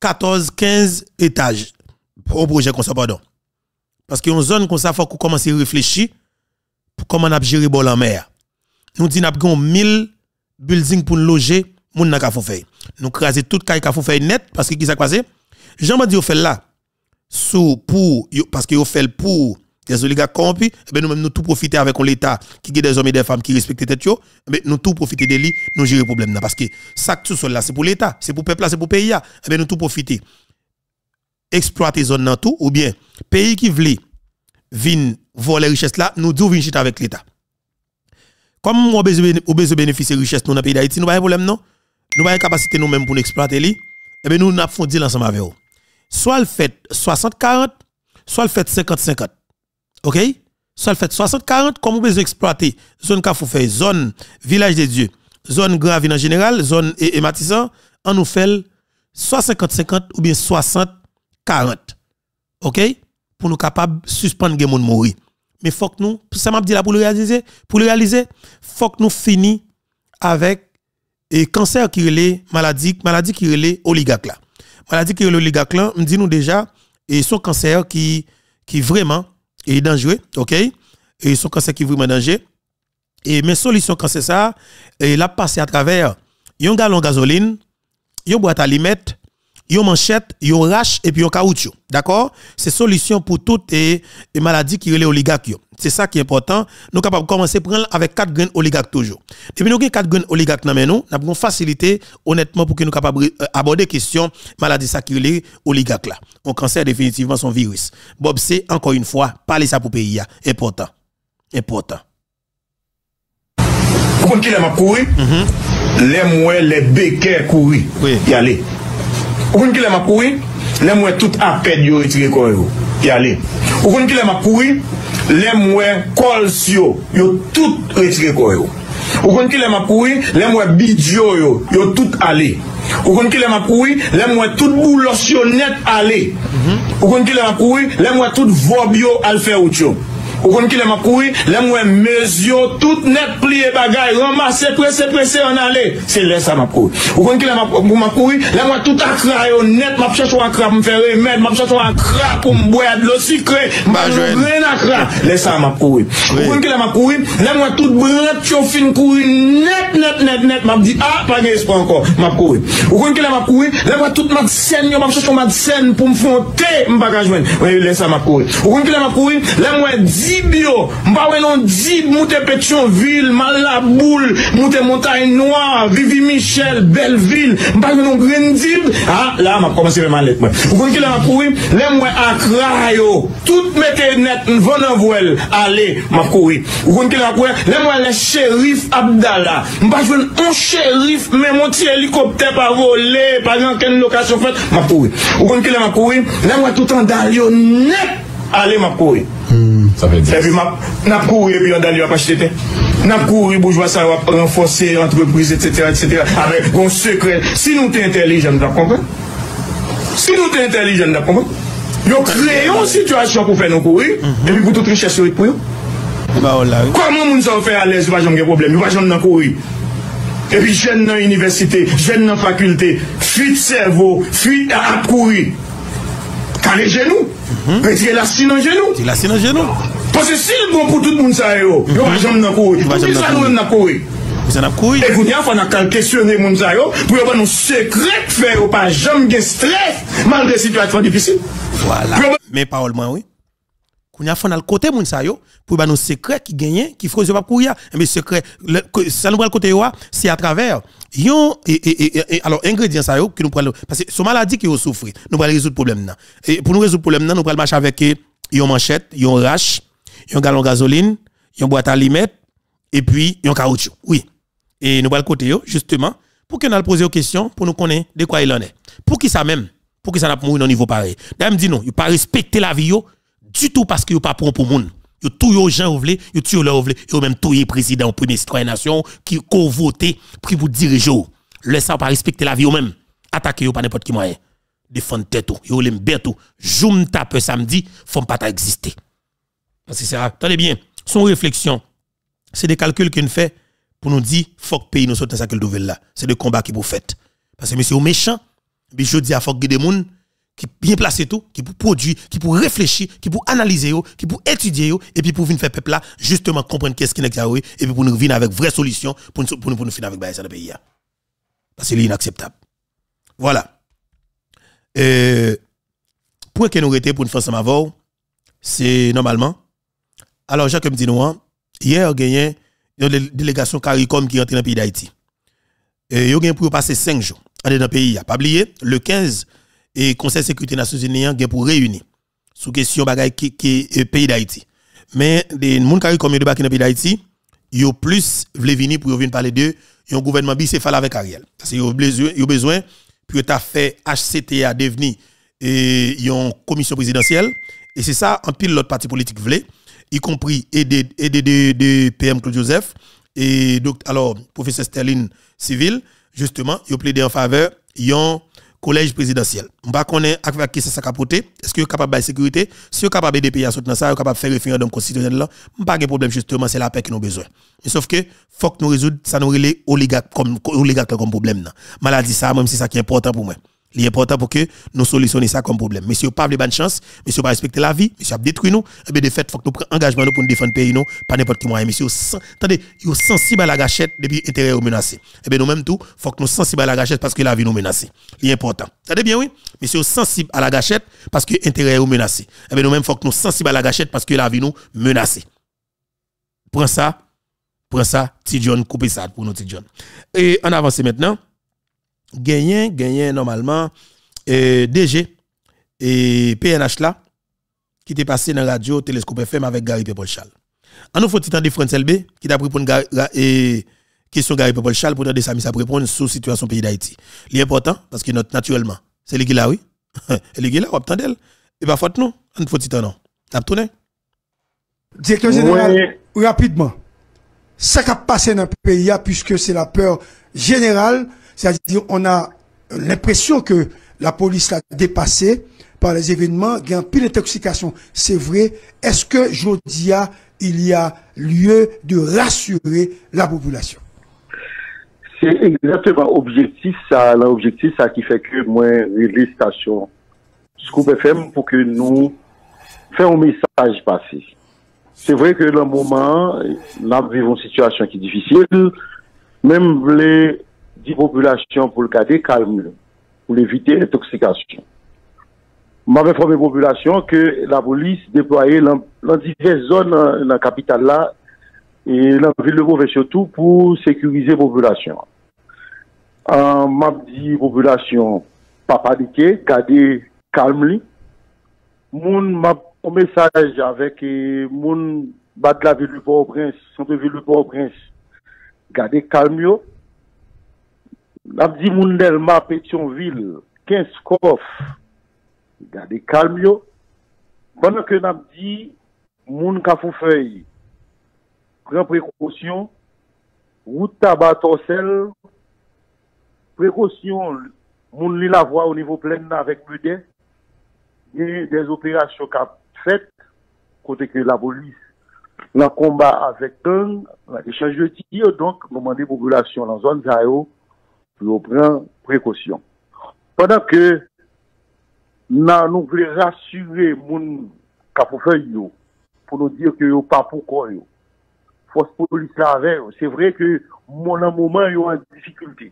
14 15 étages un projet comme ça pardon. Parce que yon zone comme ça faut qu'on commence à réfléchir pour comment on a bol en mer. Nous dit n'a 1000 buildings pour loger nan ka fait. Nous craser tout kay ka fait net parce que qui ça passé? Jean m'a dit au fait là sous pour parce que au fait pour des oligarques corrompus et ben nous même nous tout profiter avec l'état qui a des hommes et des femmes qui respectent tête yo ben nous tout profiter de lui nous gérer problème là. Parce que ça tout seul là c'est pour l'état c'est pour peuple là c'est pour pays là. Et ben nous tout profiter. Exploiter zone dans tout ou bien pays qui veut vinn voler richesse là nous dou vinn avec l'état. Comme on besoin besoin bénéficier richesse nous dans pays d'Haïti nous pas problème non? Nous pas capacité nous même pour exploiter li et ben nous n'a font deal ensemble avec vous soit le fait 60-40, soit le fait 50-50. OK? Le fait 60-40, comme vous besoin exploiter zone Kafou fait, zone village des dieux, zone Grand en général, zone et, et Matissan, on nous fait soit 50-50 ou bien 60-40. OK? Pour nous capables de suspendre les gens mourir. Mais faut que nous, ça m'a dit là pour le réaliser, pour le réaliser, faut que nous finissions avec et cancer qui est maladie, maladie qui est oligarque là maladie qui est l'oligarque là, me dit nous déjà, et son cancer qui, qui vraiment est dangereux, ok? Et son cancer qui est vraiment dangereux. Et mes solutions cancer ça, et l'a passé à travers un gallon gasoline, yon boîte à limette, yon manchette, yon rache et puis yon caoutchouc. D'accord? C'est solution pour toutes les, maladies qui relèvent oligarques. C'est ça qui est important. Nous sommes capables de commencer à prendre avec 4 graines oligarques toujours. Depuis nous avons 4 graines oligarques dans nous, nous avons facilité honnêtement pour que nous capables d'aborder question maladie ça qui relève oligarques là. On cancer définitivement son virus. Bob c'est encore une fois parler ça pour pays important. Important. Pour qui m'a couru, les mouets, les béquets couru, Oui. y aller. Ou kon ki lè ma koui, lè mwen tout apèd yo itire kor yo, yale. Ou kon ki lè ma koui, lè mwen kol yo, yo tout itire kor yo. Ou kon ki lè ma koui, lè mwen bidyo yo, yo tout ale. Ou kon ki lè ma koui, lè mwen tout boulos yo net ale. Ou kon ki lè ma koui, lè mwen tout vob yo alfe out yo. Ou kon ki lem ap koui, lem wè mezyon, tout net pliye bagay, ramase, prese, prese, an ale, se lè sa map koui. Ou kon ki lem ap koui, lem wè tout akra yo net, map chachou akra pou mfè remèd, map chachou akra pou mbouè adlo sikre, mban ren akra, lè sa map koui. Ah, Ou kon ki lem ap koui, lem wè tout bret, chofin koui, net, net, net, net, map di, a, pa gen espo anko, map koui. Ou kon ki lem ap koui, lem wè tout mat sen yo, map chachou mat sen pou mfonte, mba ka jwen, wè lè sa map koui. Ou kon ki lem ap koui, lem wè di, dib yo, mba wè non dib, moutè Petionville, Malaboul, moutè Montagne Noire, Vivi Michel, Belleville, mba wè non gren dib, ha, ah, la m ap komanse mè malet mwen. Ou kon ki la m ap kouri, lè mwen akra yo, tout metè net, m vò nan vwèl, ale, m ap kouri. Ou kon ki la m ap kouri, lè mwen lè chérif Abdallah, mba jwen an chérif, mè mwen ti helikopter pa vole, pa gen ken lokasyon fèt, m ap kouri. Ou kon ki la m ap kouri, lè mwen toutan dal yo net, ale m ap kouri. Epi nap kouri epi yon dali wap achete te Nap kouri boujwa sa wap renfose Entreprise etc etc Avek kon sekre Si nou te intelijen dap kompre Si nou te intelijen dap kompre Yo kreyon situasyon pou fe nou kouri mhm. Epi pou tout riches yorit pou yo Kwa moun moun sa ou fe alez Yo wajon gen problem, yo wajon nan kouri Epi jen nan universite Jen nan fakulte Fuit servo, fuit ap kouri Kale genou Retire la si nan genou. Retire la si nan genou. Parce que si le bon pour tout le monde, ça va jamais dans courir. va Pour jamais qui ça dans nous même dans courir? Et vous n'y a pas questionner les gens pour y avoir nos secrets faire yo pas jamais de stress, malgré situation difficile. Voilà. Mais parole moi oui. Qu'on a fait dans le côté moun sa yo pour ba nos secrets qui gagnent qui faut pas courir. Mais secret le- que- ça nous le côté c'est à travers yon et, et, et, et- alors ingrédients ça yo que nous prenons parce que son maladie qui souffre nous prenons résoudre problème là. Et pour nous résoudre problème là nous prenons marcher avec eh, yon manchette, yon rache, yon galon gasoline, yon boîte à limette et puis yon caoutchouc. Oui. Et nous le côté justement pour que nous allons poser aux questions pour nous connaître de quoi il en est. Pour qui ça même? Pour que ça n'a pas mourir au niveau pareil? D'ailleurs, dit non, il pas respecter la vie du tout parce que yo pas pour pour moun. Yo tout yo gens voulez, yo tout leur voulez, yo même tout président premier citoyen nation qui ko voté pour vous diriger. Laisse ça pas respecter la vie même. Attaquer yo pas n'importe qui moyen. Défendre ou, yo l'aime bien tout. Joum tape samedi, faut pas exister. Parce que c'est attendez bien, son réflexion c'est des calculs qu'il fait pour nous dire que pays nous sorte dans sa nouvelle là. C'est des combats qui vous faites. Parce que monsieur au méchant, mais je dis à que des gens qui bien placé tout, qui pour produire, qui pour réfléchir, qui pour analyser qui pour étudier et puis pour venir faire peuple là justement comprendre qu'est-ce qui pas et puis pour nous venir avec vraie solution pour nous pour nous, pour nous finir avec le pays là. Parce que c'est inacceptable. Voilà. Euh, pour que nous arrêter pour une fois ensemble c'est normalement alors Jacques me dit nous hein, hier gagné une dé- délégation CARICOM qui rentre dans le pays d'Haïti. Et yo gagné pour passer 5 jours dans le pays. Pas le 15 et Conseil de sécurité des Nations Unies a pour réunir sous question bagay qui qui est pays d'Haïti. Mais des moun CARICOM yo débarqué dans le pays d'Haïti, yo plus vle venir pour venir parler de un gouvernement bicéphale avec Ariel. Parce que yo besoin pour fait HCTA devenir une commission présidentielle et c'est ça en pile l'autre parti politique voulait y compris aider de, de PM Claude Joseph et donc alors professeur Sterling Civil justement il plaidé en faveur yon collège présidentiel. On va connaître avec qui ça capoté. Est-ce que capable de sécurité? Si vous capable de pays à soutenir ça, capable de faire référendum constitutionnel là, pas de problème justement, c'est la paix qui nous besoin. Sauf que faut que nous résoudre ça nous relève oligarque comme oligarque comme problème là. Maladie ça même c'est ça qui est important pour moi. Il est important pour que nous solutionnions ça comme problème. Monsieur, pas de bonne chance, monsieur, pas respecter la vie, monsieur, a détruit nous. Et bien, de fait, faut que nous prenions engagement pour nous défendre le pays, pas n'importe qui moyen. Monsieur, attendez, vous sensible à la gâchette depuis intérêt ou menacé. Et bien, nous-mêmes tout, faut que nous sensible à la gâchette parce que la vie nous menace. Il est important. Attendez bien, oui? Monsieur, sensible à la gâchette parce que intérêt ou menacé. Et bien, nous-mêmes, faut que nous sensible à la gâchette parce que la vie nous menace. Prends ça, prends ça, petit John, coupez ça pour nous, petit John. Et on avance maintenant gagné, gagné normalement euh, DG et PNH là, qui était passé dans la radio Télescope FM avec Gary Charles. En nous faut temps de France LB, qui t'a pris pour une et question Gary Charles pour demander ça, mais ça répondre sur la situation pays d'Haïti. L'important, parce que notre, naturellement, c'est lui qui là, oui. Et lui qui là, on attend d'elle. Et pas faute non, en faut temps non. T'as tourné? Directeur général, rapidement. Ça qui a passé dans le pays, puisque c'est la peur générale, c'est-à-dire, on a l'impression que la police l'a dépassé par les événements, il y a un pile d'intoxication. C'est vrai. Est-ce que, je dis, il y a lieu de rassurer la population? C'est exactement objectif ça, l'objectif ça qui fait que moi, les stations Scoop FM pour que nous fassions un message passer. C'est vrai que dans le moment, nous vivons une situation qui est difficile. Même les di populasyon pou l'kade kalm, pou l'evite l'etoksikasyon. M'ave forme populasyon ke la polis deploye lan divye zon nan kapital la e lan vil le mouve chotou pou sekurize populasyon. Euh, m'ave di populasyon papadike, kade kalm li. Moun m'ave pou mesaj avek moun bat la vil le pou ou son de vil le pou ou prins, gade kalm yo, Nabdi Mounelma, Petionville, 15 kof, gade kalm yo. Banan ke nabdi, moun kafoufei, pren prekosyon, wout taba tosel, prekosyon, moun li la vwa ou nivou plen nan vek mwede, gen des operasyon ka fet, kote ke la bolis, nan komba avek ten, nan echange de tiyo, donk, mouman de populasyon nan zon zayou, pou yo pren prekosyon. Padan ke nan nou vle rasyure moun kapoufen yo, pou nou dir ki yo pa pou kon yo. Fos polis la ave yo. Se vre ke moun an mouman yo an disikulti.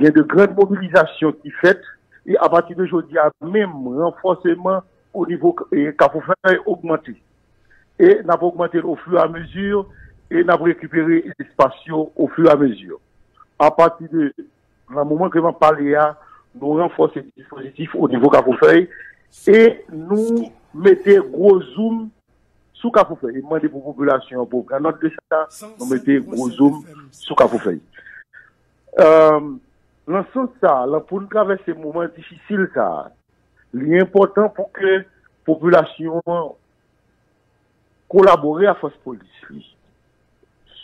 Gen de gren mobilizasyon ki fet, e apati de jodi a mèm renforseman ou nivou kapoufen yo augmenti. E nan pou augmenti ou flu a mezur, e nan pou rekupere espasyon ou flu a mezur. à partir de le moment que nous parlons, nous renforçons le dispositif au niveau Capoufeuille et nous mettons gros zoom sous Capoufeuille. Demandez pour la population, pour la note de ça, nous mettons gros zoom sous Capoufeuille. Euh, Lansons sa, lan pou nou travesse mouman difisil sa, li important pou ke populasyon kolabore a fos polis li.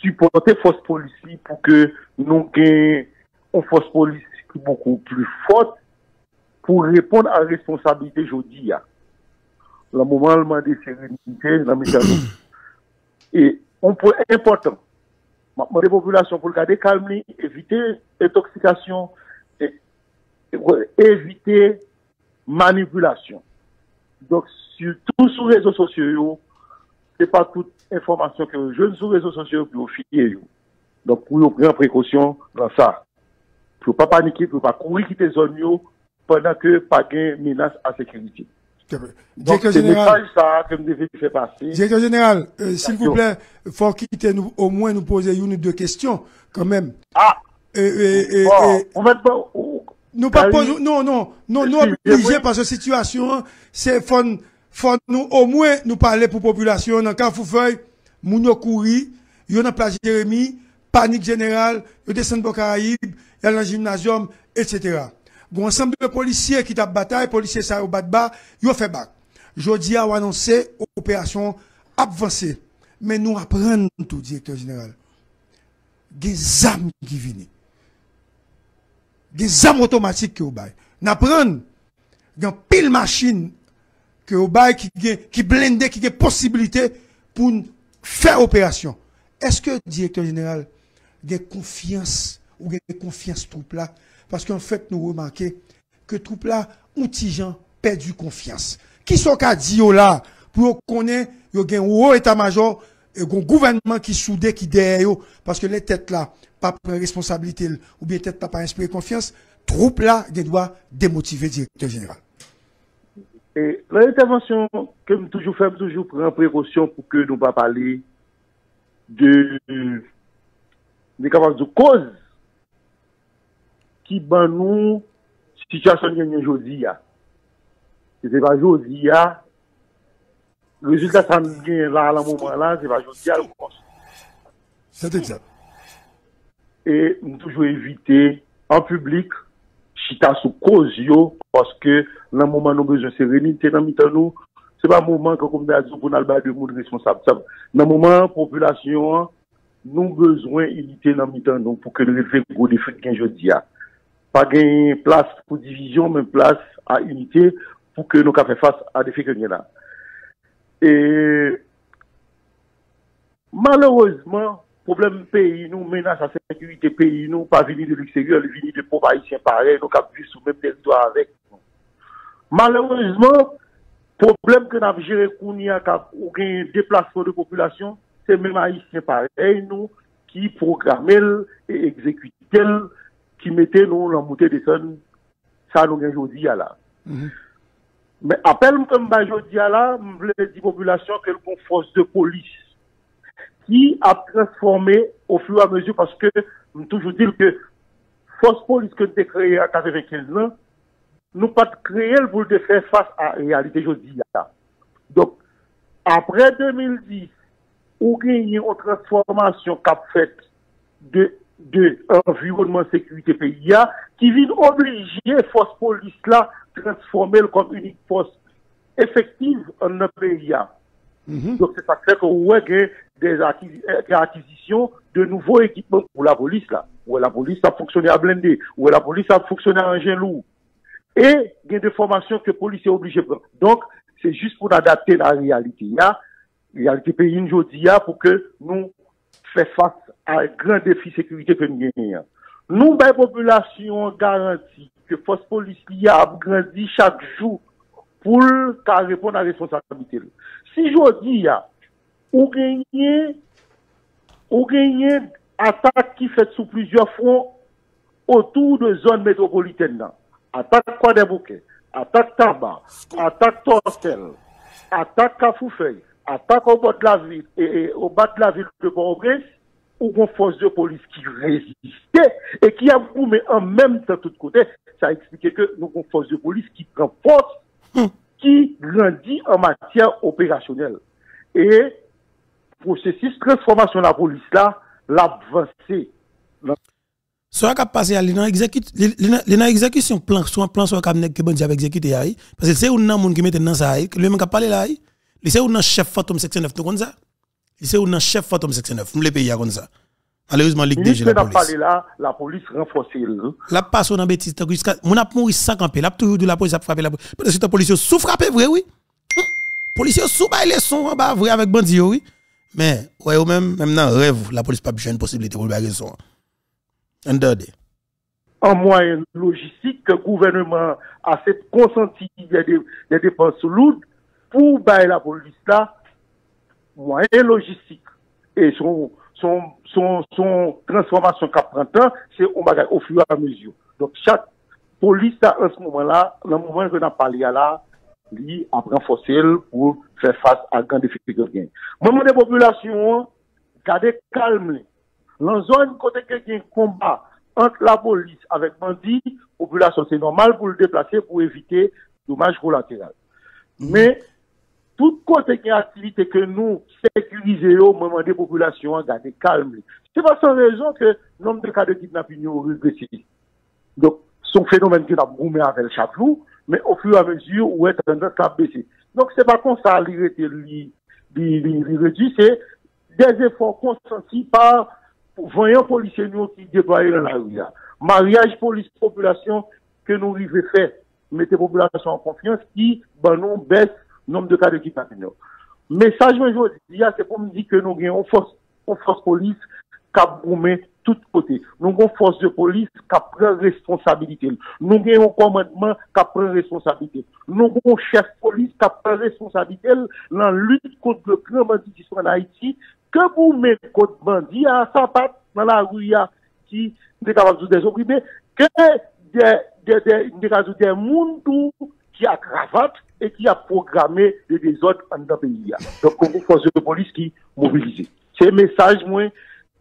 supporter force policière pour que nous ayons une force policière qui est beaucoup plus forte pour répondre à la responsabilité aujourd'hui. Le moment de sérénité, la mission est important. Maintenant, les populations pour garder calme, éviter l'intoxication, éviter manipulation. Donc, surtout sur les réseaux sociaux, c'est pas toute information que je ne sur les réseaux sociaux pour fier. Donc, pour prendre précaution dans ça. Pour pas paniquer, pour pas courir quitter zone pendant que pas de menace à sécurité. Donc, c'est général, ça que vous devez faire passer. Directeur général, euh, s'il vous plaît, faut quitter nous, au moins nous poser une ou deux questions, quand même. Ah! On va pas, nous pas poser, non, non, non, nous obligés parce que situation, c'est fun, faut nous au moins nous parler pour population dans Carrefourfeuille, moun yo couri, yo dans place Jérémy, panique générale, yo descend dans Caraïbes, y a dans gymnasium, etc. Gon ensemble de policiers qui t'a bataille, policiers ça au de bas, yo fait bac. Jodi a annoncé opération avancée. Mais nous apprenons tout, directeur général. Des armes qui viennent. Des armes automatiques qui au bail. N'apprendre. Des pile machine que au bail qui qui blindé qui a possibilité pour faire opération. Est-ce que directeur général a confiance ou a confiance troupe là? Parce qu'en fait nous remarquons que troupe là, un petit gens perdu confiance. Qui sont qu'a dit là pour ait yo gen haut état-major et un gouvernement qui soudé qui derrière parce que les têtes là pas prendre responsabilité ou bien tête là pas inspirer confiance, troupe là doit démotiver directeur général. Et l'intervention que nous toujours faisons, toujours prend précaution pour que nous ne pas parler de, de, de cause qui ban nous situation de aujourd'hui. Ce n'est pas aujourd'hui. Le résultat, ça nous vient là, à ce moment-là, ce n'est pas aujourd'hui, à C'est exact. Et nous toujours éviter en public chita sou koz yo, paske nan mouman nou bezon serenite nan mitan nou, se pa mouman kon kon bezon pou nan albay de moun responsable. Sab, nan mouman, populasyon an, nou bezwen ilite nan mitan nou pou ke nou reflek go defek gen jodi ya. Pa gen plas pou divizyon, men plas a ilite pou ke nou ka fe fas a defek gen la. E, malorozman, problème pays nous menace à sécurité pays nous pas venir de l'extérieur venir de pauvres haïtiens pareil nous cap vivre sur le même territoire avec nous malheureusement problème que nous géré kounia cap aucun déplacement de population c'est même haïtien pareil nous qui programme et exécute qui mettait nous la mhm. montée des sons ça nous gagne aujourd'hui là mais appel comme aujourd'hui là me dire population qu'elle une force de police qui a transformé au fur et à mesure parce que, je toujours dire que force police que nous avons créée à 95 ans, nous pas créé pour faire face à la réalité aujourd'hui. Donc, après 2010, où il y a une transformation qu'a faite de, de environnement sécurité pays, qui vient obliger force police là transformer comme une force effective en notre pays. Mm-hmm. Donc, c'est ça qui fait que avez des acquisitions de nouveaux équipements pour la police, là. Où la police a fonctionné à blindé, où la police a fonctionné à engin lourd. Et il y a des formations que la police est obligée de prendre. Donc, c'est juste pour adapter la réalité. La réalité pays aujourd'hui, pour que nous fassions face à un grand défi de sécurité que nous avons. Nous, la population garantit que force police a grandi chaque jour pour répondre à la responsabilité. Si je dis, ou gagner, ou gagner attaque qui fait sous plusieurs fronts autour de zones métropolitaines. Attaque quoi des bouquets, attaque tabac, attaque torsel, attaque cafoufeuille, attaque au bord de la ville et, au bas de la ville de Port-au-Prince, ou une force de police qui résistait et qui a mais en même temps de tout côté. Ça explique que nous avons une force de police qui prend force qui grandit en matière opérationnelle. Et processus de transformation de la police là, l'avancé. Soit qu'a passé à l'exécution plan soit plan bon exécuter parce que c'est un monde qui mette parlé c'est un chef fantôme section 9 comme ça? C'est un chef fantôme section 9 nous les pays comme ça Malheureusement, Ligue DG, la police. là, la police renforcée. La passe dans bêtise, mon a mouru sans camper, la toujours de la police a frappé la police. Parce que la police sous frappé, vrai, oui. Police sous bail les sons en bas, vrai, avec bandit, oui. Mais, ouais, ou même, même dans rêve, la police pas besoin une possibilité pour le baguer son. En moyen logistique, le gouvernement a fait consenti des, dépenses lourdes pour bailler la police là, moyen logistique. Et son, son, son, transformation temps, c'est au fur et à mesure. Donc, chaque police, là, en ce moment-là, le moment que nous avons parlé là, lui, a renforcé pour faire face à grand défi que gagne. Moment des populations, gardez calme. Dans zone côté quelqu'un combat entre la police avec bandit, population, c'est normal pour le déplacer pour éviter dommages collatéraux. Mais, tout côté qui activité que nous sécurisons au moment des populations, garder calme. C'est pas sans raison que le nombre de cas de kidnapping est régressé. Donc, son phénomène qui a boumé avec chaque jour, mais au fur et à mesure où est tendance à baisser. Donc, c'est pas comme ça, réduit, c'est des efforts consentis par voyants policiers nous qui déploient dans la rue. Mariage police-population que nous arrivons faire, mettez population en confiance qui, ben, nous baisse nombre de cas de kidnapping. Message aujourd'hui, c'est pour me dire que nous avons une force police goumen tout kote. Nou gon force de polis kap pren responsabilite. Nou gen yon komandman kap pren responsabilite. Nou gon chef polis kap pren responsabilite nan lut kont le kren banditisme en Haïti ke goumen kont bandi a sa pat nan la rouya ki ne kapazou de zopribe ke de kazou de moun tou ki a kravat e ki a programe de dezot an da peyi ya. Donk kon kon force de polis ki mobilize. Se mesaj mwen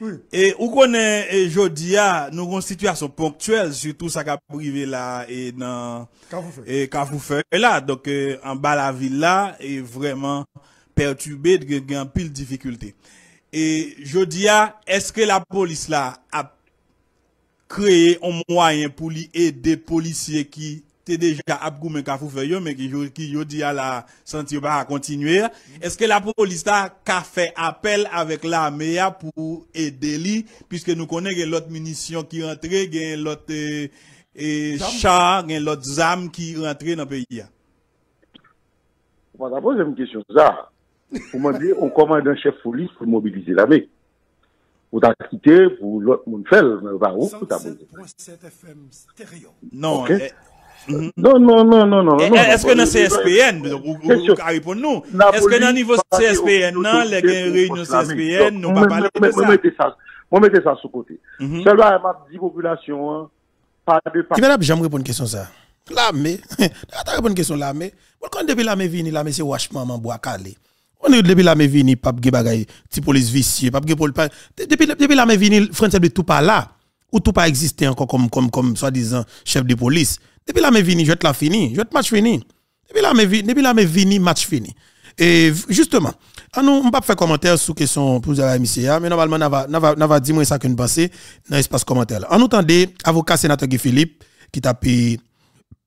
wale. E ou konen jodi ya nou kon situasyon ponktuel, sütou sa ka prive la e nan Kafoufe. E la, donk an ba la vil la, e vreman pertube gen pil difikulte. E jodi ya, eske la polis la ap kreye an mwayen pou li e de polisye ki te deja ap goumen ka fou feyo, men ki yo, ki yo di a la santi yo ba a kontinuye. Eske la polis ta ka fe apel avek la meya pou ede li, piske nou konen gen lot munisyon ki rentre, gen lot e, e, char, gen lot zam ki rentre nan peyi ya. Mwen apose mwen kesyon za, pou mwen di, on komande an chef polis pou mobilize la mey. Ou ta kite pou lot moun fel, mwen va ou, pou ta moun. 107.7 FM Stereo. Non, okay. Eh, non, non, non, non, non. Eske nan CSPN, ou ka ripon nou, eske nan nivou CSPN nan, le gen reynyon CSPN, nou pa pale de sa. Mwen mette sa sou kote. Selwa yon map di populasyon, pa de pa. Ki men ap jam repon kesyon sa? La me, ta repon kesyon la me, mwen kon debi la me vini, la me se wachman man bo akale. On est depuis la me vini pas ge bagay ti police vicieux pas ge pol depuis depuis la me vini français de tout pas là ou tout pas exister encore comme comme comme soi-disant chef de police depuis la me vini je la fini je match fini depuis la me vini depuis la me vini match fini et justement on nous pas faire commentaire sur question pour monsieur mais normalement n'a va dire ça qu'une pensée dans espace commentaire on entendait avocat sénateur Guy Philippe qui t'a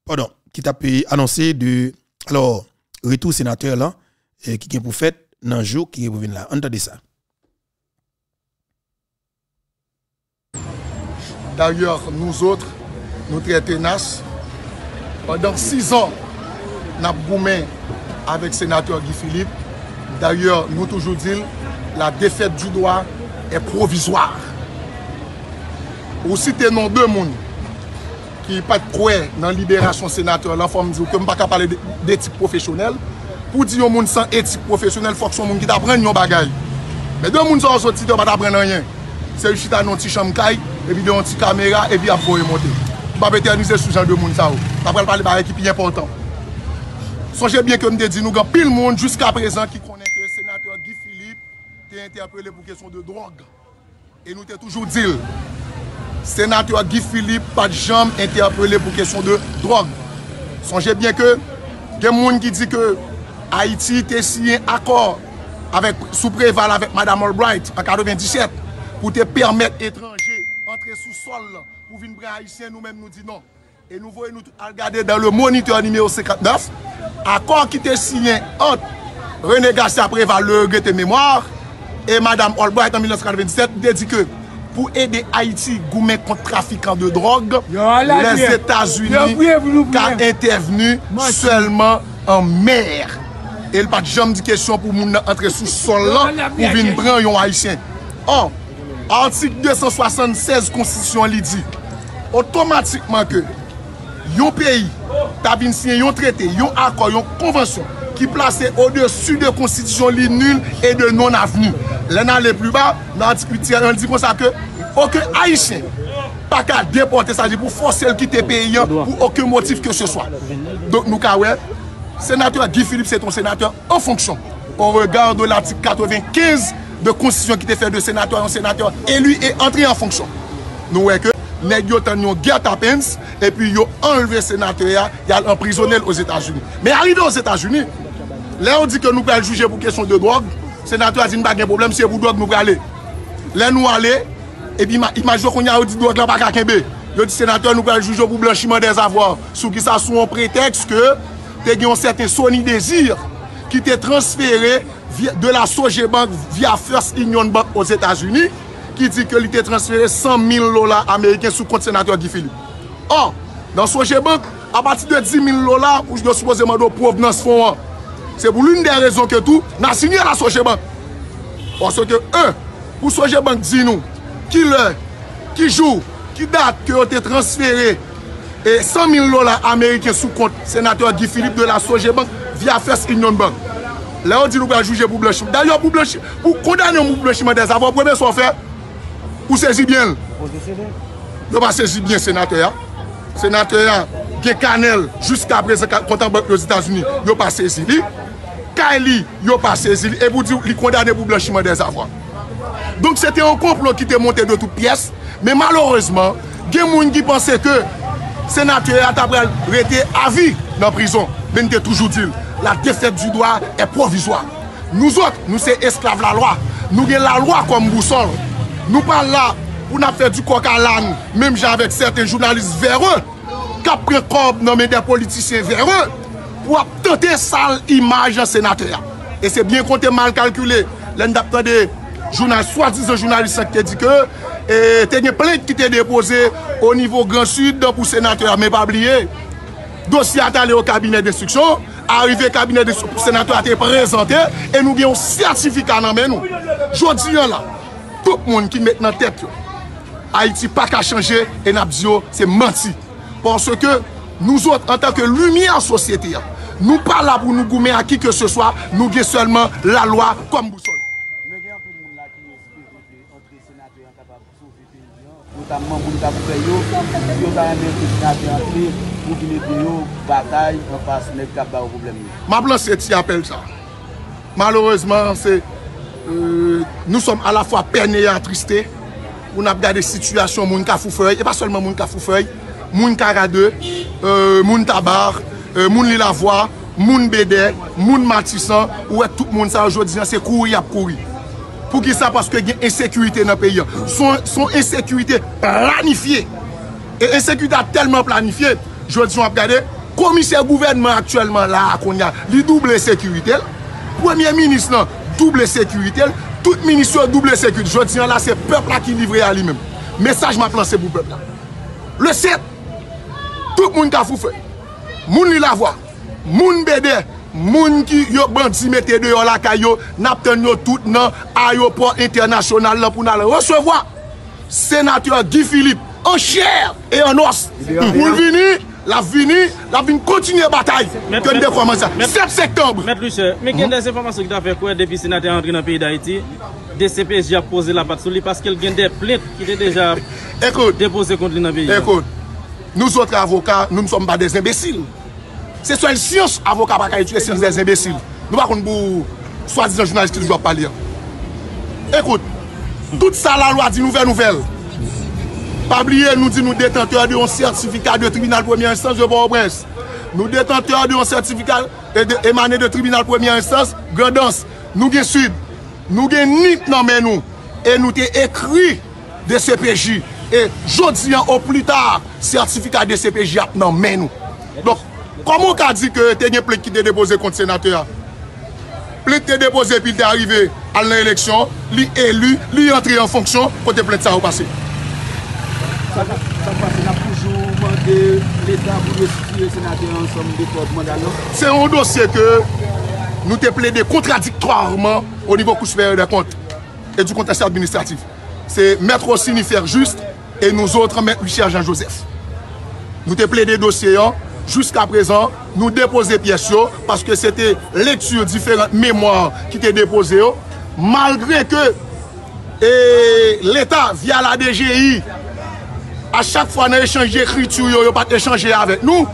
pardon qui t'a annoncé de alors retour sénateur là qui est pour faire dans le jour qui est pour venir là. Entendez ça. D'ailleurs, nous autres, nous très tenaces. Pendan 6 an, nap goumen avèk senatèr Guy Philippe. D'ayor, nou toujou dil, la defète du doa e provisoire. Ou si tenon de moun ki pat kouè nan liberasyon senatèr, la fòm di ou kem baka pale d'etik profesyonel, pou di yon moun san etik profesyonel, fòk son moun ki ta pren yon bagay. Me de moun san soti, te bat apren nan yon. Se yon chita nan ti chanm kaj, epi de yon ti kamera, epi ap voye monte. Mbap eternize sou jan de moun sa ou. Mbap pral pale bare ki important. Sonje bien ke mde di nou gan pil moun Juska prezant ki konen ke senateur Guy Philippe Te interpele pou kesyon de drog E nou te toujou dil Senateur Guy Philippe Pat jam interpele pou kesyon de drog Sonje bien ke Gen moun ki di ke Haiti te accord avec sous préval avec Madame Albright en 97 pour te permettre étrangers entrer sous sol la pou vin bre Haitien nou men nou di non. E nou voye nou al gade dan le moniteur nimeyo 59, akor ki te sinyen ant René Garcia Preval le Gete Mémoire e Madame Albright en 1997 de di ke pou ede Haiti goumen kont trafikan de drog, les Etats-Unis ka intervenu seulement en mer. El pat jom di kesyon pou moun entre sou sol lan pou vin bran yon Haitien. An, antik 276 konstitusyon li di, otomatikman ke yon peyi tabin siyen yon trete, yon akor, yon konvensyon ki plase o desu de konstitisyon li nul e de non avenu. Lè nan le plu ba, nan di kon sa ke, oke Haitien pa ka depote sa di pou fosel ki te peyi yon pou oke motif ke se swa. Donk nou ka wè, senateur Guy Philippe se ton senateur en fonksyon. On regarde l'article 95 de constitution qui était fait de sénateur en sénateur, élu et entré en fonction. Nous voyons que. neg yo tan yon get apens, epi yo enleve senateria, yal emprisonel os Etats-Unis. Me arrive os Etats-Unis, le ou di ke nou pral juje pou kesyon de drog, senateria di nou bagen problem, se pou drog nou prale. Le nou ale, epi imajou kon ya ou di drog la baka kenbe. Yo di senateria nou pral juje pou blanchiman des avor, sou ki sa sou an pretext ke te gen yon certain soni dezir ki te transfere de la Soje Bank via First Union Bank os Etats-Unis, ki di ke li te transfere 100.000 lola Ameriken sou kont senatèr Guy Philippe. Or, nan soje bank, a pati de 10.000 lola, ou jde supposeman do provenance fon an. Se pou l'un de rezon ke tou, nan sinye la soje bank. Ponso ke, un, pou soje bank di nou, ki lè, ki jou, ki dat ke yo te transfere e 100.000 lola Ameriken sou kont senatèr Guy Philippe de la soje bank via First Union Bank. Lè yo di nou pou a juje pou blanchiment. Dè yo pou blanchiment, pou kondane pou blanchiment de zavon, pou mè son fè, Ou sezi bien? Yo pa sezi bien senatè ya. Senatè ya gen kanel Juska prese kontan bank yo Etats-Unis Yo pa sezi li Kaili yo pa sezi li E pou di li kondane pou blanchiman de zavran Donk se te an komplon ki te monte de tout piyes Men maloreseman Gen moun ki pense ke Senatè ya tapre rete avi Nan prison. Men te toujou dil La defet du doa e provizwa Nou zot nou se esklav la loa Nou gen la loa kom bousol Nou pa la pou na fe du koka lan, mèm jè avèk certain jounalist verè, kap prekob nan mè de politisyen verè, pou ap tante sal imaj an senatè ya. E se bien kontè mal kalkulè, lèn dap tante jounalist, jounal, swadizan jounalist sa te di ke, e te tenye plèk ki te depose o nivou Grand Sud pou senatè ya, mè pa bliye. Dosye ata le o kabinet destriksyon, arrive kabinet destriksyon pou senatè ya te prezante, e nou gen yon sertifika nan men nou. Jodi yon la, tout moun ki met nan tet yo. Haiti pa ka chanje, en ap diyo, se manti. Ponso ke nou zot, an tanke lumi an sosyete ya, nou pa la pou nou goume a ki ke se swa, nou ge selman la loa kom bousol. Mwen gen an pou moun la ki espirite, yon, notamman moun kapou pe yo, yo ta an mète senate an moun ki mète yo, batay, an pas kap ba ou problem yo. Ma blan se ti apel sa. Malorezman se... euh, nou som a la fwa pene ya triste, ou nap gade situasyon moun ka foufey, e pa solman moun ka foufey, moun karade, euh, moun tabar, euh, moun li la vwa, moun bede, moun matisan, ou et tout moun sa anjou diyan se kouri ap kouri. Pou ki sa paske gen insekurite nan peyi an. Son, son insekurite planifiye. E insekurite a telman planifiye, jwè diyon ap gade, komise gouvernement aktuelman la akon ya, li double insekurite. Premier ministre nan, double sekurite, tout minisyon double sekurite. Je diyan la, se pepla ki livre a li men. Mesaj ma plan se pou pepla. Le set, tout moun ka foufe. Moun li la vwa, moun bede, moun ki yo bandi mette de yo lakay yo, napten yo tout nan ayoport internasyonal la pou nan le resevoa. Senatyor Guy Philippe, an chèr e an os. Moun vini, la vini, la vini kontinye batay. Kwen de koman sa, 7 septembre. Mètre Loucheur, mè gen mhm. des informasyon ki ta fè kwen depi senate entri nan peyi d'Haïti? DCPJ a pose la bat sou li paske gen de plèt ki te deja depose kont li nan peyi Ekout, nou sotre avokat, nou msom ba des imbesil Se sou el siyons avokat pa ka etue siyons des imbesil Nou bakoun bou, swa dizan jounalist ki nou jwa pali Ekout, tout sa la lwa di nouvel nouvel Pabliye nou di nou detenteur de yon sertifikat de tribunal premier instance de Port-au-Prince. Nou detenteur de yon sertifikat emané de tribunal premier instance, Gredans. Nou gen sud, nou gen nip nan men nou. E nou te ekri de CPJ. E jodi an ou pli tar, sertifikat de CPJ ap nan men nou. Donk, komon ka di ke te gen plek ki te depose kont senateur? Plek te depose pi te arrive al nan eleksyon, li elu, li entri an fonksyon, kote plek sa ou pase. San pase nan poujou mande l'Etat pou restituye senate ansom de kote mandalan. Non? Se yon dosye ke nou te ple de kontradiktoirman o nivou kou superior de kont et du kontasyon administratif. Se mètre osi ni fèr juste et nous autres mètre Richard Jean-Joseph. Nou te ple de dosye an, jusqu'à présent, nous déposer pièces parce que c'était lecture différentes mémoires qui étaient déposées malgré que l'État via la DGI A chak fwa nan echange ekritu yo, yo pat echange avèk nou,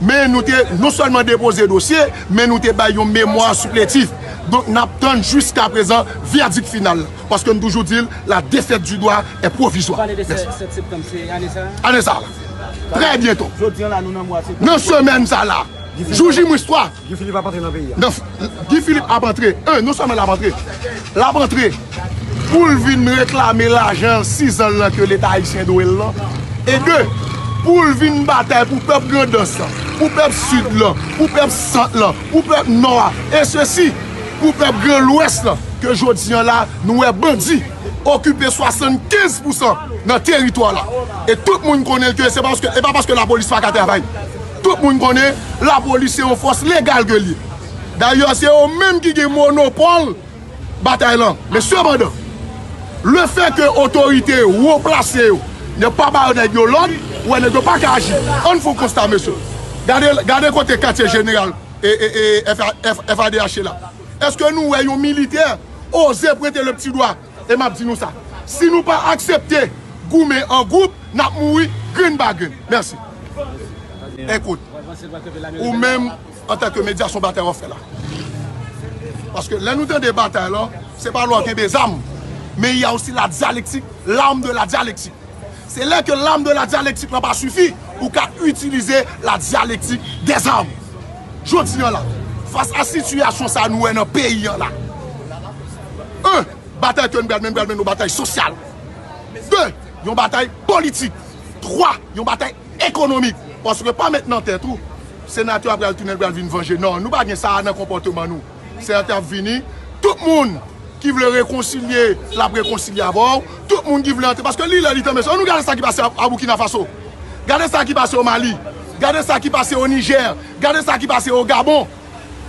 men nou te non solman depose dosye, men nou te bay yon mèmoa supletif. Donk nap ton jusqu'a prezant verdik final. Paske nou toujou dil, la defet du doa e provizwa. Pane de 7 septem, se ane sa? Ane sa la. Trè bienton. Nan semen sa la. Jouji mou istwa. Philippe ap antre nan peyi ya. Philippe ap antre. Un, non semen ap antre. L'ap antre. Poul vin reklame l'ajan 6 an lan ke l'Etat Haitien do el lan. E de, pou l vin batay pou pep grandos lan, pou pep sud lan, pou pep sant lan, pou pep noa, e se si, pou pep gran lwes lan, ke jodi yon la nou e bandi, okupè 75% nan teritwa la. E tout moun konen ke, se pa paske la polis faka travay, tout moun konen, la polis se yon fos legal ke li. Danyo se yon menm ki gen monopol batay lan. Men se bandan, le fe ke otorite ou ou plase ou, Ne pa ba yon negyo lon, ou yon negyo pa ka aji. An foun konsta, mèsyo. Gade kote katye general e, e, e FADH la. Eske nou wè yon militer, ose prete le pti doa, e map di nou sa. Si nou pa aksepte goume an goup, nap moui, grin bagen. Mersi. Ekout, ou mèm an tanke media son batè an fè la. Paske lè nou ten de batè la, se pa lò an kebe zam, men y a osi la dialektik, l'am de la dialektik. Se lè ke l'am de la dialektik nan pa sufi, ou ka utilize la dialektik des am. Jodi yon la, fasa situasyon sa nou wè nan peyi yon la. Un, batay ke nbel men bel men nou batay sosyal. De, yon batay politik. Trois, yon batay ekonomik. Paske pa met nan tè trou, senatè apre al tunel bel vin vange. Non, nou bagnen sa nan kompote man nou. Senatè ap vini, tout moun. ki vle rekoncilie, la prekoncilie avor, tout moun ki vle ante, paske li la li teme, an nou gade sa ki pase a Burkina Faso, gade sa ki pase o Mali, gade sa ki pase o Niger, gade sa ki pase o Gabon,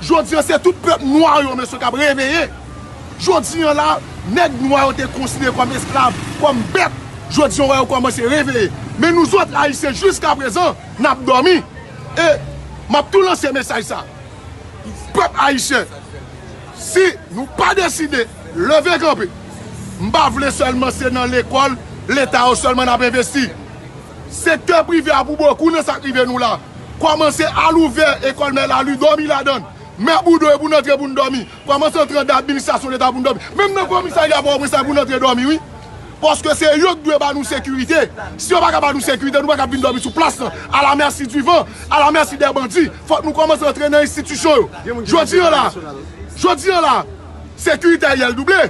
jodi an se tout pep noy yo men so kap reveye, jodi an la, neg noy yo te koncilie kom esklave, kom bet, jodi an yo koman se reveye, men nou zot la yise jusqu'a prezan, nap domi, e, map tou lan se mesaj sa, pep a yise, Si nou pa deside leve kampi. Mba vle selman se nan l'ekol, l'Etat ou selman ap investi. Sektor privi apou bo, kou nan sakrive nou la. Komanse al ouver ekol men la lu, domi la don. Men bou do e pou notre pou nou domi. Komanse entran d'administrasyon l'Etat pou nou domi. Mem nan komisari y apou apresa pou notre domi, oui. Poske se yo dwe ba nou sekurite. Si yo baka ba nou sekurite, nou baka bin dobi sou plas nan. A la mersi du van, a la mersi der bandi. Fok nou komanse entren nan institusyon yo. Jodi yo la, jodi yo la. Sekurite a yal double,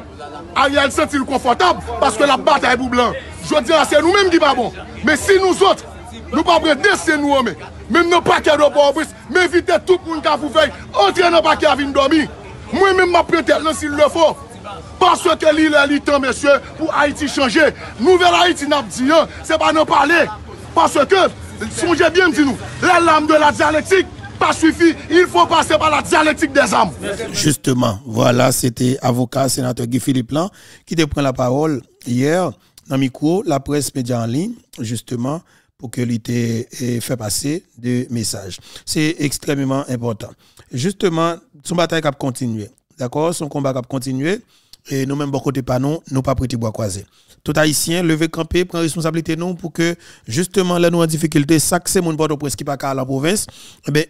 a yal sentil konfortab, paske la batay pou blan. Jodi an, se nou menm ki pa bon. Men si nou zot, nou pa brende se nou ome. Menm nou pa kèdou pa obris, men vite tout moun ka pou fey, antre nou pa kè avin domi. Mwen menm ma prete lan si lè fò. Paske ke li lè li tan, mesye, pou Haiti chanje. Nouvel Haiti nap diyan, se pa nou pale. Paske ke, sonje bien di nou, lè lam de la dialektik, pa sufi, il fò pase pa la dialektik des am. Justement, voilà, c'était avocat, sénateur Guy Philippe Lan, qui te prend la parole hier, dans micro, la presse média en ligne, justement, pour que l'ité fait passer des messages. C'est extrêmement important. Justement, son bataille a continué. D'accord? Son combat a continué. Et nous-mêmes, bon côté pas nous, nous pas prêter bois croisé. Tout haïtien, lever camper, prendre responsabilité nous pour que, justement, là, nous en difficulté, ça que c'est mon bord de presse qui pas à la province, eh ben,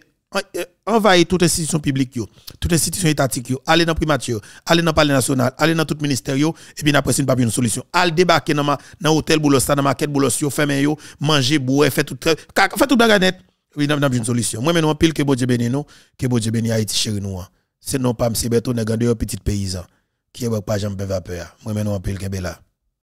envahir toute institution publique, toute institution étatique, aller dans primature, aller dans le palais national, aller dans tout ministère, et puis après, c'est pas une solution. Aller débarquer dans dans hôtel boulos, dans maquette boulos, fermer manger, boire, faire tout, fait tout baganette. Oui, n'a une solution. Moi, maintenant, pile que Bodje béni nous, que Bodje béni Haïti chéri nous. Hein. C'est non pas M. Beto, n'a gardé un petit paysan, qui est pas jamais vapeur. Moi, maintenant, pile que là.